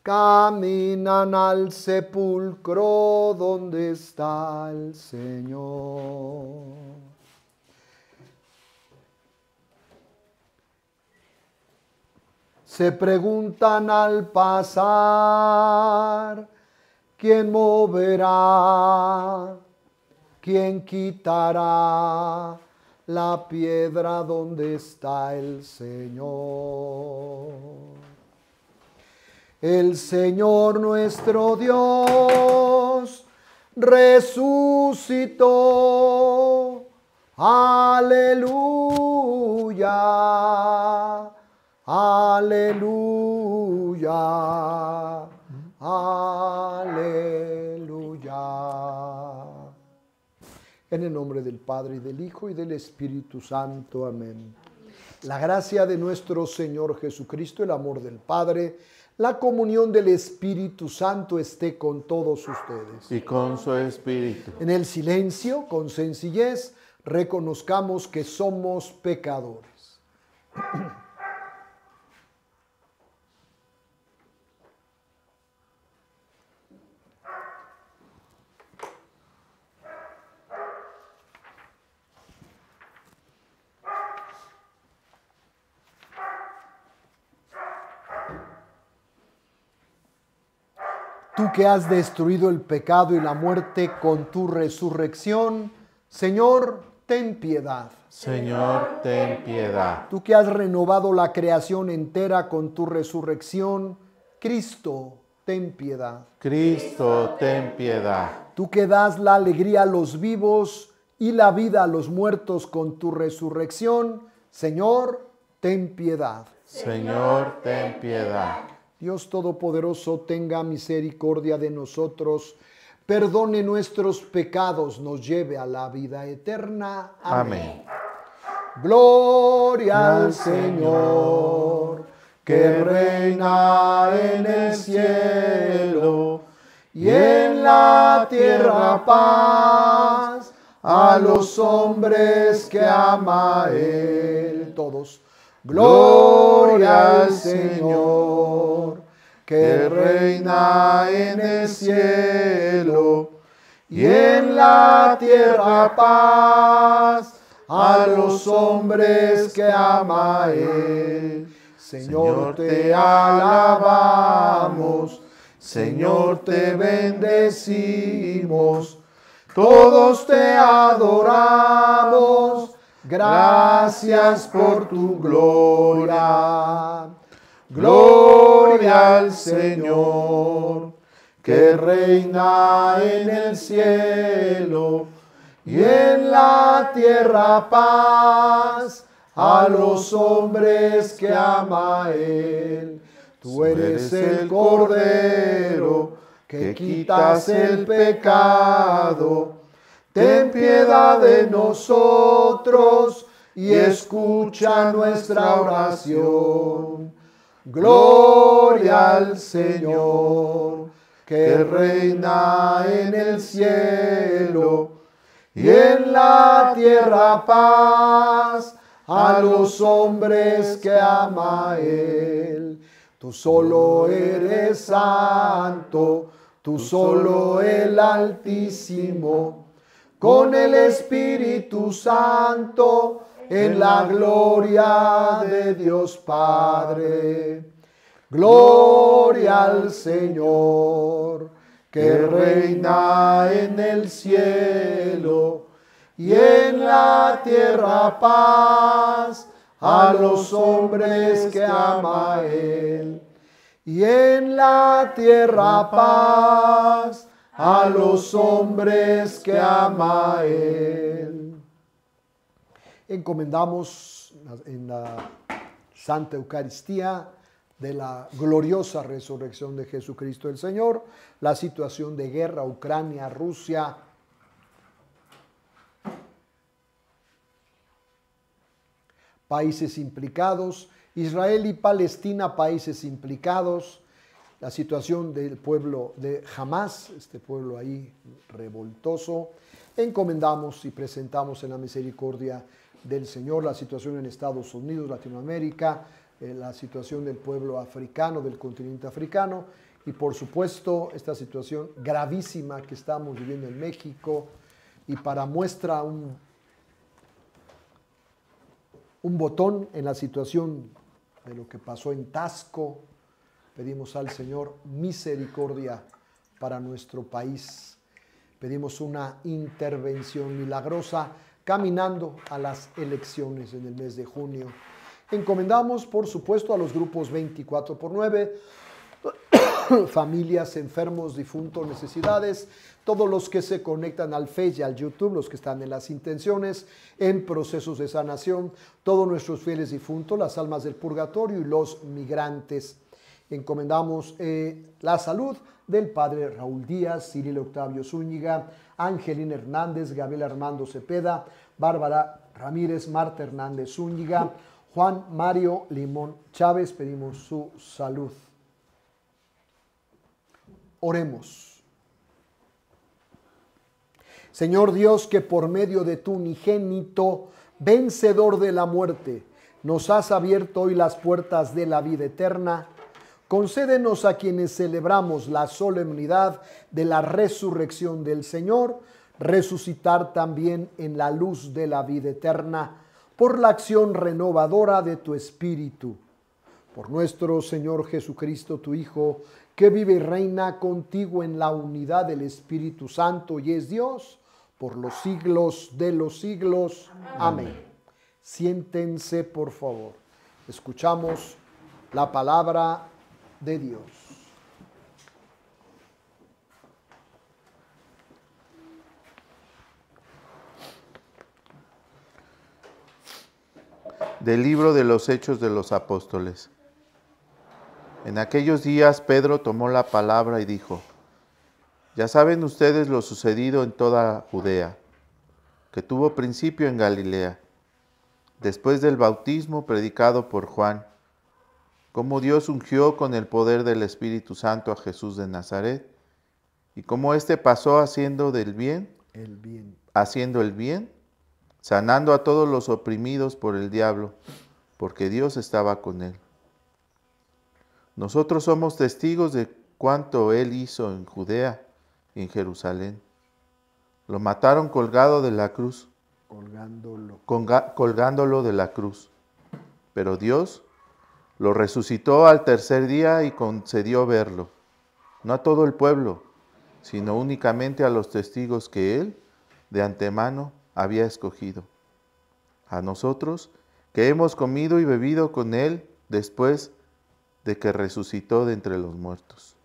Caminan al sepulcro donde está el Señor. Se preguntan al pasar, ¿quién moverá? ¿Quién quitará? La piedra donde está el Señor. El Señor nuestro Dios resucitó. Aleluya. Aleluya. En el nombre del Padre y del Hijo y del Espíritu Santo. Amén. La gracia de nuestro Señor Jesucristo, el amor del Padre, la comunión del Espíritu Santo esté con todos ustedes. Y con su espíritu. En el silencio, con sencillez, reconozcamos que somos pecadores. Tú que has destruido el pecado y la muerte con tu resurrección, Señor, ten piedad. Señor, ten piedad. Tú que has renovado la creación entera con tu resurrección, Cristo, ten piedad. Cristo, ten piedad. Tú que das la alegría a los vivos y la vida a los muertos con tu resurrección, Señor, ten piedad. Señor, ten piedad. Dios Todopoderoso, tenga misericordia de nosotros, perdone nuestros pecados, nos lleve a la vida eterna. Amén. Gloria al Señor, que reina en el cielo y en la tierra paz a los hombres que ama Él. Todos. Gloria al Señor, que reina en el cielo y en la tierra paz a los hombres que ama Él. Señor, te alabamos, Señor, te bendecimos, todos te adoramos, gracias por tu gloria. Gloria al Señor, que reina en el cielo y en la tierra paz a los hombres que ama Él. Tú eres el Cordero que quitas el pecado. Ten piedad de nosotros y escucha nuestra oración. Gloria al Señor que reina en el cielo y en la tierra paz a los hombres que ama Él. Tú solo eres santo, tú solo el Altísimo, con el Espíritu Santo en la gloria de Dios Padre. Gloria al Señor que reina en el cielo y en la tierra paz a los hombres que ama Él. Y en la tierra paz a los hombres que ama Él. Encomendamos en la Santa Eucaristía de la gloriosa resurrección de Jesucristo el Señor, la situación de guerra, Ucrania, Rusia, países implicados, Israel y Palestina, países implicados, la situación del pueblo de Hamas, este pueblo ahí revoltoso, encomendamos y presentamos en la misericordia del Señor la situación en Estados Unidos, Latinoamérica, eh, la situación del pueblo africano, del continente africano, y por supuesto esta situación gravísima que estamos viviendo en México, y para muestra un, un botón en la situación de lo que pasó en Tasco, pedimos al Señor misericordia para nuestro país. Pedimos una intervención milagrosa caminando a las elecciones en el mes de junio. Encomendamos, por supuesto, a los grupos 24 por 9, <coughs> familias, enfermos, difuntos, necesidades, todos los que se conectan al Face y al YouTube, los que están en las intenciones, en procesos de sanación, todos nuestros fieles difuntos, las almas del purgatorio y los migrantes. Encomendamos eh, la salud del padre Raúl Díaz, Cirilo Octavio Zúñiga, Angelina Hernández, Gabriel Armando Cepeda, Bárbara Ramírez, Marta Hernández Zúñiga, Juan Mario Limón Chávez, pedimos su salud. Oremos. Señor Dios, que por medio de tu unigénito, vencedor de la muerte, nos has abierto hoy las puertas de la vida eterna, concédenos a quienes celebramos la solemnidad de la resurrección del Señor, resucitar también en la luz de la vida eterna por la acción renovadora de tu Espíritu. Por nuestro Señor Jesucristo, tu Hijo, que vive y reina contigo en la unidad del Espíritu Santo y es Dios por los siglos de los siglos. Amén. Siéntense, por favor. Escuchamos la palabra de Dios. Del libro de los Hechos de los Apóstoles. En aquellos días Pedro tomó la palabra y dijo, ya saben ustedes lo sucedido en toda Judea, que tuvo principio en Galilea, después del bautismo predicado por Juan, cómo Dios ungió con el poder del Espíritu Santo a Jesús de Nazaret, y cómo éste pasó haciendo del bien, El bien. haciendo el bien, sanando a todos los oprimidos por el diablo, porque Dios estaba con él. Nosotros somos testigos de cuanto él hizo en Judea y en Jerusalén. Lo mataron colgado de la cruz, Colgándolo. colga- colgándolo de la cruz. Pero Dios lo resucitó al tercer día y concedió verlo, no a todo el pueblo, sino únicamente a los testigos que él de antemano había escogido. A nosotros, que hemos comido y bebido con él después de que resucitó de entre los muertos.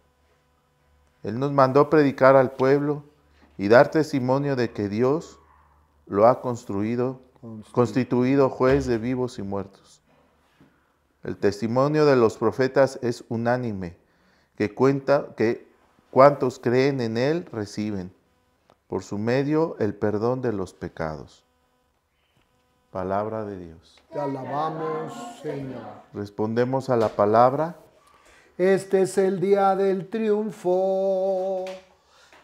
Él nos mandó predicar al pueblo y dar testimonio de que Dios lo ha construido, constituido juez de vivos y muertos. El testimonio de los profetas es unánime, que cuenta que cuantos creen en él reciben por su medio el perdón de los pecados. Palabra de Dios. Te alabamos, Señor. Respondemos a la palabra. Este es el día del triunfo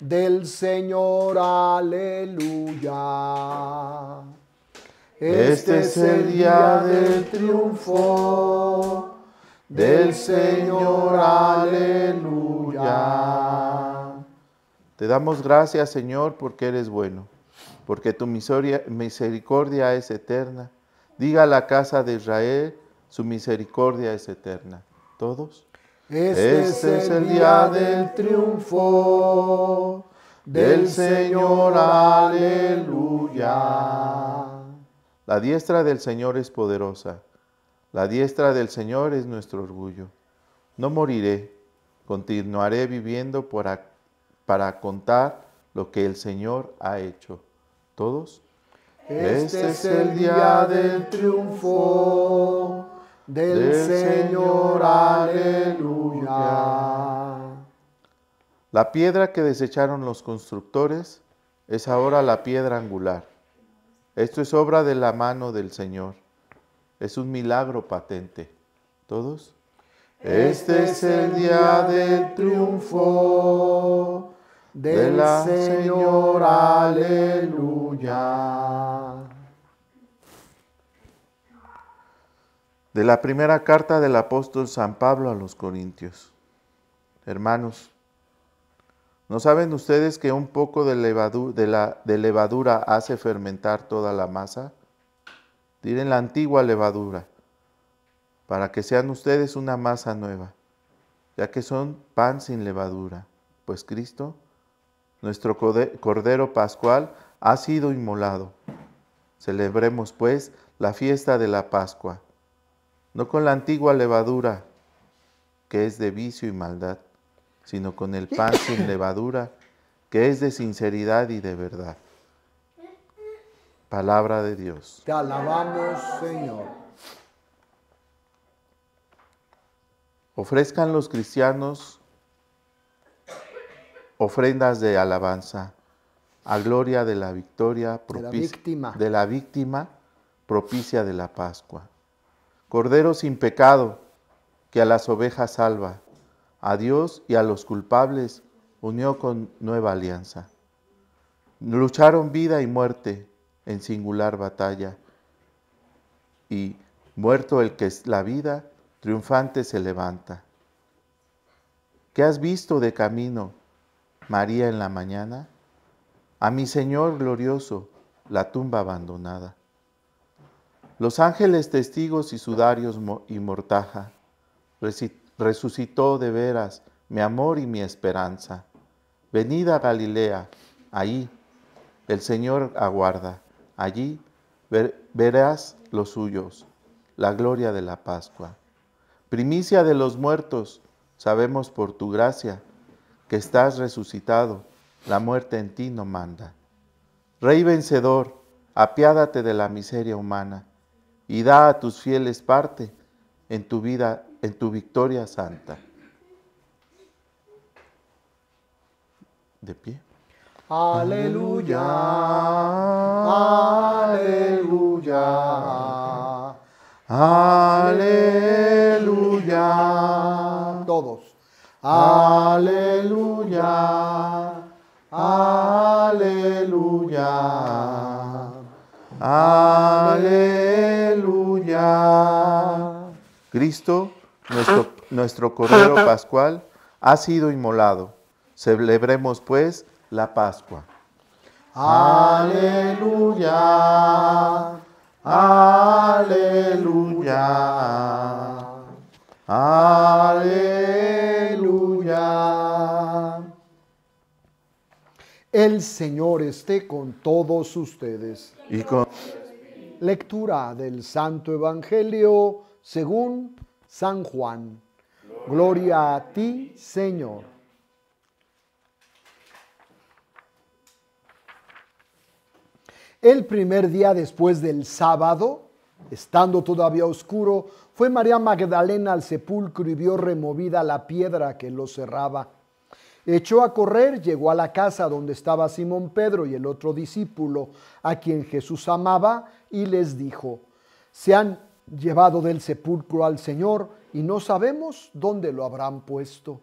del Señor, aleluya. Este es el día del triunfo del Señor, aleluya. Te damos gracias, Señor, porque eres bueno, porque tu misericordia es eterna. Diga a la casa de Israel, su misericordia es eterna. ¿Todos? Este es el día del triunfo del Señor, aleluya. La diestra del Señor es poderosa. La diestra del Señor es nuestro orgullo. No moriré, continuaré viviendo para, para contar lo que el Señor ha hecho. ¿Todos? Este es el día del triunfo del Señor, aleluya. La piedra que desecharon los constructores es ahora la piedra angular. Esto es obra de la mano del Señor. Es un milagro patente. ¿Todos? Este es el día del triunfo del la Señor, aleluya. De la primera carta del apóstol San Pablo a los Corintios. Hermanos, ¿no saben ustedes que un poco de levadura, hace fermentar toda la masa? Tiren la antigua levadura, para que sean ustedes una masa nueva, ya que son pan sin levadura, pues Cristo, nuestro Cordero Pascual, ha sido inmolado. Celebremos, pues, la fiesta de la Pascua no con la antigua levadura, que es de vicio y maldad, sino con el pan sin levadura, que es de sinceridad y de verdad. Palabra de Dios. Te alabamos, Señor. Ofrezcan los cristianos ofrendas de alabanza a gloria de la victoria De la propicia- de la víctima propicia de la Pascua. Cordero sin pecado, que a las ovejas salva, a Dios y a los culpables unió con nueva alianza. Lucharon vida y muerte en singular batalla, y muerto el que es la vida, triunfante se levanta. ¿Qué has visto de camino, María, en la mañana? A mi Señor glorioso, la tumba abandonada. Los ángeles testigos y sudarios y mortaja, resucitó de veras mi amor y mi esperanza. Venid a Galilea, ahí el Señor aguarda, allí verás los suyos, la gloria de la Pascua. Primicia de los muertos, sabemos por tu gracia que estás resucitado, la muerte en ti no manda. Rey vencedor, apiádate de la miseria humana y da a tus fieles parte en tu vida, en tu victoria santa. De pie. Aleluya, aleluya, aleluya. Todos. Aleluya, aleluya, aleluya. Cristo, nuestro, nuestro Cordero <laughs> Pascual, ha sido inmolado. Celebremos pues la Pascua. Aleluya, aleluya, aleluya. El Señor esté con todos ustedes. Y con Lectura del Santo Evangelio según San Juan. Gloria a ti, Señor. El primer día después del sábado, estando todavía oscuro, fue María Magdalena al sepulcro y vio removida la piedra que lo cerraba. Echó a correr, llegó a la casa donde estaba Simón Pedro y el otro discípulo, a quien Jesús amaba, y les dijo, se han llevado del sepulcro al Señor y no sabemos dónde lo habrán puesto.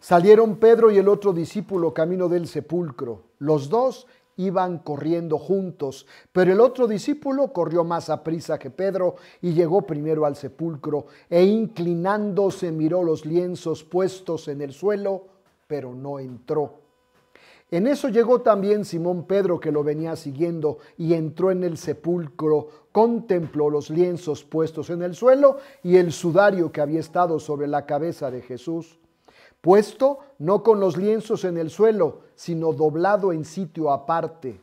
Salieron Pedro y el otro discípulo camino del sepulcro. Los dos iban corriendo juntos, pero el otro discípulo corrió más a prisa que Pedro y llegó primero al sepulcro e inclinándose miró los lienzos puestos en el suelo, pero no entró. En eso llegó también Simón Pedro que lo venía siguiendo y entró en el sepulcro, contempló los lienzos puestos en el suelo y el sudario que había estado sobre la cabeza de Jesús, puesto no con los lienzos en el suelo, sino doblado en sitio aparte.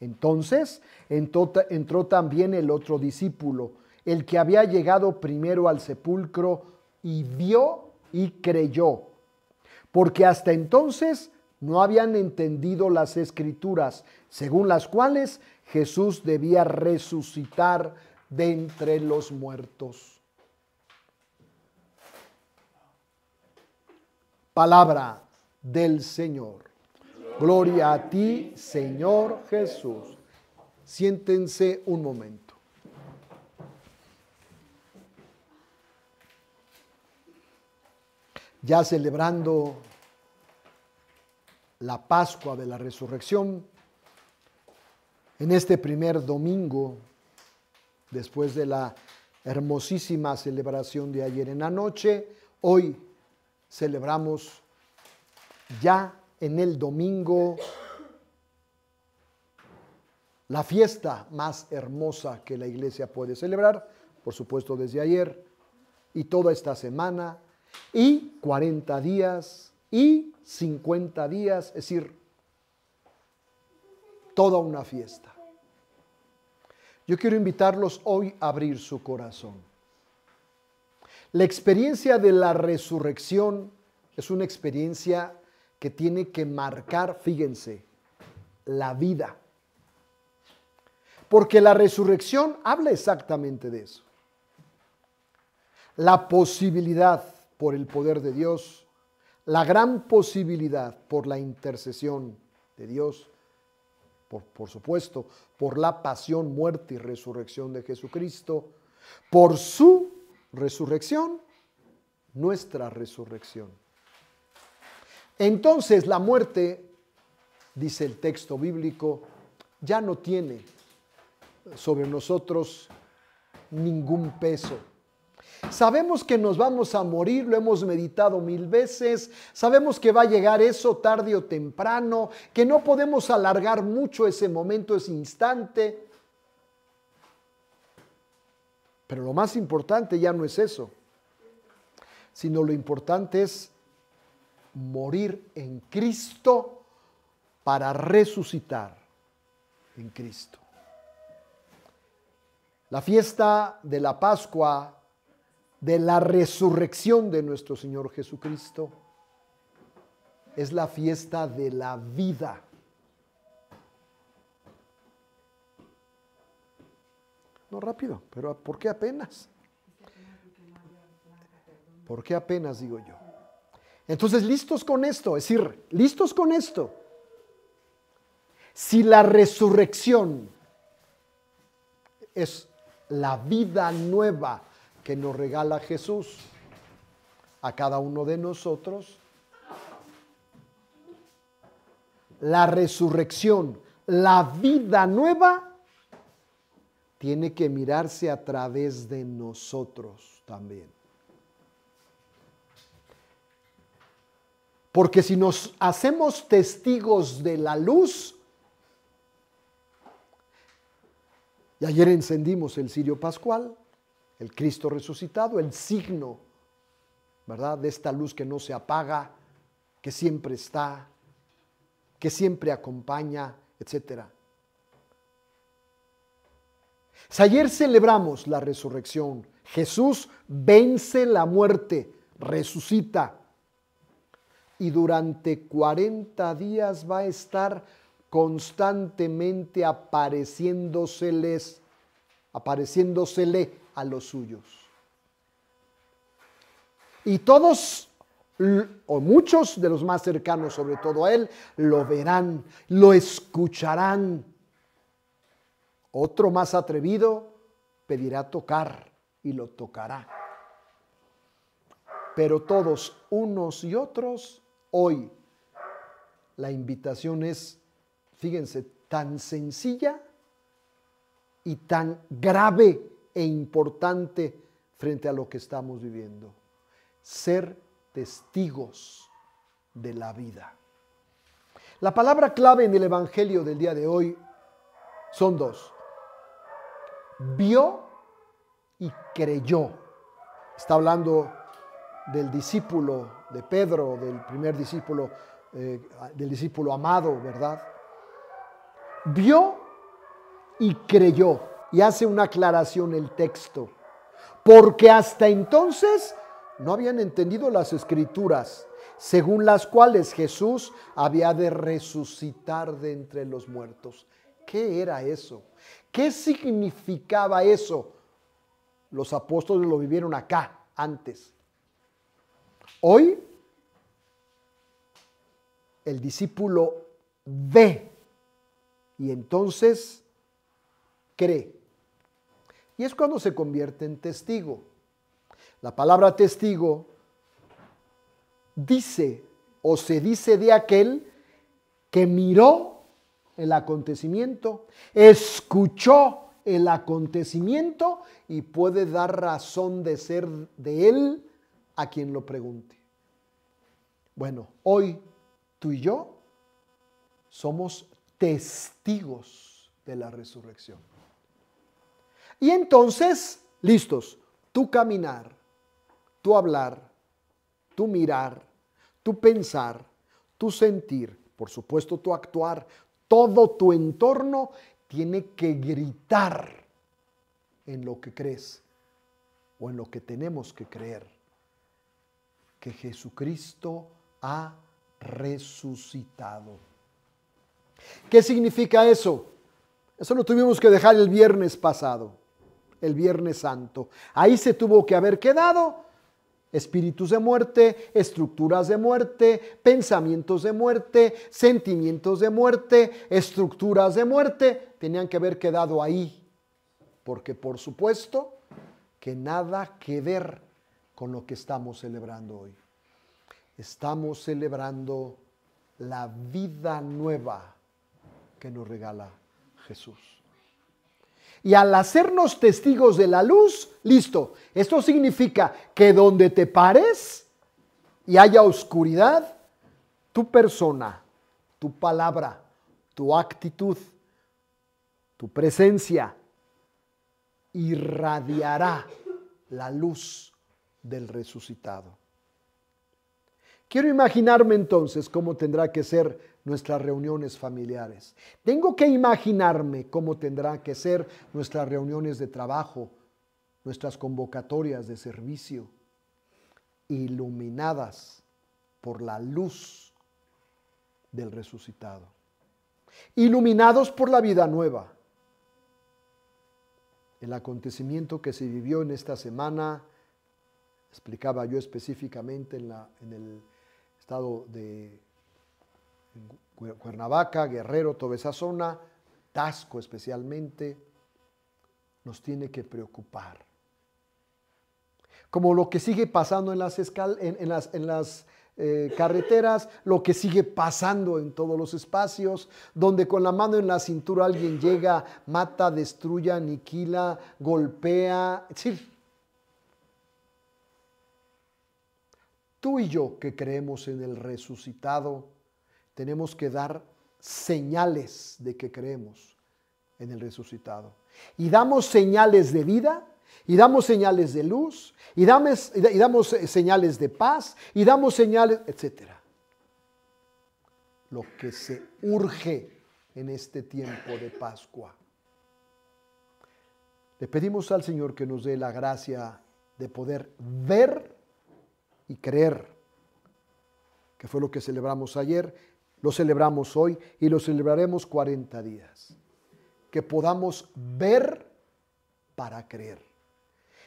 Entonces entró, entró también el otro discípulo, el que había llegado primero al sepulcro y vio y creyó, porque hasta entonces no habían entendido las escrituras, según las cuales Jesús debía resucitar de entre los muertos. Palabra del Señor. Gloria a ti, Señor Jesús. Siéntense un momento. Ya celebrando la Pascua de la Resurrección, en este primer domingo, después de la hermosísima celebración de ayer en la noche, hoy celebramos ya en el domingo la fiesta más hermosa que la iglesia puede celebrar, por supuesto desde ayer y toda esta semana, y 40 días y 50 días, es decir, toda una fiesta. Yo quiero invitarlos hoy a abrir su corazón. La experiencia de la resurrección es una experiencia que tiene que marcar, fíjense, la vida. Porque la resurrección habla exactamente de eso. La posibilidad por el poder de Dios, la gran posibilidad por la intercesión de Dios, por, por, supuesto, por la pasión, muerte y resurrección de Jesucristo, por su resurrección, nuestra resurrección. Entonces la muerte, dice el texto bíblico, ya no tiene sobre nosotros ningún peso. Sabemos que nos vamos a morir, lo hemos meditado mil veces, sabemos que va a llegar eso tarde o temprano, que no podemos alargar mucho ese momento, ese instante. Pero lo más importante ya no es eso, sino lo importante es morir en Cristo para resucitar en Cristo. La fiesta de la Pascua, de la resurrección de nuestro Señor Jesucristo, es la fiesta de la vida. No rápido, pero ¿por qué apenas? ¿Por qué apenas digo yo? Entonces, listos con esto, es decir, listos con esto. Si la resurrección es la vida nueva que nos regala Jesús a cada uno de nosotros, la resurrección, la vida nueva, tiene que mirarse a través de nosotros también. Porque si nos hacemos testigos de la luz, y ayer encendimos el cirio pascual, el Cristo resucitado, el signo, ¿verdad? De esta luz que no se apaga, que siempre está, que siempre acompaña, etc. Ayer celebramos la resurrección, Jesús vence la muerte, resucita y durante 40 días va a estar constantemente apareciéndoseles, apareciéndosele a los suyos. Y todos, o muchos de los más cercanos, sobre todo a él, lo verán, lo escucharán. Otro más atrevido pedirá tocar y lo tocará. Pero todos, unos y otros, hoy la invitación es, fíjense, tan sencilla y tan grave e importante frente a lo que estamos viviendo. Ser testigos de la vida. La palabra clave en el Evangelio del día de hoy son dos. Vio y creyó. Está hablando del discípulo de Pedro, del primer discípulo, eh, del discípulo amado, ¿verdad? Vio y creyó. Y hace una aclaración el texto. Porque hasta entonces no habían entendido las escrituras, según las cuales Jesús había de resucitar de entre los muertos. ¿Qué era eso? ¿Qué significaba eso? Los apóstoles lo vivieron acá antes. Hoy el discípulo ve y entonces cree. Y es cuando se convierte en testigo. La palabra testigo dice o se dice de aquel que miró el acontecimiento, escuchó el acontecimiento y puede dar razón de ser de él a quien lo pregunte. Bueno, hoy tú y yo somos testigos de la resurrección. Y entonces, listos, tu caminar, tu hablar, tu mirar, tu pensar, tu sentir, por supuesto tu actuar, todo tu entorno tiene que gritar en lo que crees o en lo que tenemos que creer que Jesucristo ha resucitado. ¿Qué significa eso? Eso lo tuvimos que dejar el viernes pasado, el viernes santo. Ahí se tuvo que haber quedado espíritus de muerte, estructuras de muerte, pensamientos de muerte, sentimientos de muerte, estructuras de muerte, tenían que haber quedado ahí, porque por supuesto que nada que ver con lo que estamos celebrando hoy. Estamos celebrando la vida nueva que nos regala Jesús. Y al hacernos testigos de la luz, listo, esto significa que donde te pares y haya oscuridad, tu persona, tu palabra, tu actitud, tu presencia irradiará la luz del resucitado. Quiero imaginarme entonces cómo tendrá que ser nuestras reuniones familiares. Tengo que imaginarme cómo tendrán que ser nuestras reuniones de trabajo, nuestras convocatorias de servicio, iluminadas por la luz del resucitado, iluminados por la vida nueva. El acontecimiento que se vivió en esta semana, explicaba yo específicamente en, en el estado de Cuernavaca, Guerrero, toda esa zona, Tasco especialmente, nos tiene que preocupar. Como lo que sigue pasando en las, en, las, en las eh, carreteras, lo que sigue pasando en todos los espacios, donde con la mano en la cintura alguien llega, mata, destruye, aniquila, golpea. Es decir, tú y yo que creemos en el resucitado, tenemos que dar señales de que creemos en el resucitado. Y damos señales de vida, y damos señales de luz, y damos, y damos señales de paz, y damos señales, etc. Lo que se urge en este tiempo de Pascua. Le pedimos al Señor que nos dé la gracia de poder ver y creer, que fue lo que celebramos ayer, lo celebramos hoy y lo celebraremos 40 días. Que podamos ver para creer.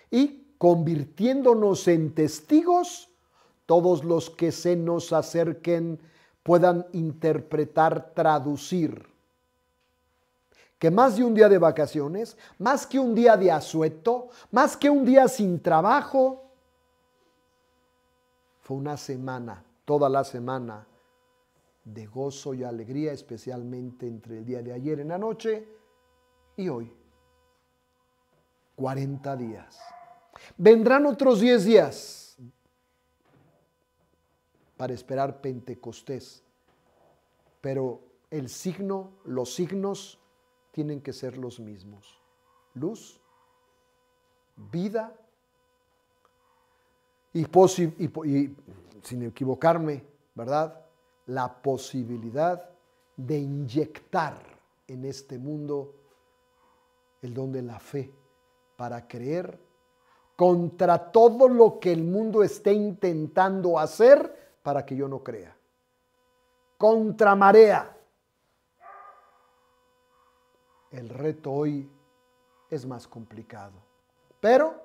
Y convirtiéndonos en testigos, todos los que se nos acerquen puedan interpretar, traducir. Que más de un día de vacaciones, más que un día de asueto, más que un día sin trabajo, fue una semana, toda la semana de gozo y alegría, especialmente entre el día de ayer en la noche y hoy. 40 días. Vendrán otros 10 días para esperar Pentecostés, pero el signo, los signos tienen que ser los mismos. Luz, vida y, y sin equivocarme, ¿verdad? La posibilidad de inyectar en este mundo el don de la fe para creer contra todo lo que el mundo esté intentando hacer para que yo no crea. Contra marea. El reto hoy es más complicado, pero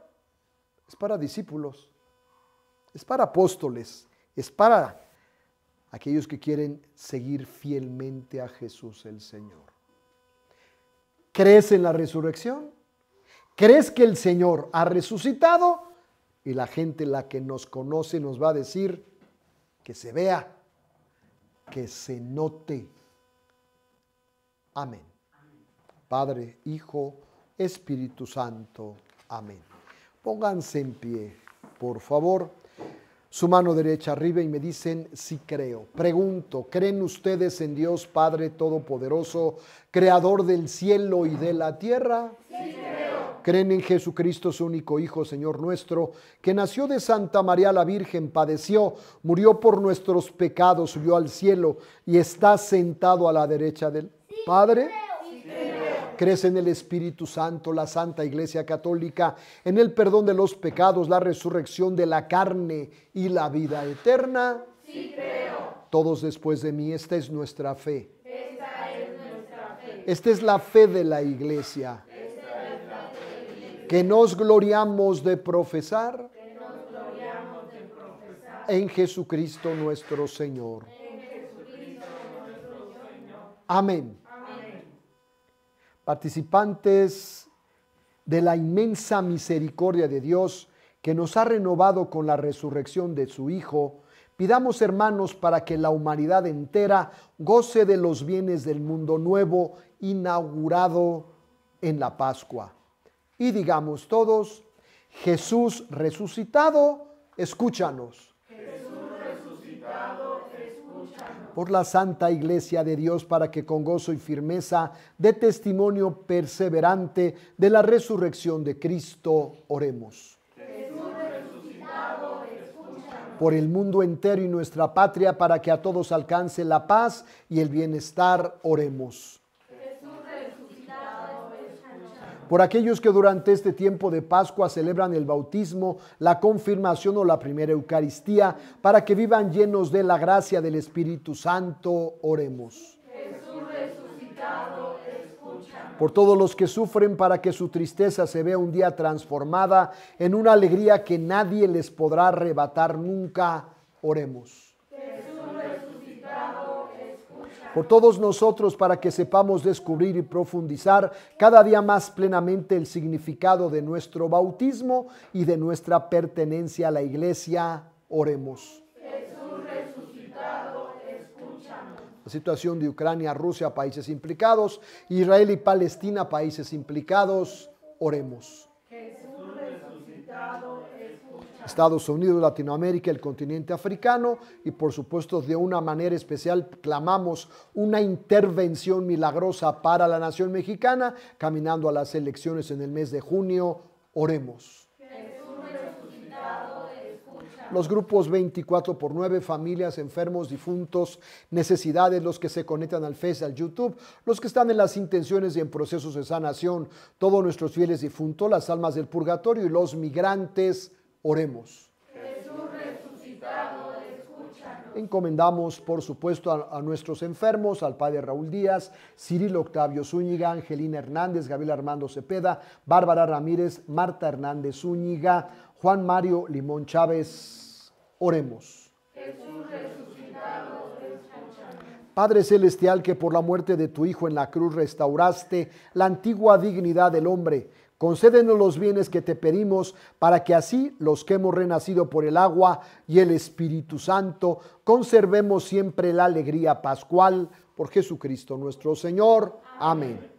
es para discípulos, es para apóstoles, es para aquellos que quieren seguir fielmente a Jesús el Señor. ¿Crees en la resurrección? ¿Crees que el Señor ha resucitado? Y la gente, la que nos conoce, nos va a decir que se vea, que se note. Amén. Padre, Hijo, Espíritu Santo. Amén. Pónganse en pie, por favor su mano derecha arriba y me dicen si creo. Pregunto, ¿creen ustedes en Dios Padre Todopoderoso, Creador del cielo y de la tierra? Sí, creo. ¿Creen en Jesucristo, su único Hijo, Señor nuestro, que nació de Santa María la Virgen, padeció, murió por nuestros pecados, subió al cielo y está sentado a la derecha del Padre? Crees en el Espíritu Santo, la Santa Iglesia Católica, en el perdón de los pecados, la resurrección de la carne y la vida eterna. Sí creo. Todos después de mí, esta es nuestra fe. Esta es nuestra fe. Esta es la fe de la Iglesia. Esta es la fe de la iglesia. Que nos gloriamos de profesar. Que nos gloriamos de profesar. En Jesucristo nuestro Señor. En Jesucristo nuestro Señor. Amén participantes de la inmensa misericordia de Dios que nos ha renovado con la resurrección de su Hijo, pidamos hermanos para que la humanidad entera goce de los bienes del mundo nuevo inaugurado en la Pascua. Y digamos todos, Jesús resucitado, escúchanos. Por la Santa Iglesia de Dios para que con gozo y firmeza de testimonio perseverante de la resurrección de Cristo oremos. por el mundo entero y nuestra patria, para que a todos alcance la paz y el bienestar. Oremos. Por aquellos que durante este tiempo de Pascua celebran el bautismo, la confirmación o la primera Eucaristía, para que vivan llenos de la gracia del Espíritu Santo, oremos. por todos los que sufren para que su tristeza se vea un día transformada en una alegría que nadie les podrá arrebatar nunca. Oremos. Por todos nosotros para que sepamos descubrir y profundizar cada día más plenamente el significado de nuestro bautismo y de nuestra pertenencia a la iglesia. Oremos. la situación de Ucrania, Rusia, países implicados, Israel y Palestina, países implicados. Oremos. Estados Unidos, Latinoamérica, el continente africano y por supuesto de una manera especial clamamos una intervención milagrosa para la nación mexicana, caminando a las elecciones en el mes de junio. Oremos los grupos 24 por 9, familias, enfermos, difuntos, necesidades, los que se conectan al Face, al YouTube, los que están en las intenciones y en procesos de sanación, todos nuestros fieles difuntos, las almas del purgatorio y los migrantes, oremos. Encomendamos, por supuesto, a, nuestros enfermos, al Padre Raúl Díaz, Cirilo Octavio Zúñiga, Angelina Hernández, Gabriel Armando Cepeda, Bárbara Ramírez, Marta Hernández Zúñiga, Juan Mario Limón Chávez, oremos. Padre Celestial, que por la muerte de tu Hijo en la cruz restauraste la antigua dignidad del hombre, concédenos los bienes que te pedimos, para que así los que hemos renacido por el agua y el Espíritu Santo, conservemos siempre la alegría pascual por Jesucristo nuestro Señor. Amén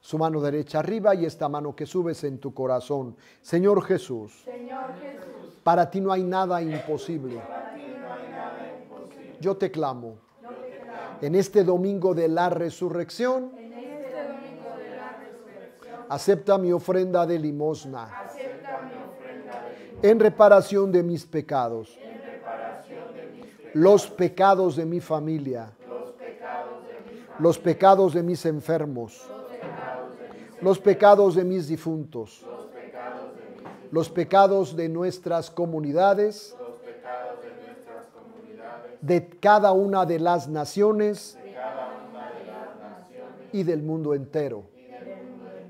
su mano derecha arriba y esta mano que subes en tu corazón. Señor Jesús, Señor Jesús para ti no hay nada imposible. Yo te clamo. En este domingo de la resurrección, acepta mi ofrenda de limosna. En reparación de mis pecados. Los pecados de mi familia. Los pecados de mis enfermos los pecados de mis difuntos, los pecados de nuestras comunidades, de cada una de las naciones y del mundo entero.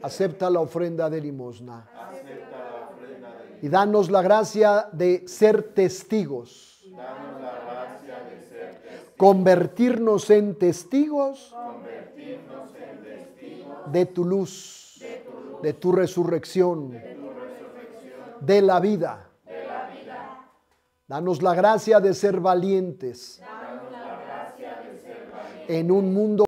Acepta la ofrenda de limosna. Y danos la gracia de ser testigos. Convertirnos en testigos de tu luz, de tu resurrección, de la vida. Danos la gracia de ser valientes en un mundo